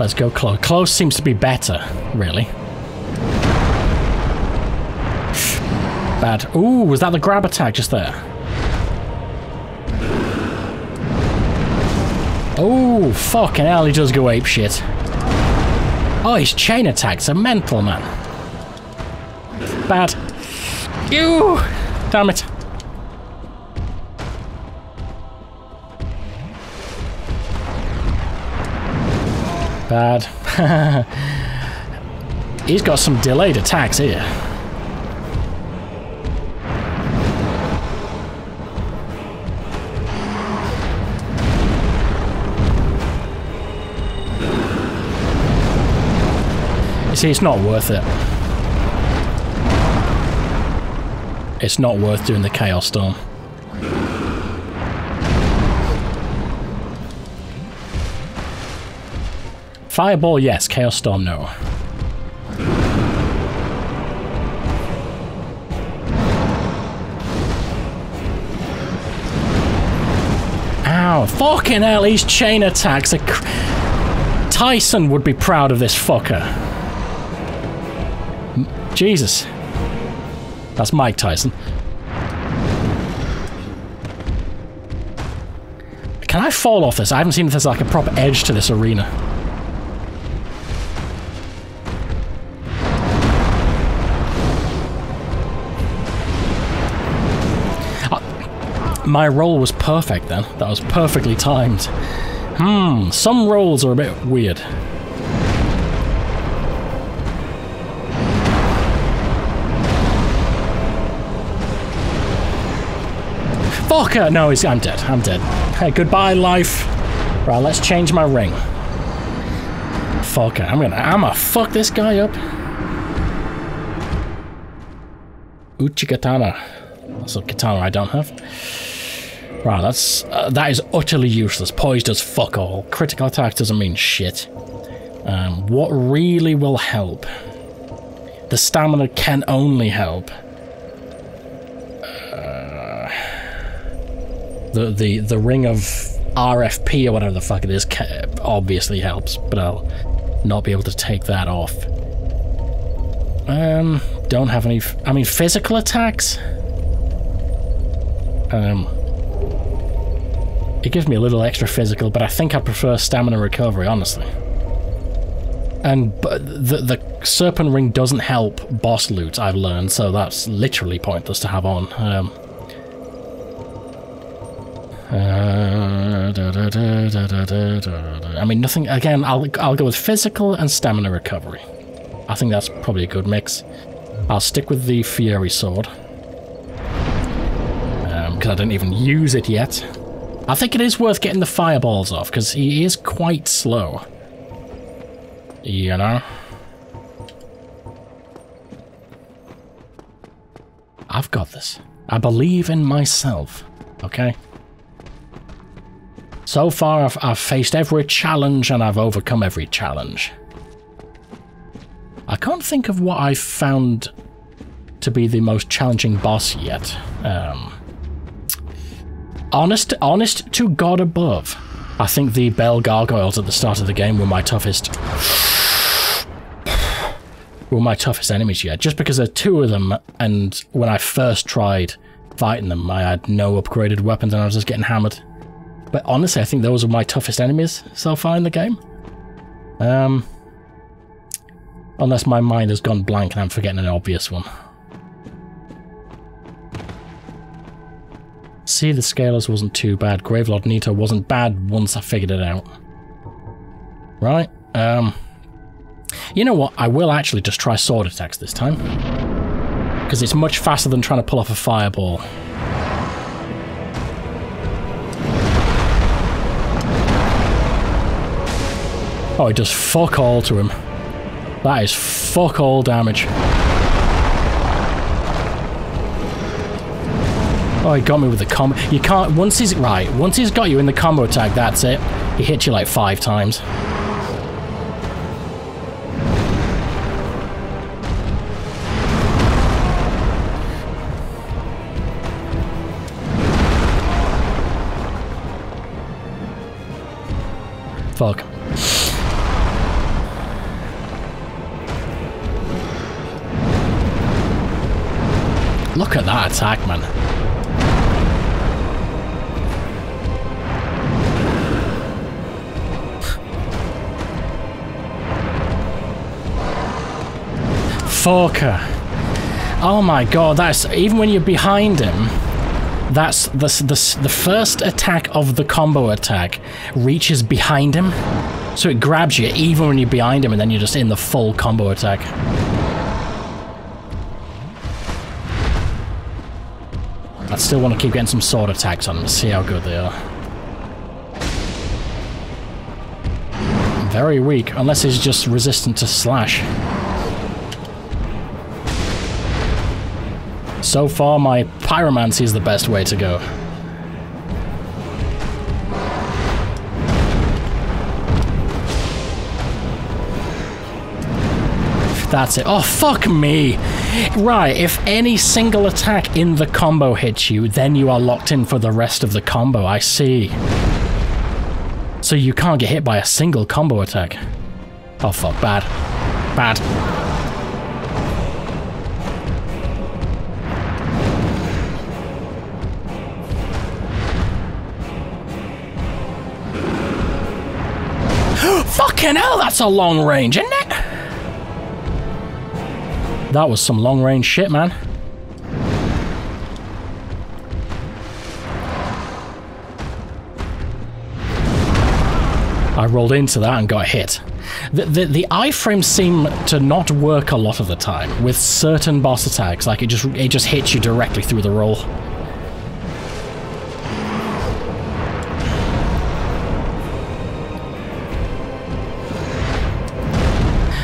Let's go close. Close seems to be better, really. Bad. Ooh, was that the grab attack just there? Oh, fucking hell, he does go ape shit. Oh, his chain attacks are mental, man. Bad. Ew! Damn it. Bad. He's got some delayed attacks here. You see, it's not worth it. It's not worth doing the Chaos Storm. Fireball, yes. Chaos Storm, no. Ow, fucking hell, these chain attacks. Tyson would be proud of this fucker. Jesus. That's Mike Tyson. Can I fall off this? I haven't seen if there's like a proper edge to this arena. My roll was perfect then. That was perfectly timed. Hmm, some rolls are a bit weird. Fucker! No, he's, I'm dead. I'm dead. Hey, goodbye, life. Right, let's change my ring. Fucker, I'm gonna, I'm gonna fuck this guy up. Uchi katana. That's a katana I don't have. Right, that's uh, that is utterly useless. Poise does fuck all. Critical attack doesn't mean shit. Um, what really will help? The stamina can only help. Uh, the the the ring of RFP or whatever the fuck it is obviously helps, but I'll not be able to take that off. Um, don't have any. I mean, physical attacks. Um, it gives me a little extra physical, but I think I prefer stamina recovery, honestly. And the the serpent ring doesn't help boss loot. I've learned, so that's literally pointless to have on. Um, uh, I mean, nothing. Again, I'll I'll go with physical and stamina recovery. I think that's probably a good mix. I'll stick with the Fury Sword. Because um, I didn't even use it yet. I think it is worth getting the fireballs off, because he is quite slow. You know? I've got this. I believe in myself, okay? So far, I've, I've faced every challenge and I've overcome every challenge. I can't think of what I've found to be the most challenging boss yet. Um, honest, honest to God above, I think the bell gargoyles at the start of the game were my toughest. were my toughest enemies yet, just because there are two of them, and when I first tried fighting them, I had no upgraded weapons and I was just getting hammered. But honestly, I think those are my toughest enemies so far in the game. Um, Unless my mind has gone blank and I'm forgetting an obvious one. See, the Scalers wasn't too bad. Gravelord Nito wasn't bad once I figured it out. Right, um... You know what, I will actually just try sword attacks this time. Because it's much faster than trying to pull off a fireball. Oh, it does fuck all to him. That is fuck all damage. Oh, he got me with the combo. You can't, once he's, right, once he's got you in the combo tag, that's it. He hits you like five times. Fuck. Forker. Oh my god, that's... Even when you're behind him, that's the, the, the first attack of the combo attack reaches behind him. So it grabs you even when you're behind him and then you're just in the full combo attack. I still want to keep getting some sword attacks on them see how good they are. Very weak, unless he's just resistant to slash. So far, my pyromancy is the best way to go. That's it. Oh, fuck me. Right, if any single attack in the combo hits you, then you are locked in for the rest of the combo. I see. So you can't get hit by a single combo attack. Oh, fuck. Bad. Bad. Fucking hell, that's a long range, isn't it? That was some long range shit, man. I rolled into that and got hit. The, the, the iframes seem to not work a lot of the time with certain boss attacks, like it just it just hits you directly through the roll.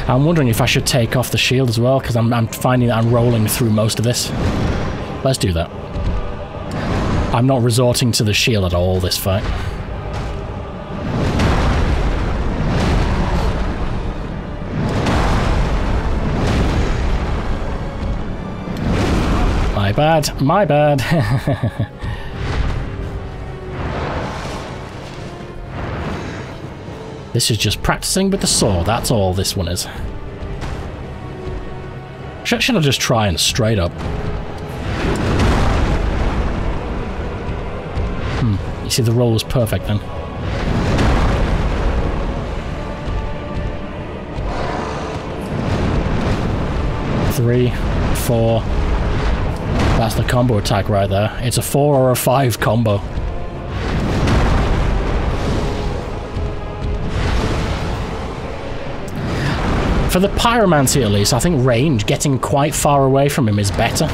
I'm wondering if I should take off the shield as well, because I'm, I'm finding that I'm rolling through most of this. Let's do that. I'm not resorting to the shield at all this fight. My bad, my bad. this is just practicing with the sword, that's all this one is. Should, should I just try and straight up? Hmm, you see the roll was perfect then. Three, four, that's the combo attack right there. It's a 4 or a 5 combo. For the Pyromancy at least, I think range, getting quite far away from him is better.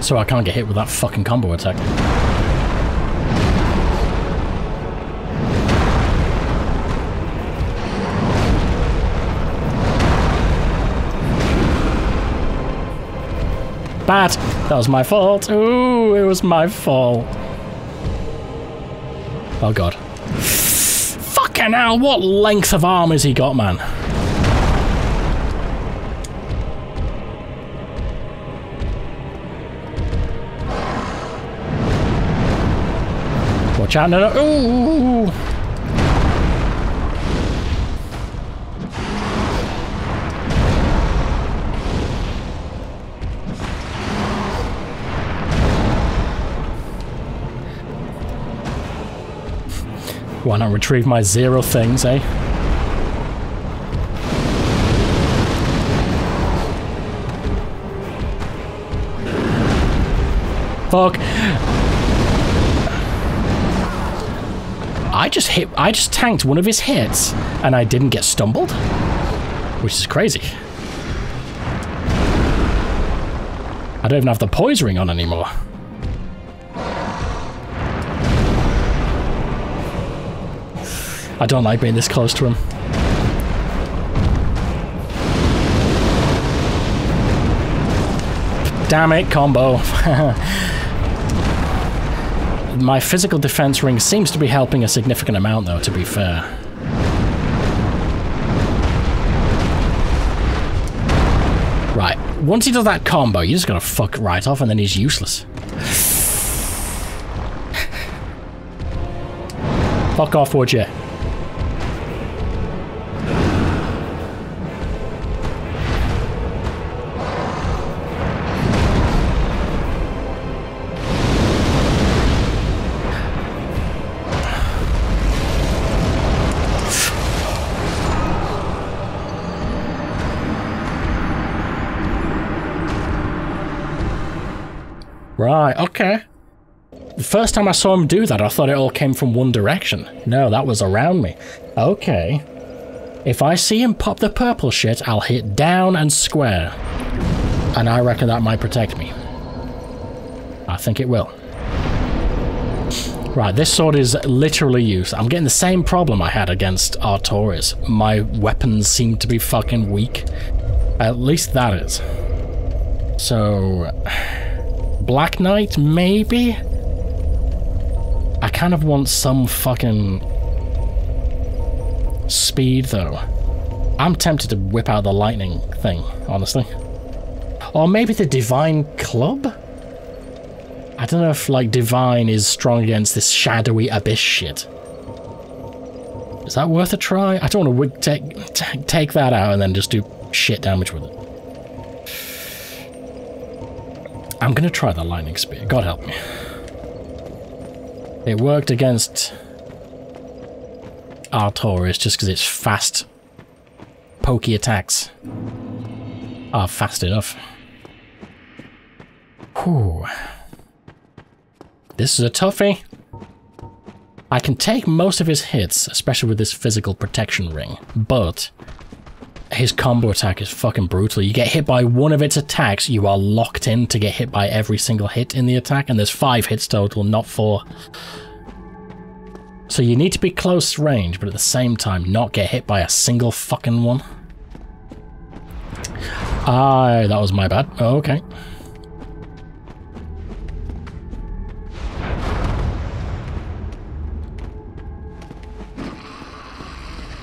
So I can't get hit with that fucking combo attack. Bad. That was my fault. Ooh, it was my fault. Oh god. Fucking hell, what length of arm has he got, man? Watch out, no, no. Ooh. Why not retrieve my zero things, eh? Fuck. I just hit- I just tanked one of his hits, and I didn't get stumbled? Which is crazy. I don't even have the poise ring on anymore. I don't like being this close to him. Damn it, combo. My physical defense ring seems to be helping a significant amount, though, to be fair. Right, once he does that combo, you just gotta fuck right off and then he's useless. fuck off, would you? First time I saw him do that, I thought it all came from one direction. No, that was around me. Okay. If I see him pop the purple shit, I'll hit down and square. And I reckon that might protect me. I think it will. Right, this sword is literally used. I'm getting the same problem I had against Artorias. My weapons seem to be fucking weak. At least that is. So... Black Knight, maybe? I kind of want some fucking speed, though. I'm tempted to whip out the lightning thing, honestly. Or maybe the Divine Club? I don't know if, like, Divine is strong against this shadowy abyss shit. Is that worth a try? I don't want to take, take that out and then just do shit damage with it. I'm gonna try the lightning spear. God help me. It worked against Artorias just because it's fast, pokey attacks are fast enough. Whew. This is a toughie. I can take most of his hits, especially with this physical protection ring, but his combo attack is fucking brutal. You get hit by one of its attacks, you are locked in to get hit by every single hit in the attack, and there's five hits total, not four. So you need to be close range, but at the same time not get hit by a single fucking one. Ah, that was my bad. Okay.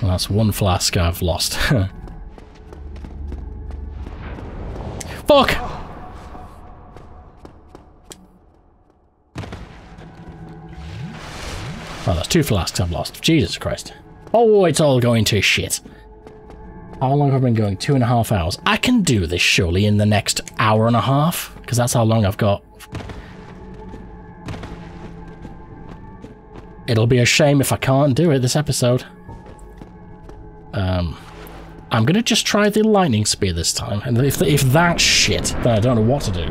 That's one flask I've lost. Fuck! Oh, that's two flasks I've lost. Jesus Christ. Oh, it's all going to shit. How long have I been going? Two and a half hours. I can do this surely in the next hour and a half, because that's how long I've got. It'll be a shame if I can't do it this episode. Um, I'm gonna just try the lightning spear this time, and if if that's shit, then I don't know what to do.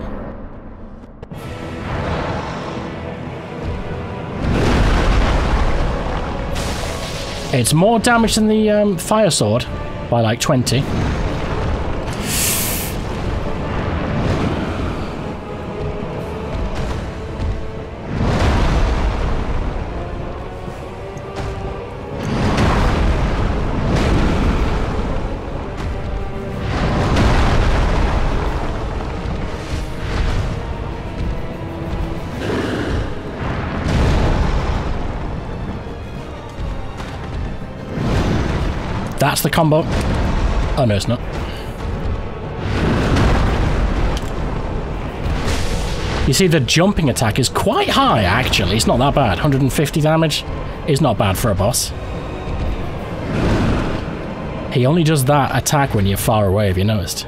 It's more damage than the um, fire sword by like 20. Combo. Oh, no, it's not. You see, the jumping attack is quite high, actually. It's not that bad. 150 damage is not bad for a boss. He only does that attack when you're far away, have you noticed?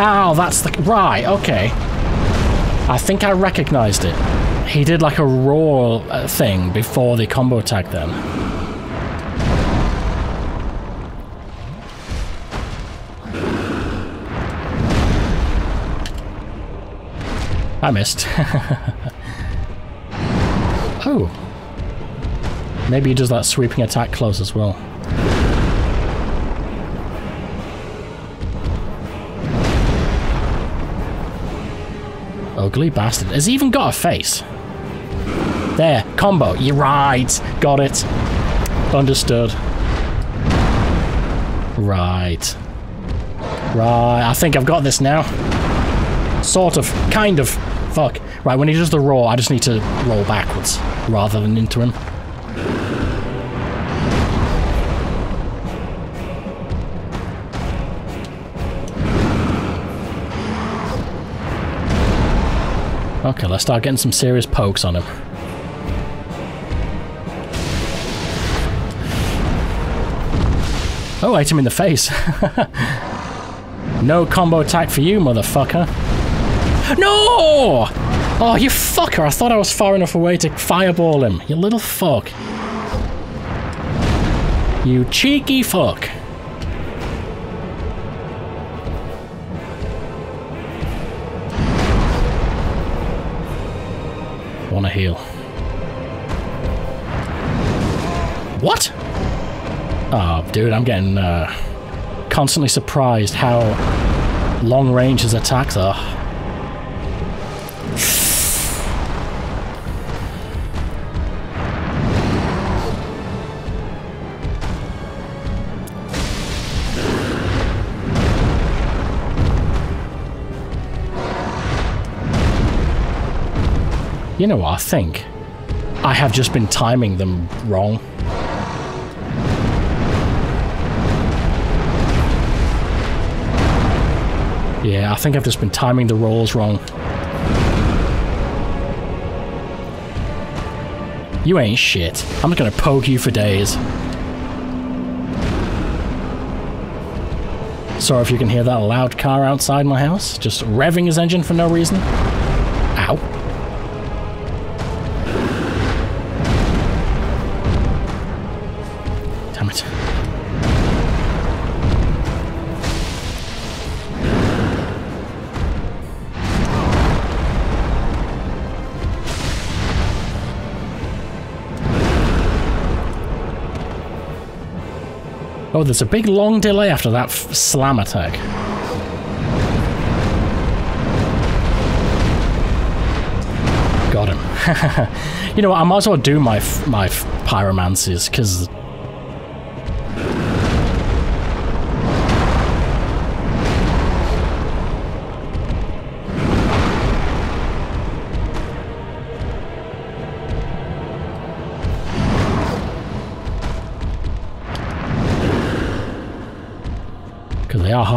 Oh, that's the... Right, okay. I think I recognized it. He did like a roar uh, thing before the combo attack then. I missed. oh. Maybe he does that sweeping attack close as well. Ugly bastard. Has he even got a face? There, combo. You're right. Got it. Understood. Right. Right, I think I've got this now. Sort of. Kind of. Fuck. Right, when he does the roar, I just need to roll backwards rather than into him. Okay, let's start getting some serious pokes on him. Oh, I hit him in the face. no combo attack for you, motherfucker. No! Oh, you fucker. I thought I was far enough away to fireball him. You little fuck. You cheeky fuck. Wanna heal. What? Dude, I'm getting uh, constantly surprised how long range his attacks are. You know what, I think I have just been timing them wrong. Yeah, I think I've just been timing the rolls wrong. You ain't shit. I'm gonna poke you for days. Sorry if you can hear that loud car outside my house, just revving his engine for no reason. Oh, there's a big long delay after that slam attack. Got him. you know what, I might as well do my my pyromancies, because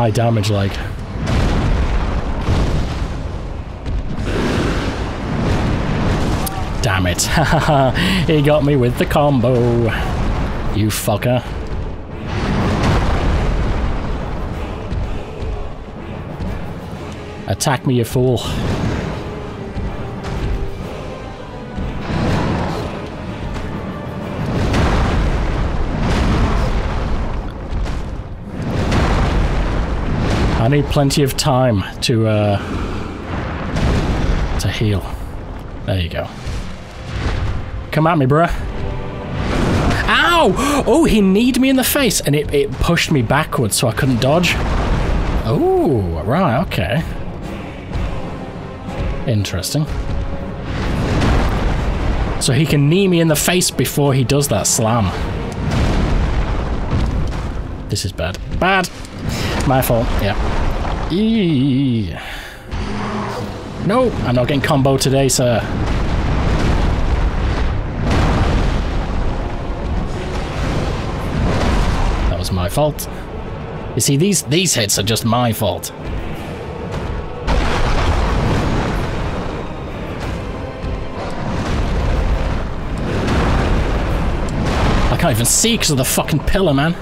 high damage, like. Damn it. he got me with the combo. You fucker. Attack me, you fool. I need plenty of time to, uh, to heal. There you go. Come at me, bruh. Ow! Oh, he kneed me in the face, and it, it pushed me backwards so I couldn't dodge. Oh, right, okay. Interesting. So he can knee me in the face before he does that slam. This is bad. Bad! My fault, yeah. Eee. No, I'm not getting combo today, sir. That was my fault. You see, these, these hits are just my fault. I can't even see because of the fucking pillar, man.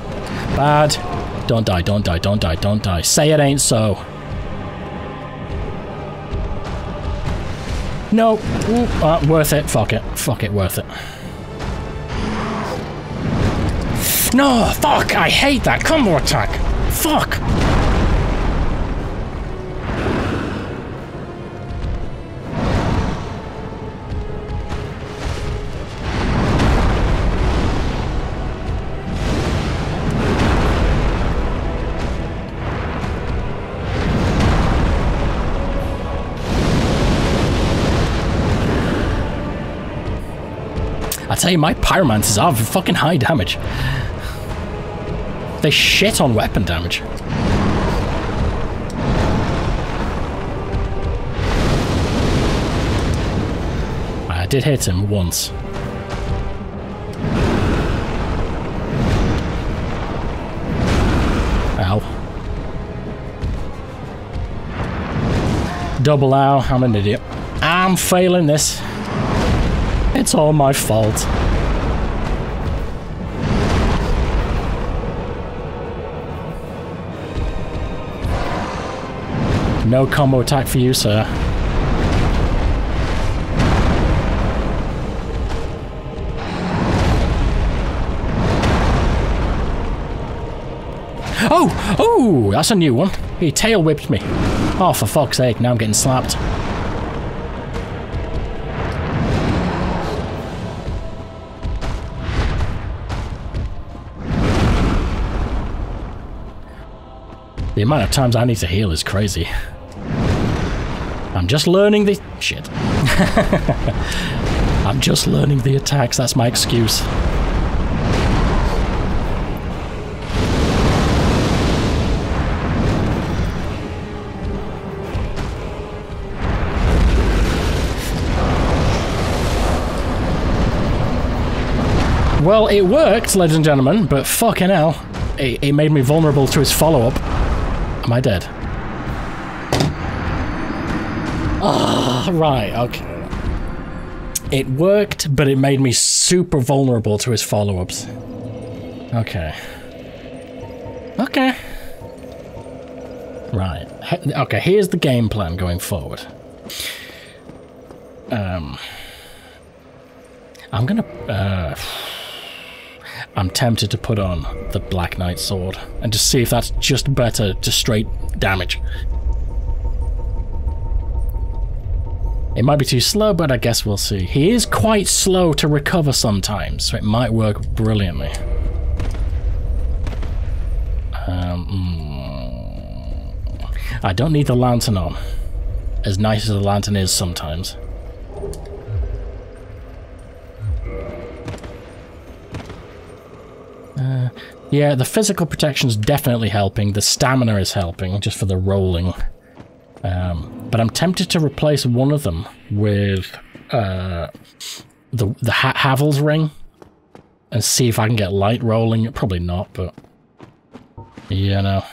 Bad. Don't die, don't die, don't die, don't die. Say it ain't so. No. Ooh, uh, worth it. Fuck it. Fuck it, worth it. No, fuck, I hate that combo attack. Fuck. Tell you, my pyromancers are fucking high damage. They shit on weapon damage. I did hit him once. Ow. Double ow, I'm an idiot. I'm failing this. It's all my fault. No combo attack for you, sir. Oh! Oh! That's a new one. He tail whipped me. Oh, for fuck's sake, now I'm getting slapped. Amount of times I need to heal is crazy. I'm just learning the... Shit. I'm just learning the attacks, that's my excuse. Well, it worked, ladies and gentlemen, but fucking hell. It, it made me vulnerable to his follow-up. Am I dead? Ah, oh, right, okay. It worked, but it made me super vulnerable to his follow-ups. Okay. Okay. Right. Okay, here's the game plan going forward. Um... I'm gonna... Uh, I'm tempted to put on the Black Knight sword and just see if that's just better to straight damage. It might be too slow, but I guess we'll see. He is quite slow to recover sometimes, so it might work brilliantly. Um, mm, I don't need the lantern on, as nice as the lantern is sometimes. Yeah, the physical protection's definitely helping. The stamina is helping, just for the rolling. Um, but I'm tempted to replace one of them with uh, the, the ha Havel's ring and see if I can get light rolling. Probably not, but you know.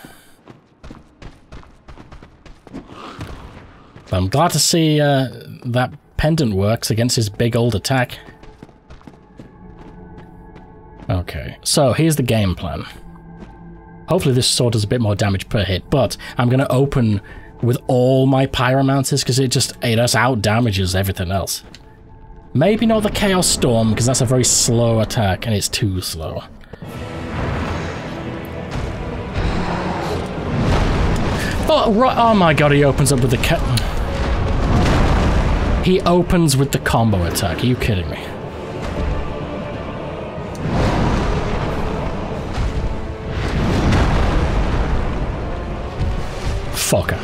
But I'm glad to see uh, that pendant works against his big old attack. Okay, so here's the game plan. Hopefully this sword does a bit more damage per hit, but I'm going to open with all my pyromancers because it just it just out damages everything else. Maybe not the Chaos Storm because that's a very slow attack and it's too slow. Oh, right, oh my god, he opens up with the He opens with the combo attack. Are you kidding me? Fucker.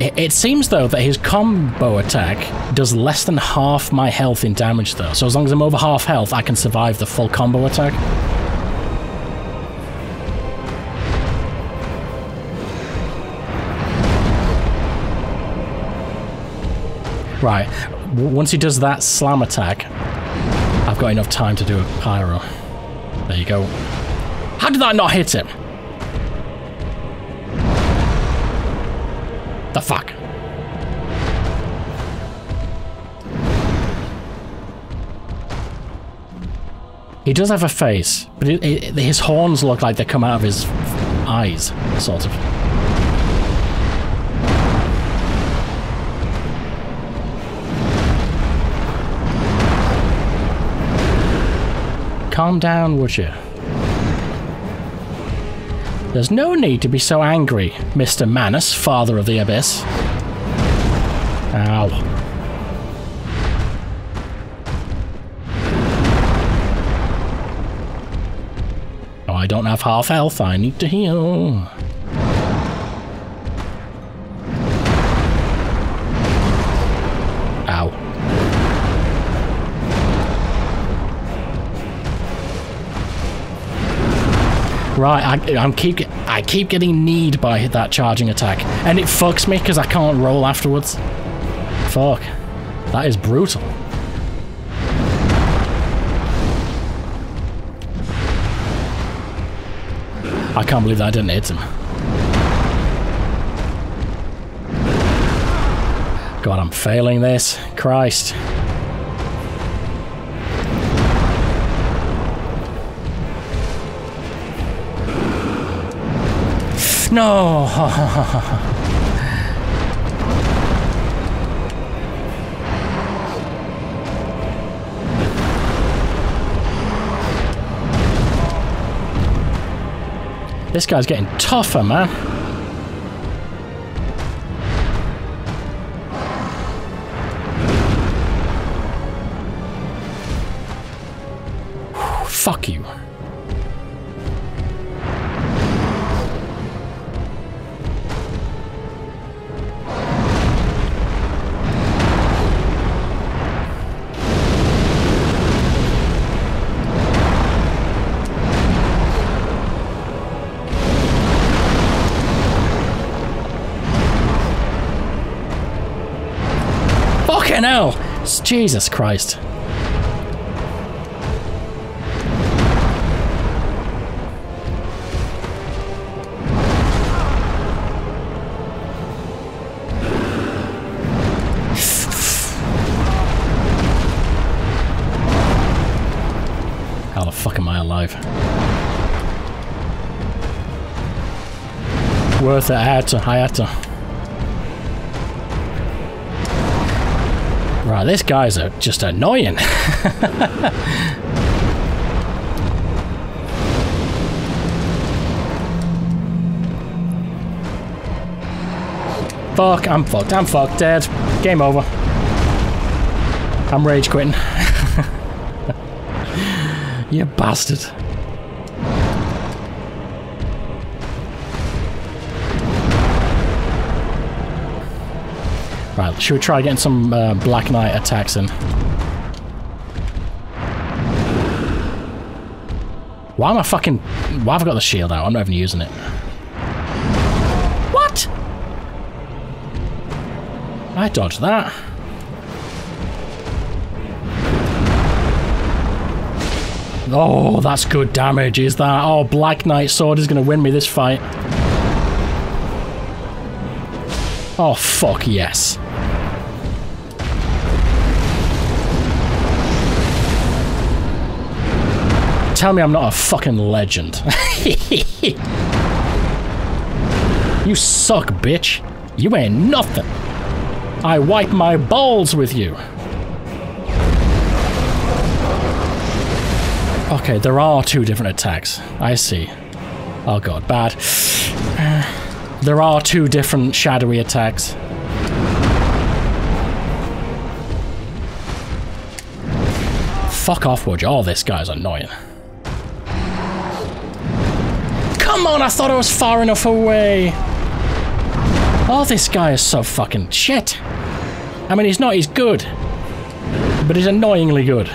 It, it seems though that his combo attack does less than half my health in damage though. So as long as I'm over half health, I can survive the full combo attack. Right. Once he does that slam attack, I've got enough time to do a pyro. There you go. How did that not hit him? The fuck? He does have a face, but it, it, his horns look like they come out of his eyes, sort of. Calm down, would you? There's no need to be so angry, Mr. Manus, Father of the Abyss. Ow. Oh, I don't have half health. I need to heal. Right, I, I'm keep I keep getting kneed by that charging attack, and it fucks me because I can't roll afterwards. Fuck, that is brutal. I can't believe that I didn't hit him. God, I'm failing this. Christ. No. this guy's getting tougher, man. Jesus Christ. How the fuck am I alive? Worth it, I had to, I had to. Ah, right, this guy's a, just annoying. Fuck, I'm fucked, I'm fucked, dead. Game over. I'm rage quitting. you bastard. Right, should we try getting some uh, Black Knight attacks in? Why am I fucking... Why have I got the shield out? I'm not even using it. What? I dodged that. Oh, that's good damage, is that? Oh, Black Knight Sword is going to win me this fight. Oh, fuck yes. Tell me I'm not a fucking legend. you suck, bitch. You ain't nothing. I wipe my balls with you. Okay, there are two different attacks. I see. Oh god, bad. There are two different shadowy attacks. Fuck off, would you? Oh, this guy's annoying. Come on, I thought I was far enough away. Oh, this guy is so fucking shit. I mean, he's not, he's good. But he's annoyingly good.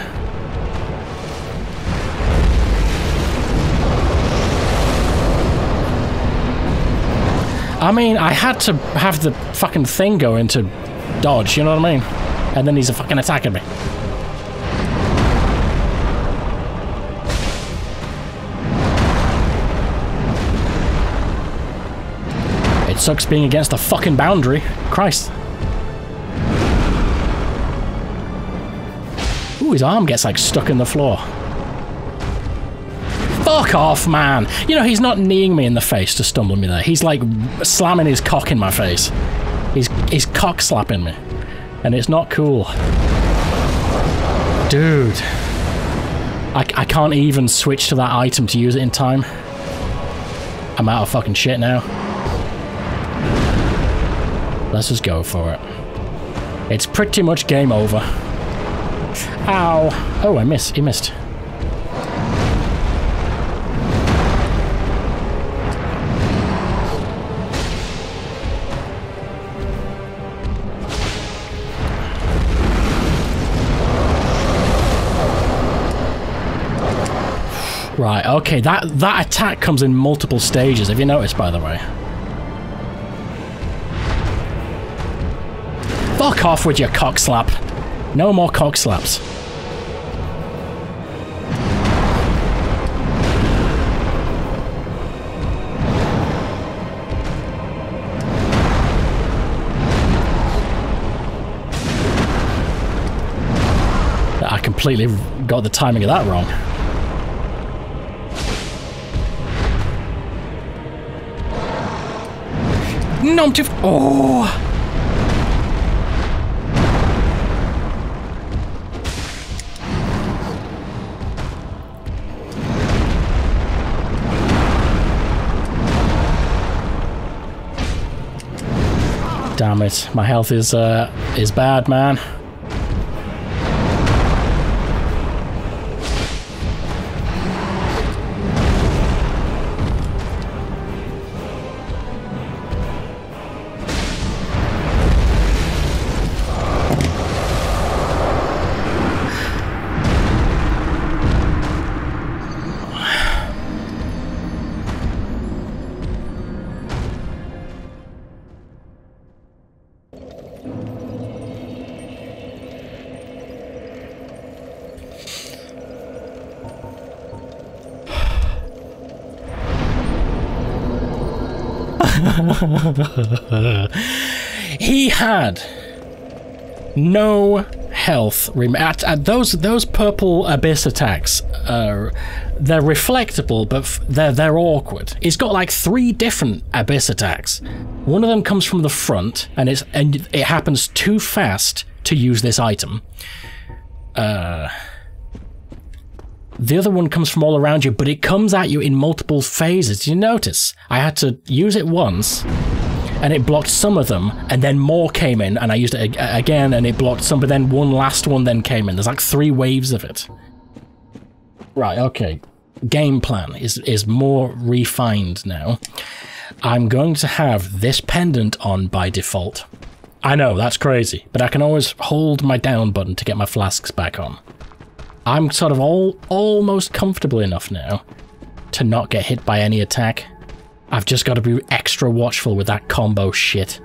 I mean, I had to have the fucking thing go into dodge, you know what I mean? And then he's fucking attacking me. Sucks being against the fucking boundary. Christ. Ooh, his arm gets like stuck in the floor. Fuck off, man. You know, he's not kneeing me in the face to stumble me there. He's like slamming his cock in my face. He's, he's cock slapping me. And it's not cool. Dude. I, I can't even switch to that item to use it in time. I'm out of fucking shit now. Let's just go for it. It's pretty much game over. Ow. Oh, I missed. He missed. Right, okay, that, that attack comes in multiple stages, have you noticed, by the way? Fuck off with your cock slap. No more cock slaps. I completely got the timing of that wrong. Numpty. Oh. Damn it, my health is uh is bad, man. No health. At, at those those purple abyss attacks, uh, they're reflectable, but they're they're awkward. He's got like three different abyss attacks. One of them comes from the front, and it's and it happens too fast to use this item. Uh, the other one comes from all around you, but it comes at you in multiple phases. You notice? I had to use it once, and it blocked some of them, and then more came in, and I used it again, and it blocked some, but then one last one then came in. There's like three waves of it. Right, okay. Game plan is, is more refined now. I'm going to have this pendant on by default. I know, that's crazy, but I can always hold my down button to get my flasks back on. I'm sort of all almost comfortable enough now to not get hit by any attack. I've just got to be extra watchful with that combo shit.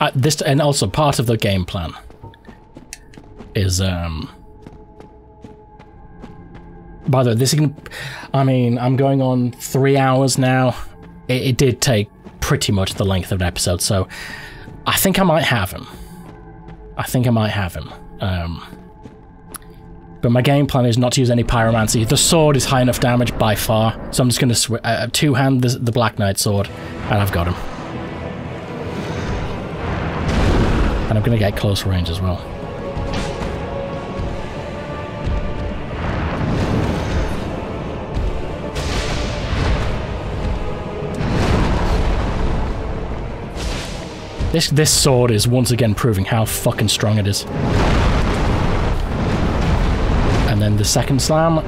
uh, this and also part of the game plan is um. By the way, this is. I mean, I'm going on three hours now. It, it did take pretty much the length of an episode, so I think I might have him. I think I might have him. Um, but my game plan is not to use any pyromancy. The sword is high enough damage by far, so I'm just going to uh, two-hand the, the Black Knight sword, and I've got him. And I'm going to get close range as well. This this sword is once again proving how fucking strong it is. Then the second slam.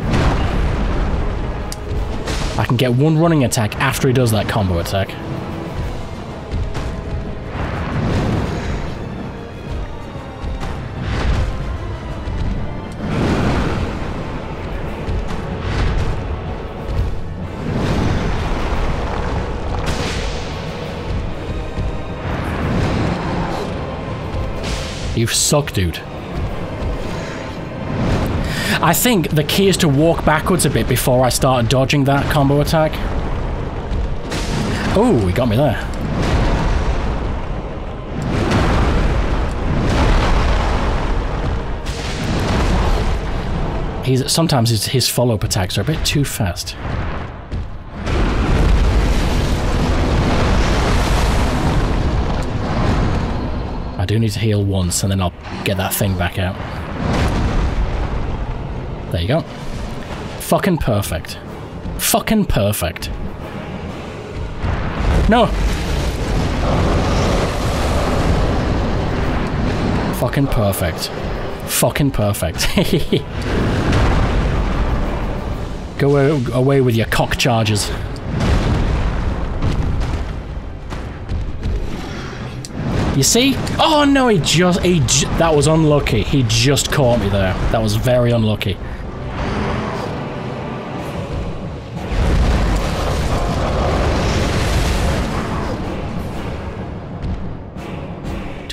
I can get one running attack after he does that combo attack. You suck, dude. I think the key is to walk backwards a bit before I start dodging that combo attack. Oh, he got me there. He's sometimes his, his follow-up attacks are a bit too fast. I do need to heal once and then I'll get that thing back out. There you go. Fucking perfect. Fucking perfect. No! Fucking perfect. Fucking perfect. Go away with your cock charges. You see? Oh no, he just, he that was unlucky. He just caught me there. That was very unlucky.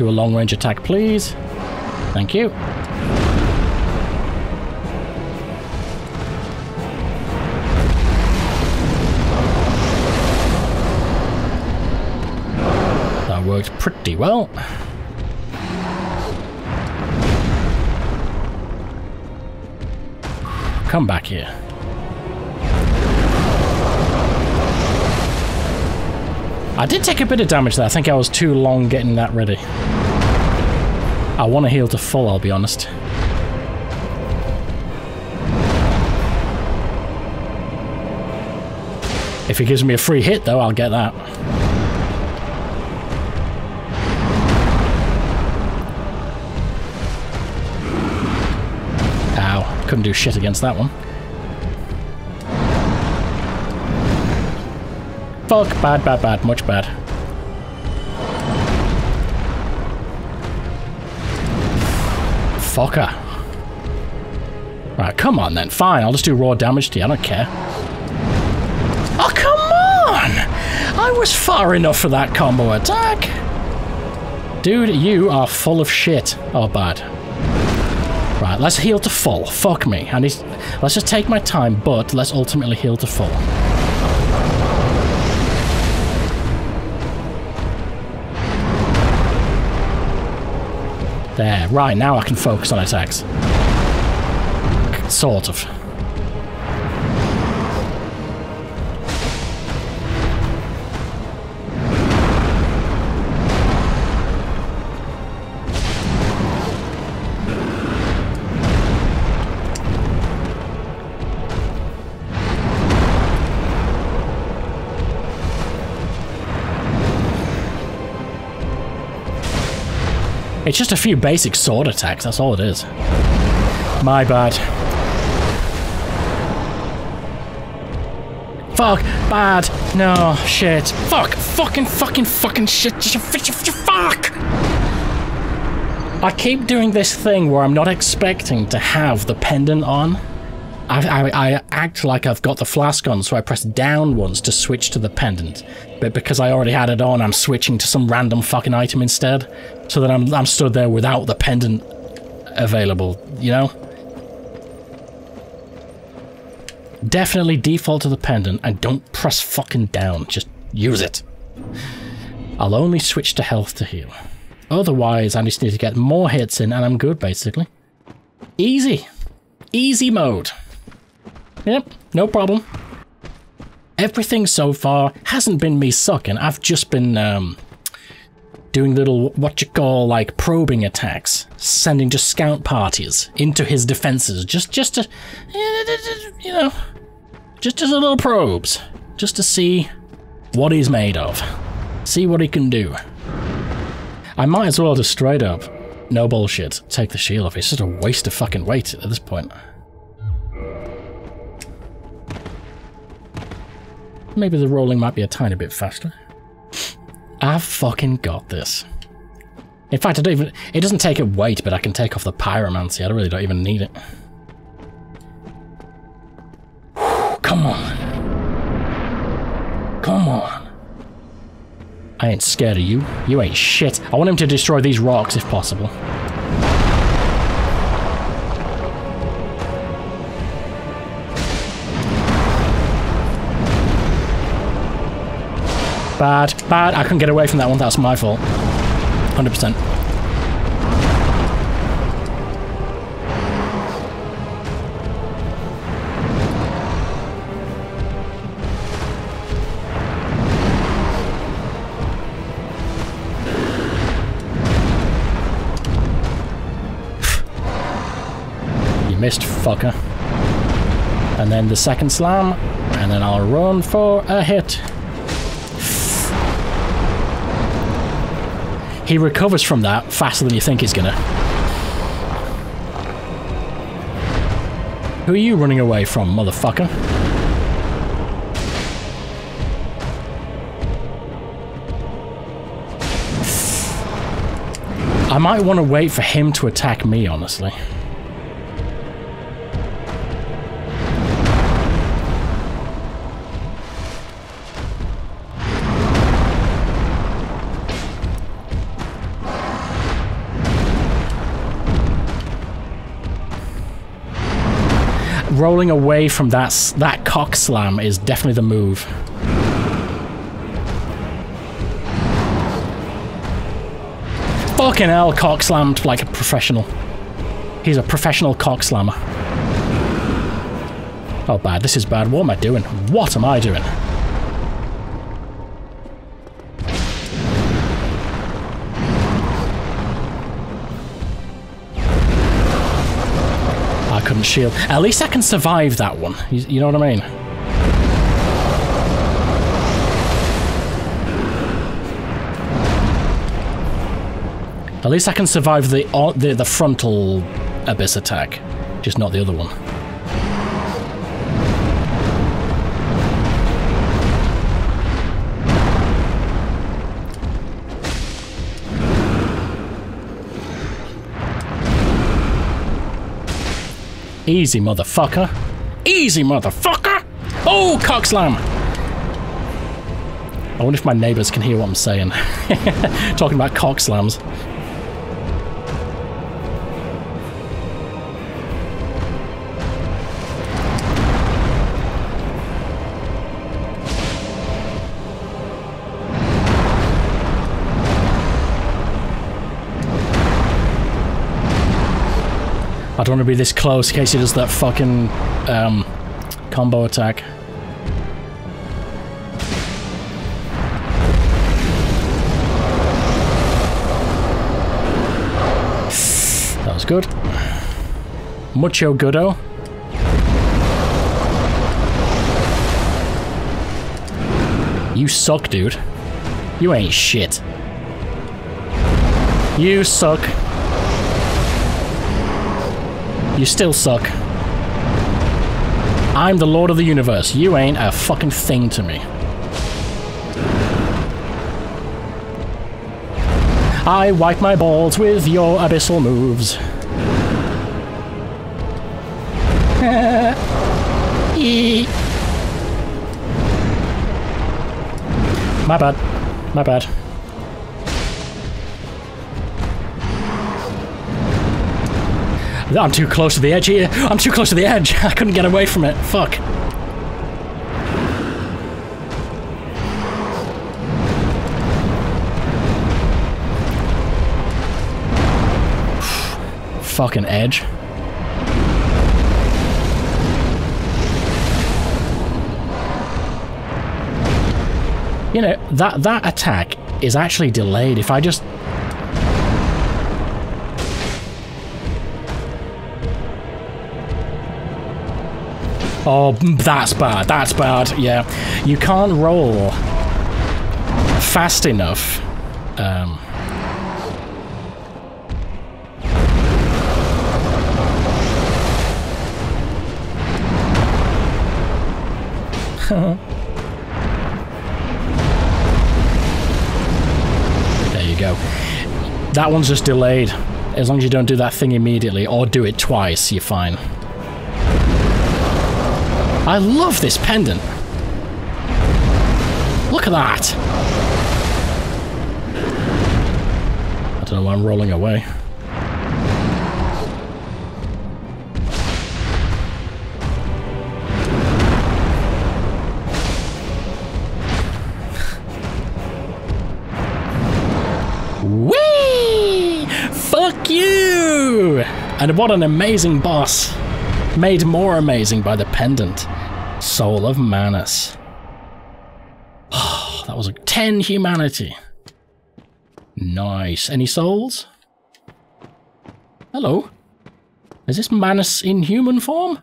A long range attack, please. Thank you. That worked pretty well. Come back here. I did take a bit of damage there. I think I was too long getting that ready. I want to heal to full, I'll be honest. If he gives me a free hit, though, I'll get that. Ow. Couldn't do shit against that one. Fuck, bad, bad, bad, much bad. Fucker. Right, come on then. Fine, I'll just do raw damage to you. I don't care. Oh, come on! I was far enough for that combo attack. Dude, you are full of shit. Oh, bad. Right, let's heal to full. Fuck me. I need, let's just take my time, but let's ultimately heal to full. There. Right, now I can focus on attacks. Sort of. It's just a few basic sword attacks, that's all it is. My bad. Fuck, bad, no, shit, fuck, fucking, fucking, fucking shit, fuck! I keep doing this thing where I'm not expecting to have the pendant on, I, I, I act like I've got the flask on, so I press down once to switch to the pendant. But because I already had it on, I'm switching to some random fucking item instead. So that I'm, I'm stood there without the pendant available, you know? Definitely default to the pendant and don't press fucking down. Just use it. I'll only switch to health to heal. Otherwise, I just need to get more hits in and I'm good, basically. Easy. Easy mode. Yep, no problem. Everything so far hasn't been me sucking. I've just been um, doing little, what you call, like, probing attacks. Sending just scout parties into his defenses. Just, just to, you know, just as little probes. Just to see what he's made of. See what he can do. I might as well just straight up, no bullshit, take the shield off. It's just a waste of fucking weight at this point. Maybe the rolling might be a tiny bit faster. I've fucking got this. In fact, I don't even... It doesn't take a weight, but I can take off the pyromancy. I really don't even need it. Come on. Come on. I ain't scared of you. You ain't shit. I want him to destroy these rocks if possible. Bad, bad. I couldn't get away from that one. That's my fault. 100%. You missed, fucker. And then the second slam, and then I'll run for a hit. He recovers from that faster than you think he's gonna. Who are you running away from, motherfucker? I might want to wait for him to attack me, honestly. Rolling away from that that cock slam is definitely the move. Fucking hell, cock slammed like a professional. He's a professional cock slammer. Oh, bad. This is bad. What am I doing? What am I doing? Shield. At least I can survive that one. You, you know what I mean? At least I can survive the the, the frontal abyss attack, just not the other one. Easy, motherfucker. Easy, motherfucker! Oh, cockslam! I wonder if my neighbours can hear what I'm saying. Talking about cockslams. Don't want to be this close in case he does that fucking um, combo attack. That was good. Mucho goodo. You suck, dude. You ain't shit. You suck. You still suck. I'm the Lord of the Universe. You ain't a fucking thing to me. I wipe my balls with your abyssal moves. My bad. My bad. I'm too close to the edge here. I'm too close to the edge. I couldn't get away from it. Fuck. Fucking edge. You know, that that attack is actually delayed. If I just Oh, that's bad. That's bad. Yeah. You can't roll fast enough. Um, there you go. That one's just delayed. As long as you don't do that thing immediately, or do it twice, you're fine. I love this pendant. Look at that. I don't know why I'm rolling away. Whee! Fuck you! And what an amazing boss. Made more amazing by the pendant. Soul of Manus. that was a 10 humanity. Nice. Any souls? Hello. Is this Manus in human form?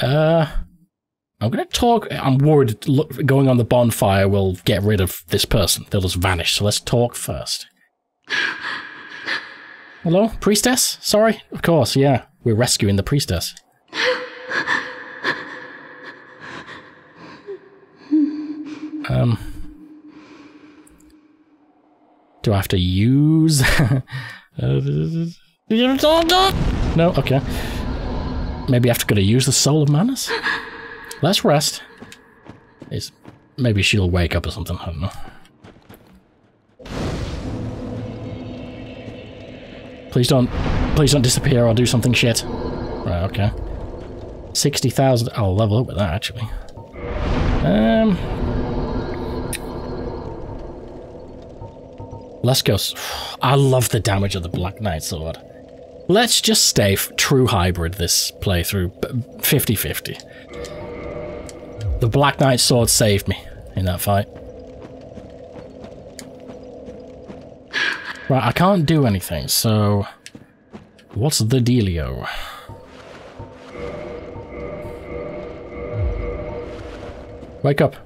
Uh, I'm gonna talk. I'm worried look, going on the bonfire will get rid of this person. They'll just vanish. So let's talk first. Hello, priestess? Sorry? Of course, yeah. We're rescuing the priestess. Um, do I have to use? no, okay. Maybe I have to go to use the soul of Manus. Let's rest. It's, maybe she'll wake up or something. I don't know. Please don't, please don't disappear or do something shit. Right, okay. 60,000, I'll level up with that actually. Um, Let's go. I love the damage of the Black Knight Sword. Let's just stay true hybrid this playthrough, 50-50. The Black Knight Sword saved me in that fight. Right, I can't do anything, so... What's the dealio? Wake up.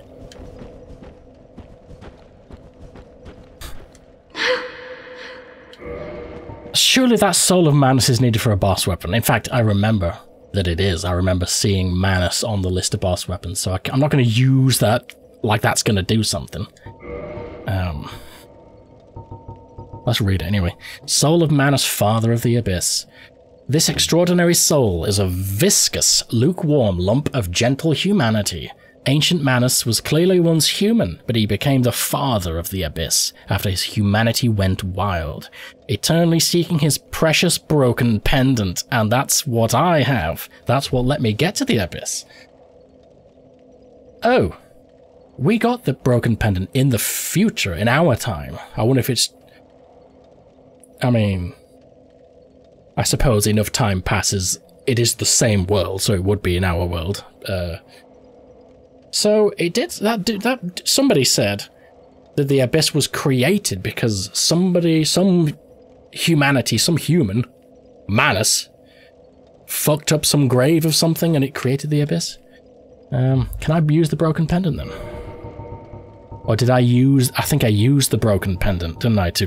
Surely that soul of Manus is needed for a boss weapon. In fact, I remember that it is. I remember seeing Manus on the list of boss weapons, so I, am not going to use that like that's going to do something. Um, let's read it anyway. Soul of Manus, Father of the Abyss. This extraordinary soul is a viscous, lukewarm lump of gentle humanity Ancient Manus was clearly once human, but he became the father of the Abyss after his humanity went wild, eternally seeking his precious broken pendant, and that's what I have. That's what let me get to the Abyss. Oh, we got the broken pendant in the future, in our time. I wonder if it's... I mean... I suppose enough time passes, it is the same world, so it would be in our world. Uh, so it did that. That somebody said that the abyss was created because somebody, some humanity, some human, Manus, fucked up some grave of something and it created the abyss. Um, can I use the broken pendant then? Or did I use? I think I used the broken pendant, didn't I, to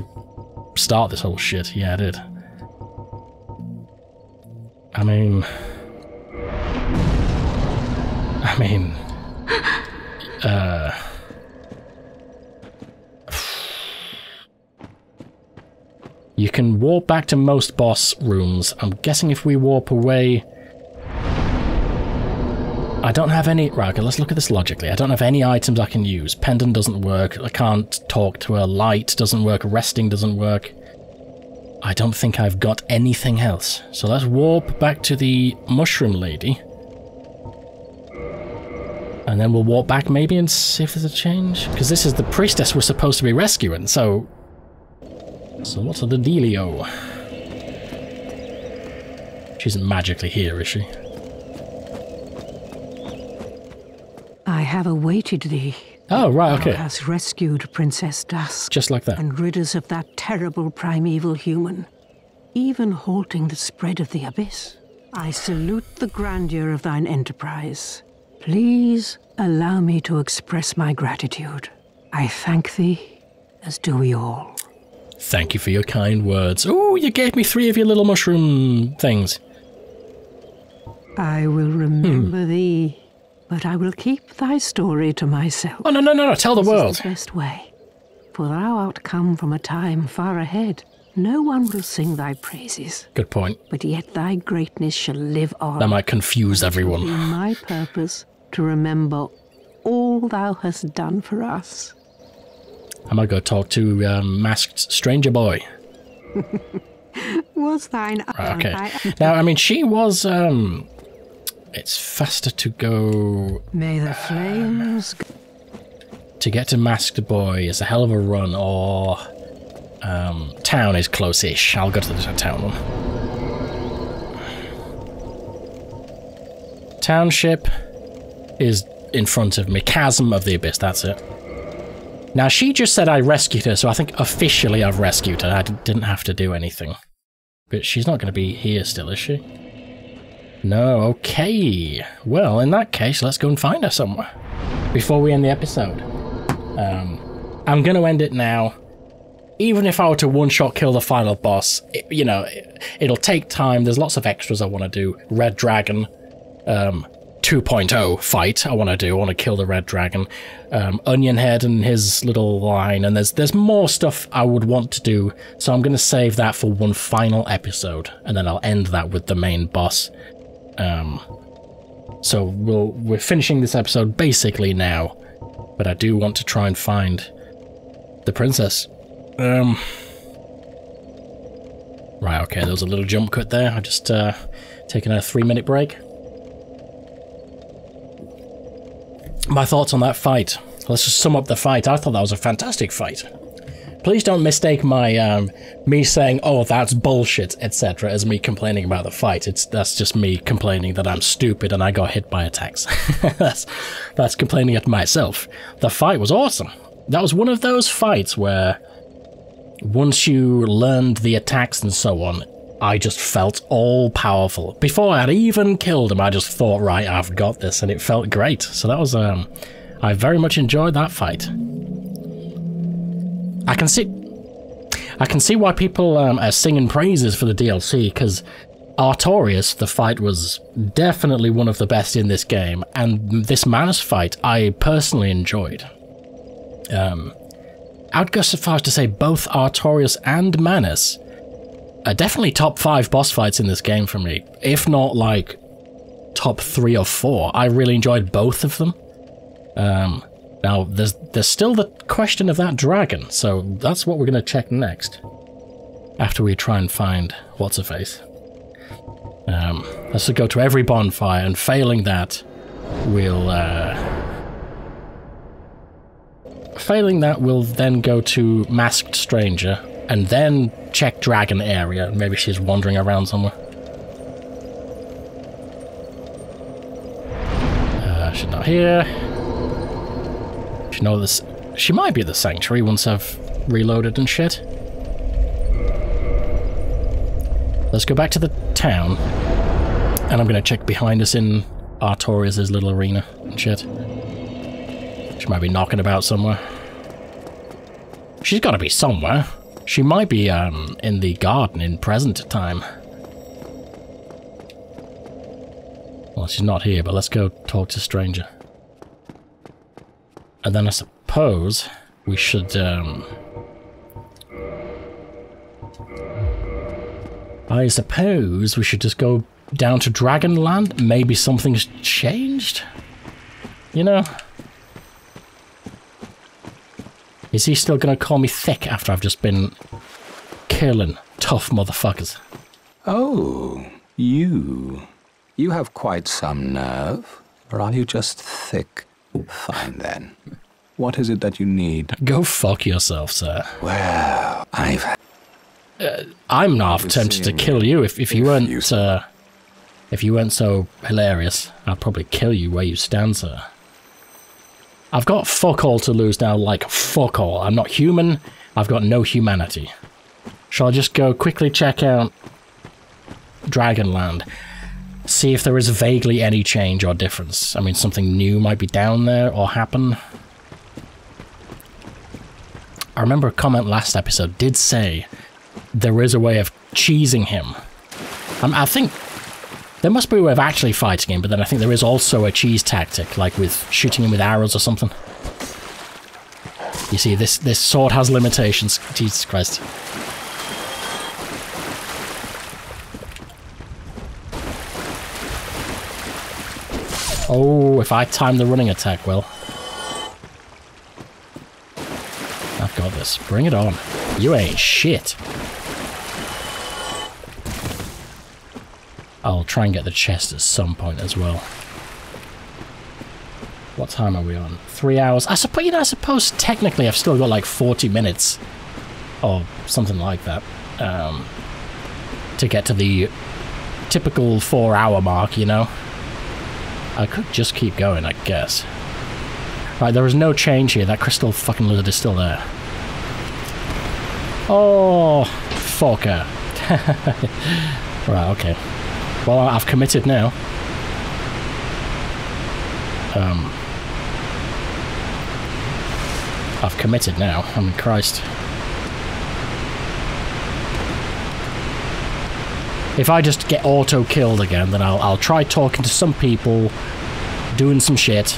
start this whole shit? Yeah, I did. I mean, I mean. Uh. You can warp back to most boss rooms. I'm guessing if we warp away I don't have any... Right, okay, let's look at this logically. I don't have any items I can use. Pendant doesn't work. I can't talk to her. Light doesn't work. Resting doesn't work. I don't think I've got anything else. So let's warp back to the mushroom lady. And then we'll walk back maybe and see if there's a change. Because this is the priestess we're supposed to be rescuing, so... So what's the dealio? She isn't magically here, is she? I have awaited thee. Oh, right, okay. Thou hast rescued Princess Dusk Just like that. and rid us of that terrible primeval human, even halting the spread of the abyss. I salute the grandeur of thine enterprise. Please allow me to express my gratitude. I thank thee, as do we all. Thank you for your kind words. Oh, you gave me three of your little mushroom things. I will remember hmm. thee, but I will keep thy story to myself. Oh, no, no, no, no, tell the This world. is the best way. For thou art come from a time far ahead. No one will sing thy praises, Good point. but yet thy greatness shall live on. That might confuse everyone. my purpose to remember all thou hast done for us. I might go talk to um, masked stranger boy. Was thine Right, okay. Now, I mean, she was. um It's faster to go May the flames go to get to masked boy. It's a hell of a run, or um, town is close-ish. I'll go to the town one. Township is in front of me. Chasm of the Abyss, that's it. Now, she just said I rescued her, so I think officially I've rescued her. I didn't have to do anything. But she's not going to be here still, is she? No, okay. Well, in that case, let's go and find her somewhere. Before we end the episode. Um, I'm going to end it now. Even if I were to one-shot kill the final boss, it, you know, it, it'll take time. There's lots of extras I want to do. Red Dragon, um, 2.0 fight I want to do. I want to kill the Red Dragon. Um, Onion Head and his little line, and there's there's more stuff I would want to do. So I'm going to save that for one final episode, and then I'll end that with the main boss. Um, so we'll we're finishing this episode basically now, but I do want to try and find the princess. Um. Right, okay, there was a little jump cut there. I just uh, taking a three minute break. My thoughts on that fight. Let's just sum up the fight. I thought that was a fantastic fight. Please don't mistake my um, me saying, "Oh, that's bullshit," etc., as me complaining about the fight. It's that's just me complaining that I'm stupid and I got hit by attacks. that's that's complaining at myself. The fight was awesome. That was one of those fights where once you learned the attacks and so on, I just felt all powerful. Before I had even killed him, I just thought, right, I've got this, and it felt great. So that was um, I very much enjoyed that fight. I can see, I can see why people um, are singing praises for the DLC because Artorias, the fight was definitely one of the best in this game, and this Manus fight I personally enjoyed. Um, I'd go so far as to say both Artorias and Manus are definitely top five boss fights in this game for me, if not like top three or four. I really enjoyed both of them. Um, now, there's there's still the question of that dragon, so that's what we're going to check next. After we try and find what's her face. Um, let's go to every bonfire, and failing that, we'll. Uh, failing that, we'll then go to masked stranger, and then check dragon area. Maybe she's wandering around somewhere. Uh, she's not here. Know this. She might be at the sanctuary once I've reloaded and shit. Let's go back to the town, and I'm gonna check behind us in Artorias' little arena and shit. She might be knocking about somewhere. She's got to be somewhere. She might be um in the garden in present time. Well, she's not here, but let's go talk to stranger. And then I suppose we should um I suppose we should just go down to Dragonland. Maybe something's changed. you know? Is he still gonna call me thick after I've just been killing tough motherfuckers? Oh, you. You have quite some nerve. Or are you just thick? Fine then. What is it that you need? Go fuck yourself, sir. Well, I've I'm half was tempted to kill you if, if you if weren't you- uh, if you weren't so hilarious. I'd probably kill you where you stand, sir. I've got fuck all to lose now, like fuck all. I'm not human. I've got no humanity. Shall I just go quickly check out Dragonland? See if there is vaguely any change or difference. I mean, something new might be down there or happen. I remember a comment last episode did say there is a way of cheesing him. Um, I think there must be a way of actually fighting him, but then I think there is also a cheese tactic, like with shooting him with arrows or something. You see, this this sword has limitations. Jesus Christ. Oh, if I time the running attack well. I've got this. Bring it on. You ain't shit. I'll try and get the chest at some point as well. What time are we on? Three hours. I suppose, you know, I suppose technically I've still got like 40 minutes or something like that um, to get to the typical four hour mark, you know? I could just keep going, I guess. Right, there is no change here. That crystal fucking lizard is still there. Oh, fucker. right, okay. Well, I've committed now. Um, I've committed now. I mean, Christ. If I just get auto killed again, then I'll I'll try talking to some people, doing some shit.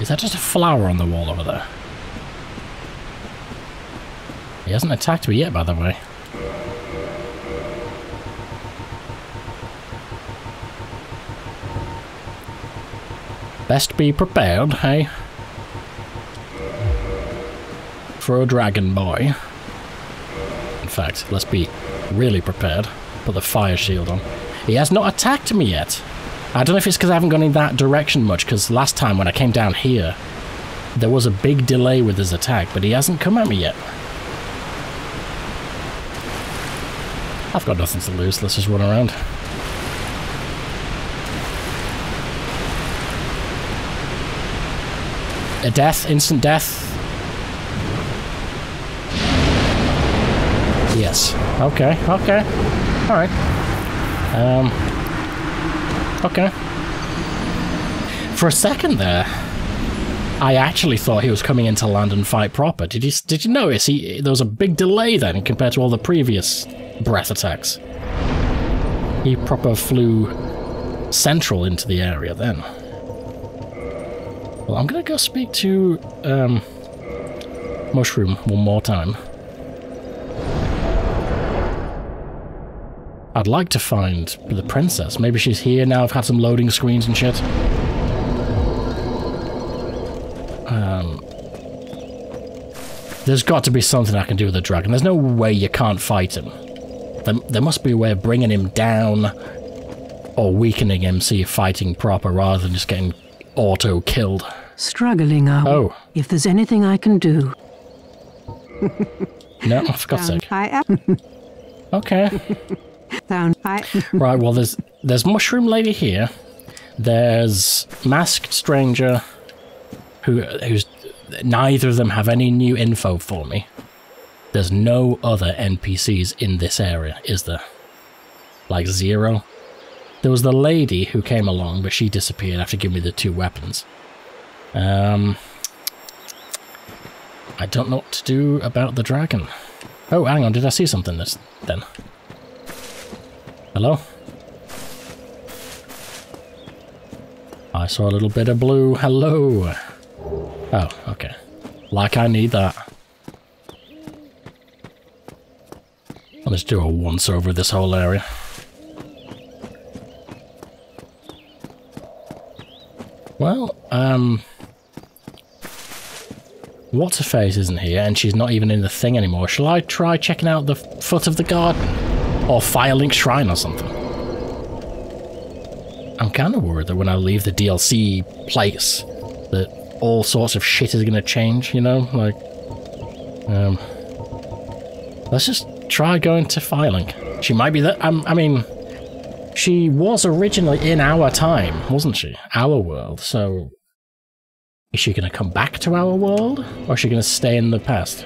Is that just a flower on the wall over there? He hasn't attacked me yet, by the way. Best be prepared, hey? For a dragon boy. In fact, let's be really prepared. Put the fire shield on. He has not attacked me yet. I don't know if it's because I haven't gone in that direction much, because last time when I came down here, there was a big delay with his attack, but he hasn't come at me yet. I've got nothing to lose, let's just run around. A death, instant death. Yes. Okay, okay. Alright. Um. Okay. For a second there, I actually thought he was coming into land and fight proper. Did you did you notice he there was a big delay then compared to all the previous breath attacks? He proper flew central into the area then. Well, I'm gonna go speak to um, Mushroom one more time. I'd like to find the princess. Maybe she's here now. I've had some loading screens and shit. Um, there's got to be something I can do with the dragon. There's no way you can't fight him. There, there must be a way of bringing him down or weakening him so you're fighting proper rather than just getting auto killed. Struggling, are we? Oh. If there's anything I can do. No, for God's sake. I am. Okay. I. Right, well, there's there's Mushroom Lady here. There's Masked Stranger, who who's neither of them have any new info for me. There's no other NPCs in this area, is there? Like zero. There was the lady who came along, but she disappeared after giving me the two weapons. Um, I don't know what to do about the dragon. Oh, hang on, did I see something this then? Hello? I saw a little bit of blue. Hello. Oh, okay. Like I need that. Let's do a once over this whole area. Well, um... What's her face isn't here, and she's not even in the thing anymore. Shall I try checking out the foot of the garden? Or Firelink Shrine or something? I'm kind of worried that when I leave the DLC place, that all sorts of shit is going to change, you know? Like, um... Let's just try going to Firelink. She might be that. Um, I mean, she was originally in our time, wasn't she? Our world. So, is she going to come back to our world, or is she going to stay in the past?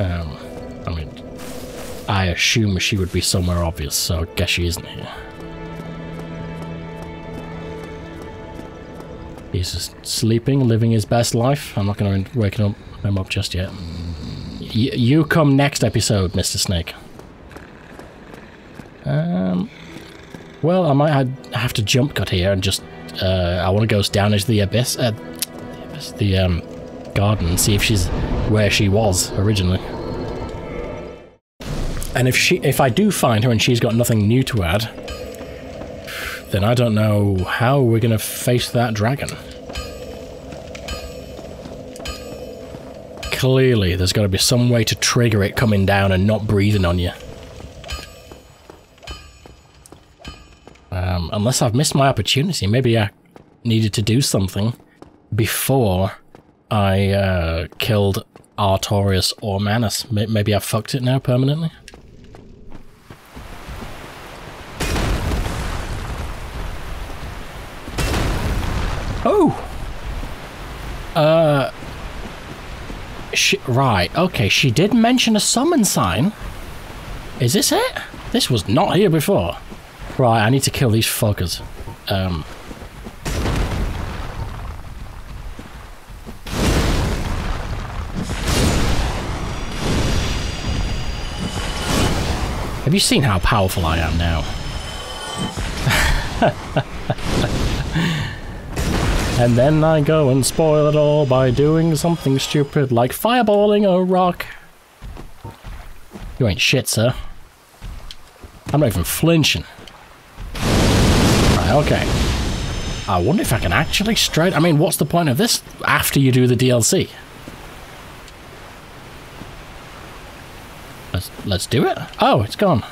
Um, I assume she would be somewhere obvious, so I guess she isn't here. He's just sleeping, living his best life. I'm not going to wake him up, him up just yet. Y you come next episode, Mr. Snake. Um, well, I might have to jump cut here and just, uh, I want to go down into the abyss, uh, the, abyss, the um, garden and see if she's where she was originally. And if she, if I do find her and she's got nothing new to add, then I don't know how we're going to face that dragon. Clearly, there's got to be some way to trigger it coming down and not breathing on you. Um, unless I've missed my opportunity, maybe I needed to do something before I uh, killed Artorias or Manus. Maybe I've fucked it now permanently. Oh! Uh... She, right, okay, she did mention a summon sign. Is this it? This was not here before. Right, I need to kill these fuckers. Um... Have you seen how powerful I am now? And then I go and spoil it all by doing something stupid like fireballing a rock. You ain't shit, sir. I'm not even flinching. Right, okay. I wonder if I can actually straight... I mean, what's the point of this after you do the DLC? Let's, let's do it. Oh, it's gone.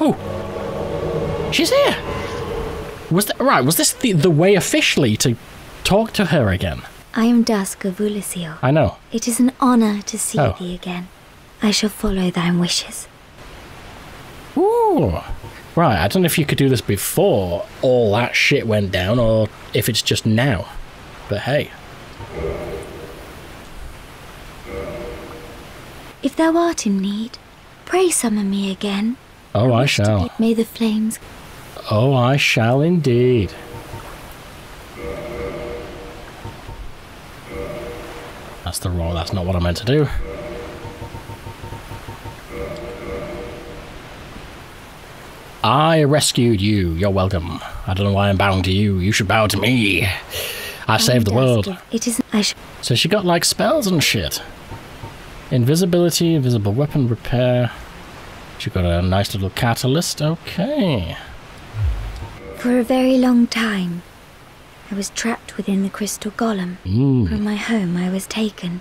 Oh! She's here! Was that right? Was this the, the way officially to talk to her again? I am Dusk of Oolacile. I know. It is an honor to see Oh. thee again. I shall follow thine wishes. Ooh. Right, I don't know if you could do this before all that shit went down or if it's just now. But hey. If thou art in need, pray summon me again. Oh, I shall. May the flames Oh, I shall indeed. That's the wrong. That's not what I meant to do. I rescued you. You're welcome. I don't know why I'm bowing to you. You should bow to me. I saved the world. It is. I. So she got like spells and shit. Invisibility, invisible weapon repair. She got a nice little catalyst. Okay. For a very long time, I was trapped within the crystal golem. Mm. From my home, I was taken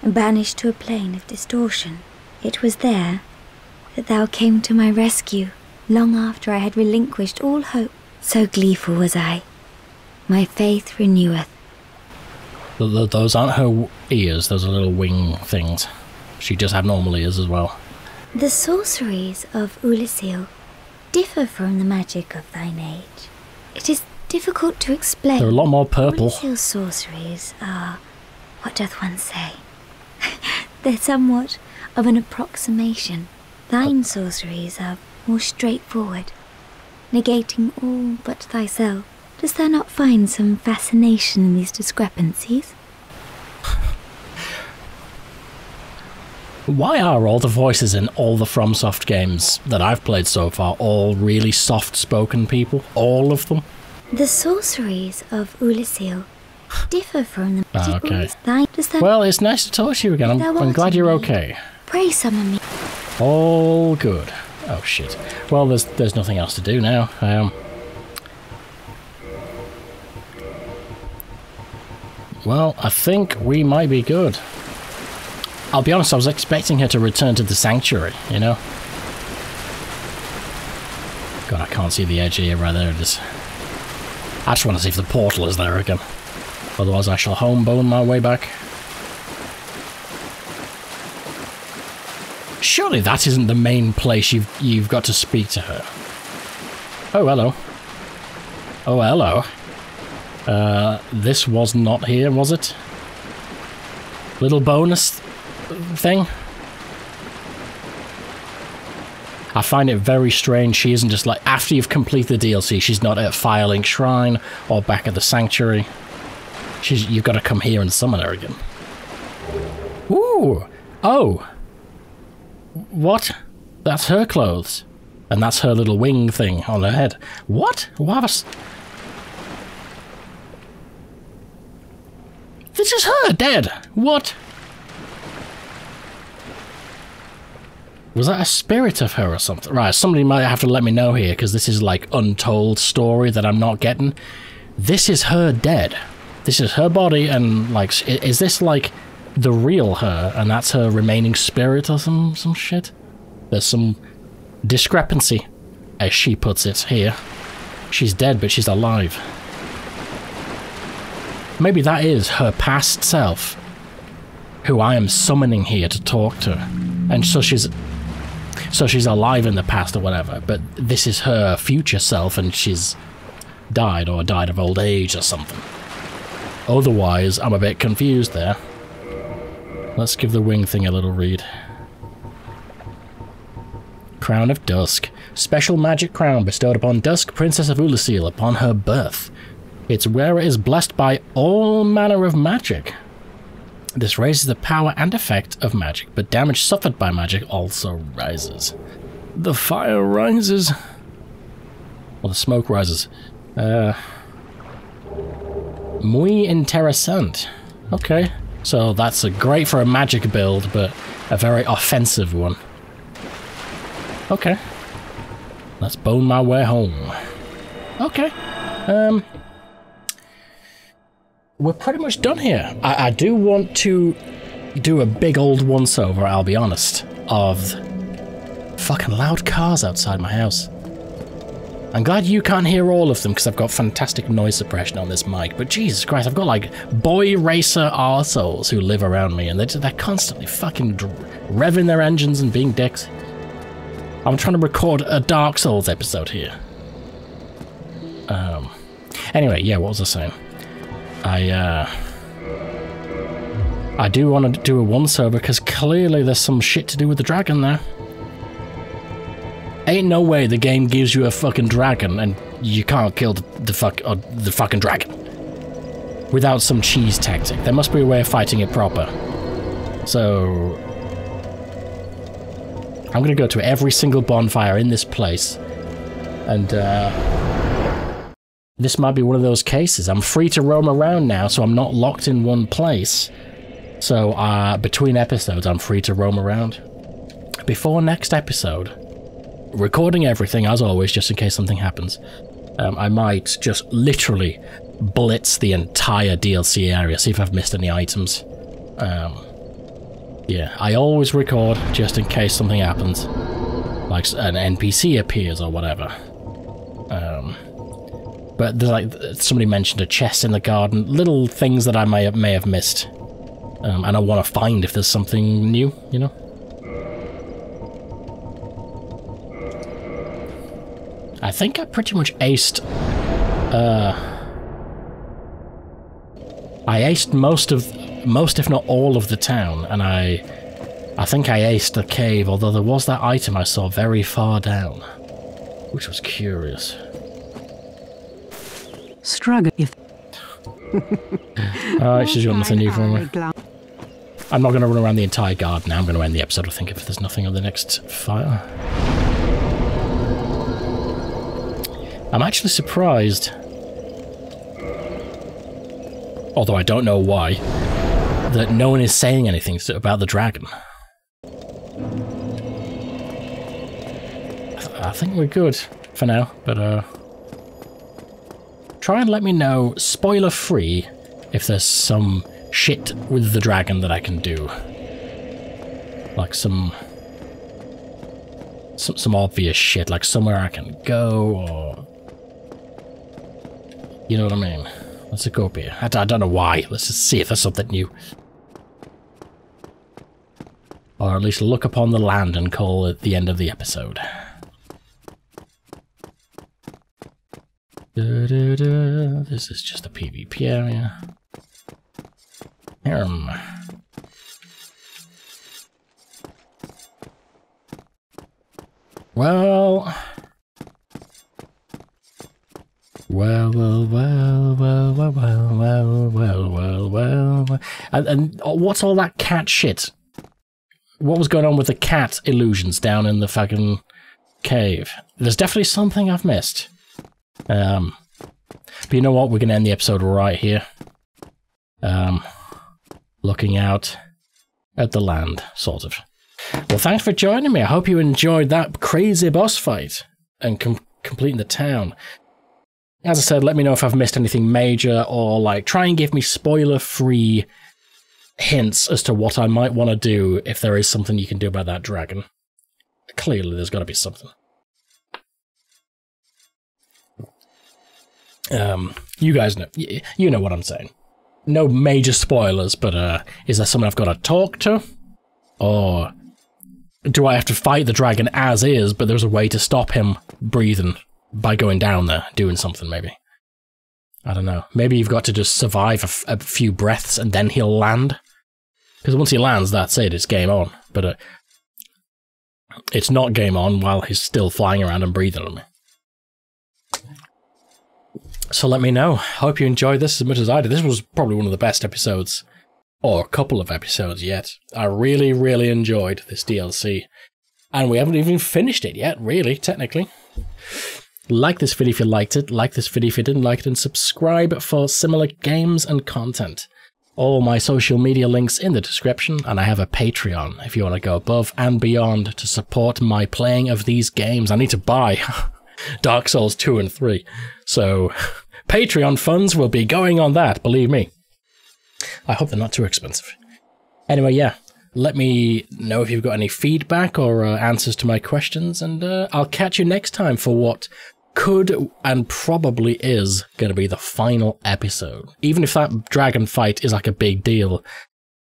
and banished to a plane of distortion. It was there that thou came to my rescue, long after I had relinquished all hope. So gleeful was I. My faith reneweth. Th- th- Those aren't her ears, those are little wing things. She just have normal ears as well. The sorceries of Oolacile differ from the magic of thine age. It is difficult to explain. They're a lot more purple. Oolacile sorceries are, what doth one say? They're somewhat of an approximation. Thine sorceries are more straightforward, negating all but thyself. Dost thou not find some fascination in these discrepancies? Why are all the voices in all the FromSoft games that I've played so far all really soft spoken people? All of them? The sorceries of Oolacile differ from the Ah, okay. rules. Thine does that Well, it's nice to talk to you again. I'm, I'm glad you're okay. pray summon me. All good. Oh shit. Well, there's there's nothing else to do now. Um. Well, I think we might be good. I'll be honest, I was expecting her to return to the sanctuary, you know? God, I can't see the edge here, right there it is. I just want to see if the portal is there again. Otherwise I shall home bone my way back. Surely that isn't the main place you've you've got to speak to her. Oh hello. Oh hello. Uh, this was not here, was it? Little bonus thing. I find it very strange she isn't just like after you've completed the DLC, she's not at Firelink Shrine or back at the Sanctuary. She's you've got to come here and summon her again. Ooh. Oh. What? That's her clothes. And that's her little wing thing on her head. What? Why was... This is her, dead. What? Was that a spirit of her or something? Right, somebody might have to let me know here, because this is like untold story that I'm not getting. This is her dead. This is her body, and like, is this like the real her, and that's her remaining spirit or some some shit? There's some discrepancy, as she puts it here. She's dead, but she's alive. Maybe that is her past self, who I am summoning here to talk to, and so she's so she's alive in the past or whatever. But this is her future self, and she's died or died of old age or something. Otherwise, I'm a bit confused there. Let's give the wing thing a little read. Crown of Dusk. Special magic crown bestowed upon Dusk, Princess of Oolacile, upon her birth. Its wearer is blessed by all manner of magic. This raises the power and effect of magic, but damage suffered by magic also rises. The fire rises. Or the smoke rises. Uh. Muy interesante. Okay. So that's a great for a magic build, but a very offensive one. Okay. Let's bone my way home. Okay. Um. We're pretty much done here. I, I do want to do a big old once over, I'll be honest, of fucking loud cars outside my house. I'm glad you can't hear all of them because I've got fantastic noise suppression on this mic. But Jesus Christ, I've got like boy racer arseholes who live around me and they're, they're constantly fucking revving their engines and being dicks. I'm trying to record a Dark Souls episode here. Um. Anyway, yeah, what was I saying? I, uh. I do want to do a once over because clearly there's some shit to do with the dragon there. Ain't no way the game gives you a fucking dragon and you can't kill the, the fuck or the fucking dragon without some cheese tactic. There must be a way of fighting it proper. So I'm gonna go to every single bonfire in this place, and uh, this might be one of those cases. I'm free to roam around now, so I'm not locked in one place. So uh, between episodes, I'm free to roam around. Before next episode, recording everything as always, just in case something happens. Um, I might just literally blitz the entire DLC area, see if I've missed any items. Um, yeah, I always record just in case something happens, like an NPC appears or whatever. Um, but there's like somebody mentioned a chest in the garden, little things that I may have, may have missed, um, and I want to find if there's something new, you know. I think I pretty much aced. Uh, I aced most of, most if not all of the town, and I, I think I aced the cave. Although there was that item I saw very far down, which was curious. Struggle if Alright, she's got nothing new for me. I'm not going to run around the entire garden now. I'm going to end the episode, I think, if there's nothing on the next fire. I'm actually surprised. although I don't know why, that no one is saying anything about the dragon. I think we're good for now, but uh, try and let me know, spoiler free, if there's some shit with the dragon that I can do. Like some some some obvious shit, like somewhere I can go or you know what I mean? Let's go up here. I, I don't know why. Let's just see if there's something new. Or at least look upon the land and call it the end of the episode. Da, da, da. This is just a PvP area. Um. Well... Well, well, well, well, well, well, well, well, well, well. And, and what's all that cat shit? What was going on with the cat illusions down in the fucking cave? There's definitely something I've missed. Um, but you know what? We're going to end the episode right here. Um, looking out at the land, sort of. Well, thanks for joining me. I hope you enjoyed that crazy boss fight and com completing the town. As I said, let me know if I've missed anything major or like try and give me spoiler free hints as to what I might want to do if there is something you can do about that dragon. Clearly, there's got to be something. Um, you guys know, you know what I'm saying. No major spoilers, but uh, is there someone I've got to talk to? Or do I have to fight the dragon as is, but there's a way to stop him breathing by going down there, doing something maybe. I don't know. Maybe you've got to just survive a, few breaths and then he'll land. Because once he lands, that's it. It's game on. But uh, it's not game on while he's still flying around and breathing on me. So let me know. Hope you enjoyed this as much as I did. This was probably one of the best episodes, or a couple of episodes yet. I really, really enjoyed this DLC. And we haven't even finished it yet, really, technically. Like this video if you liked it, like this video if you didn't like it, and subscribe for similar games and content. All my social media links in the description, and I have a Patreon if you want to go above and beyond to support my playing of these games. I need to buy Dark Souls 2 and 3, so Patreon funds will be going on that, believe me. I hope they're not too expensive. Anyway, yeah, let me know if you've got any feedback or uh, answers to my questions, and uh, I'll catch you next time for what could and probably is going to be the final episode. Even if that dragon fight is like a big deal,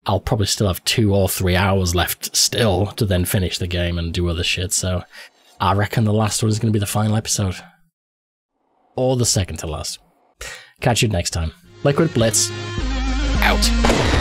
I'll probably still have two or three hours left still to then finish the game and do other shit. So I reckon the last one is going to be the final episode. Or the second to last. Catch you next time. Liquid Blitz, out.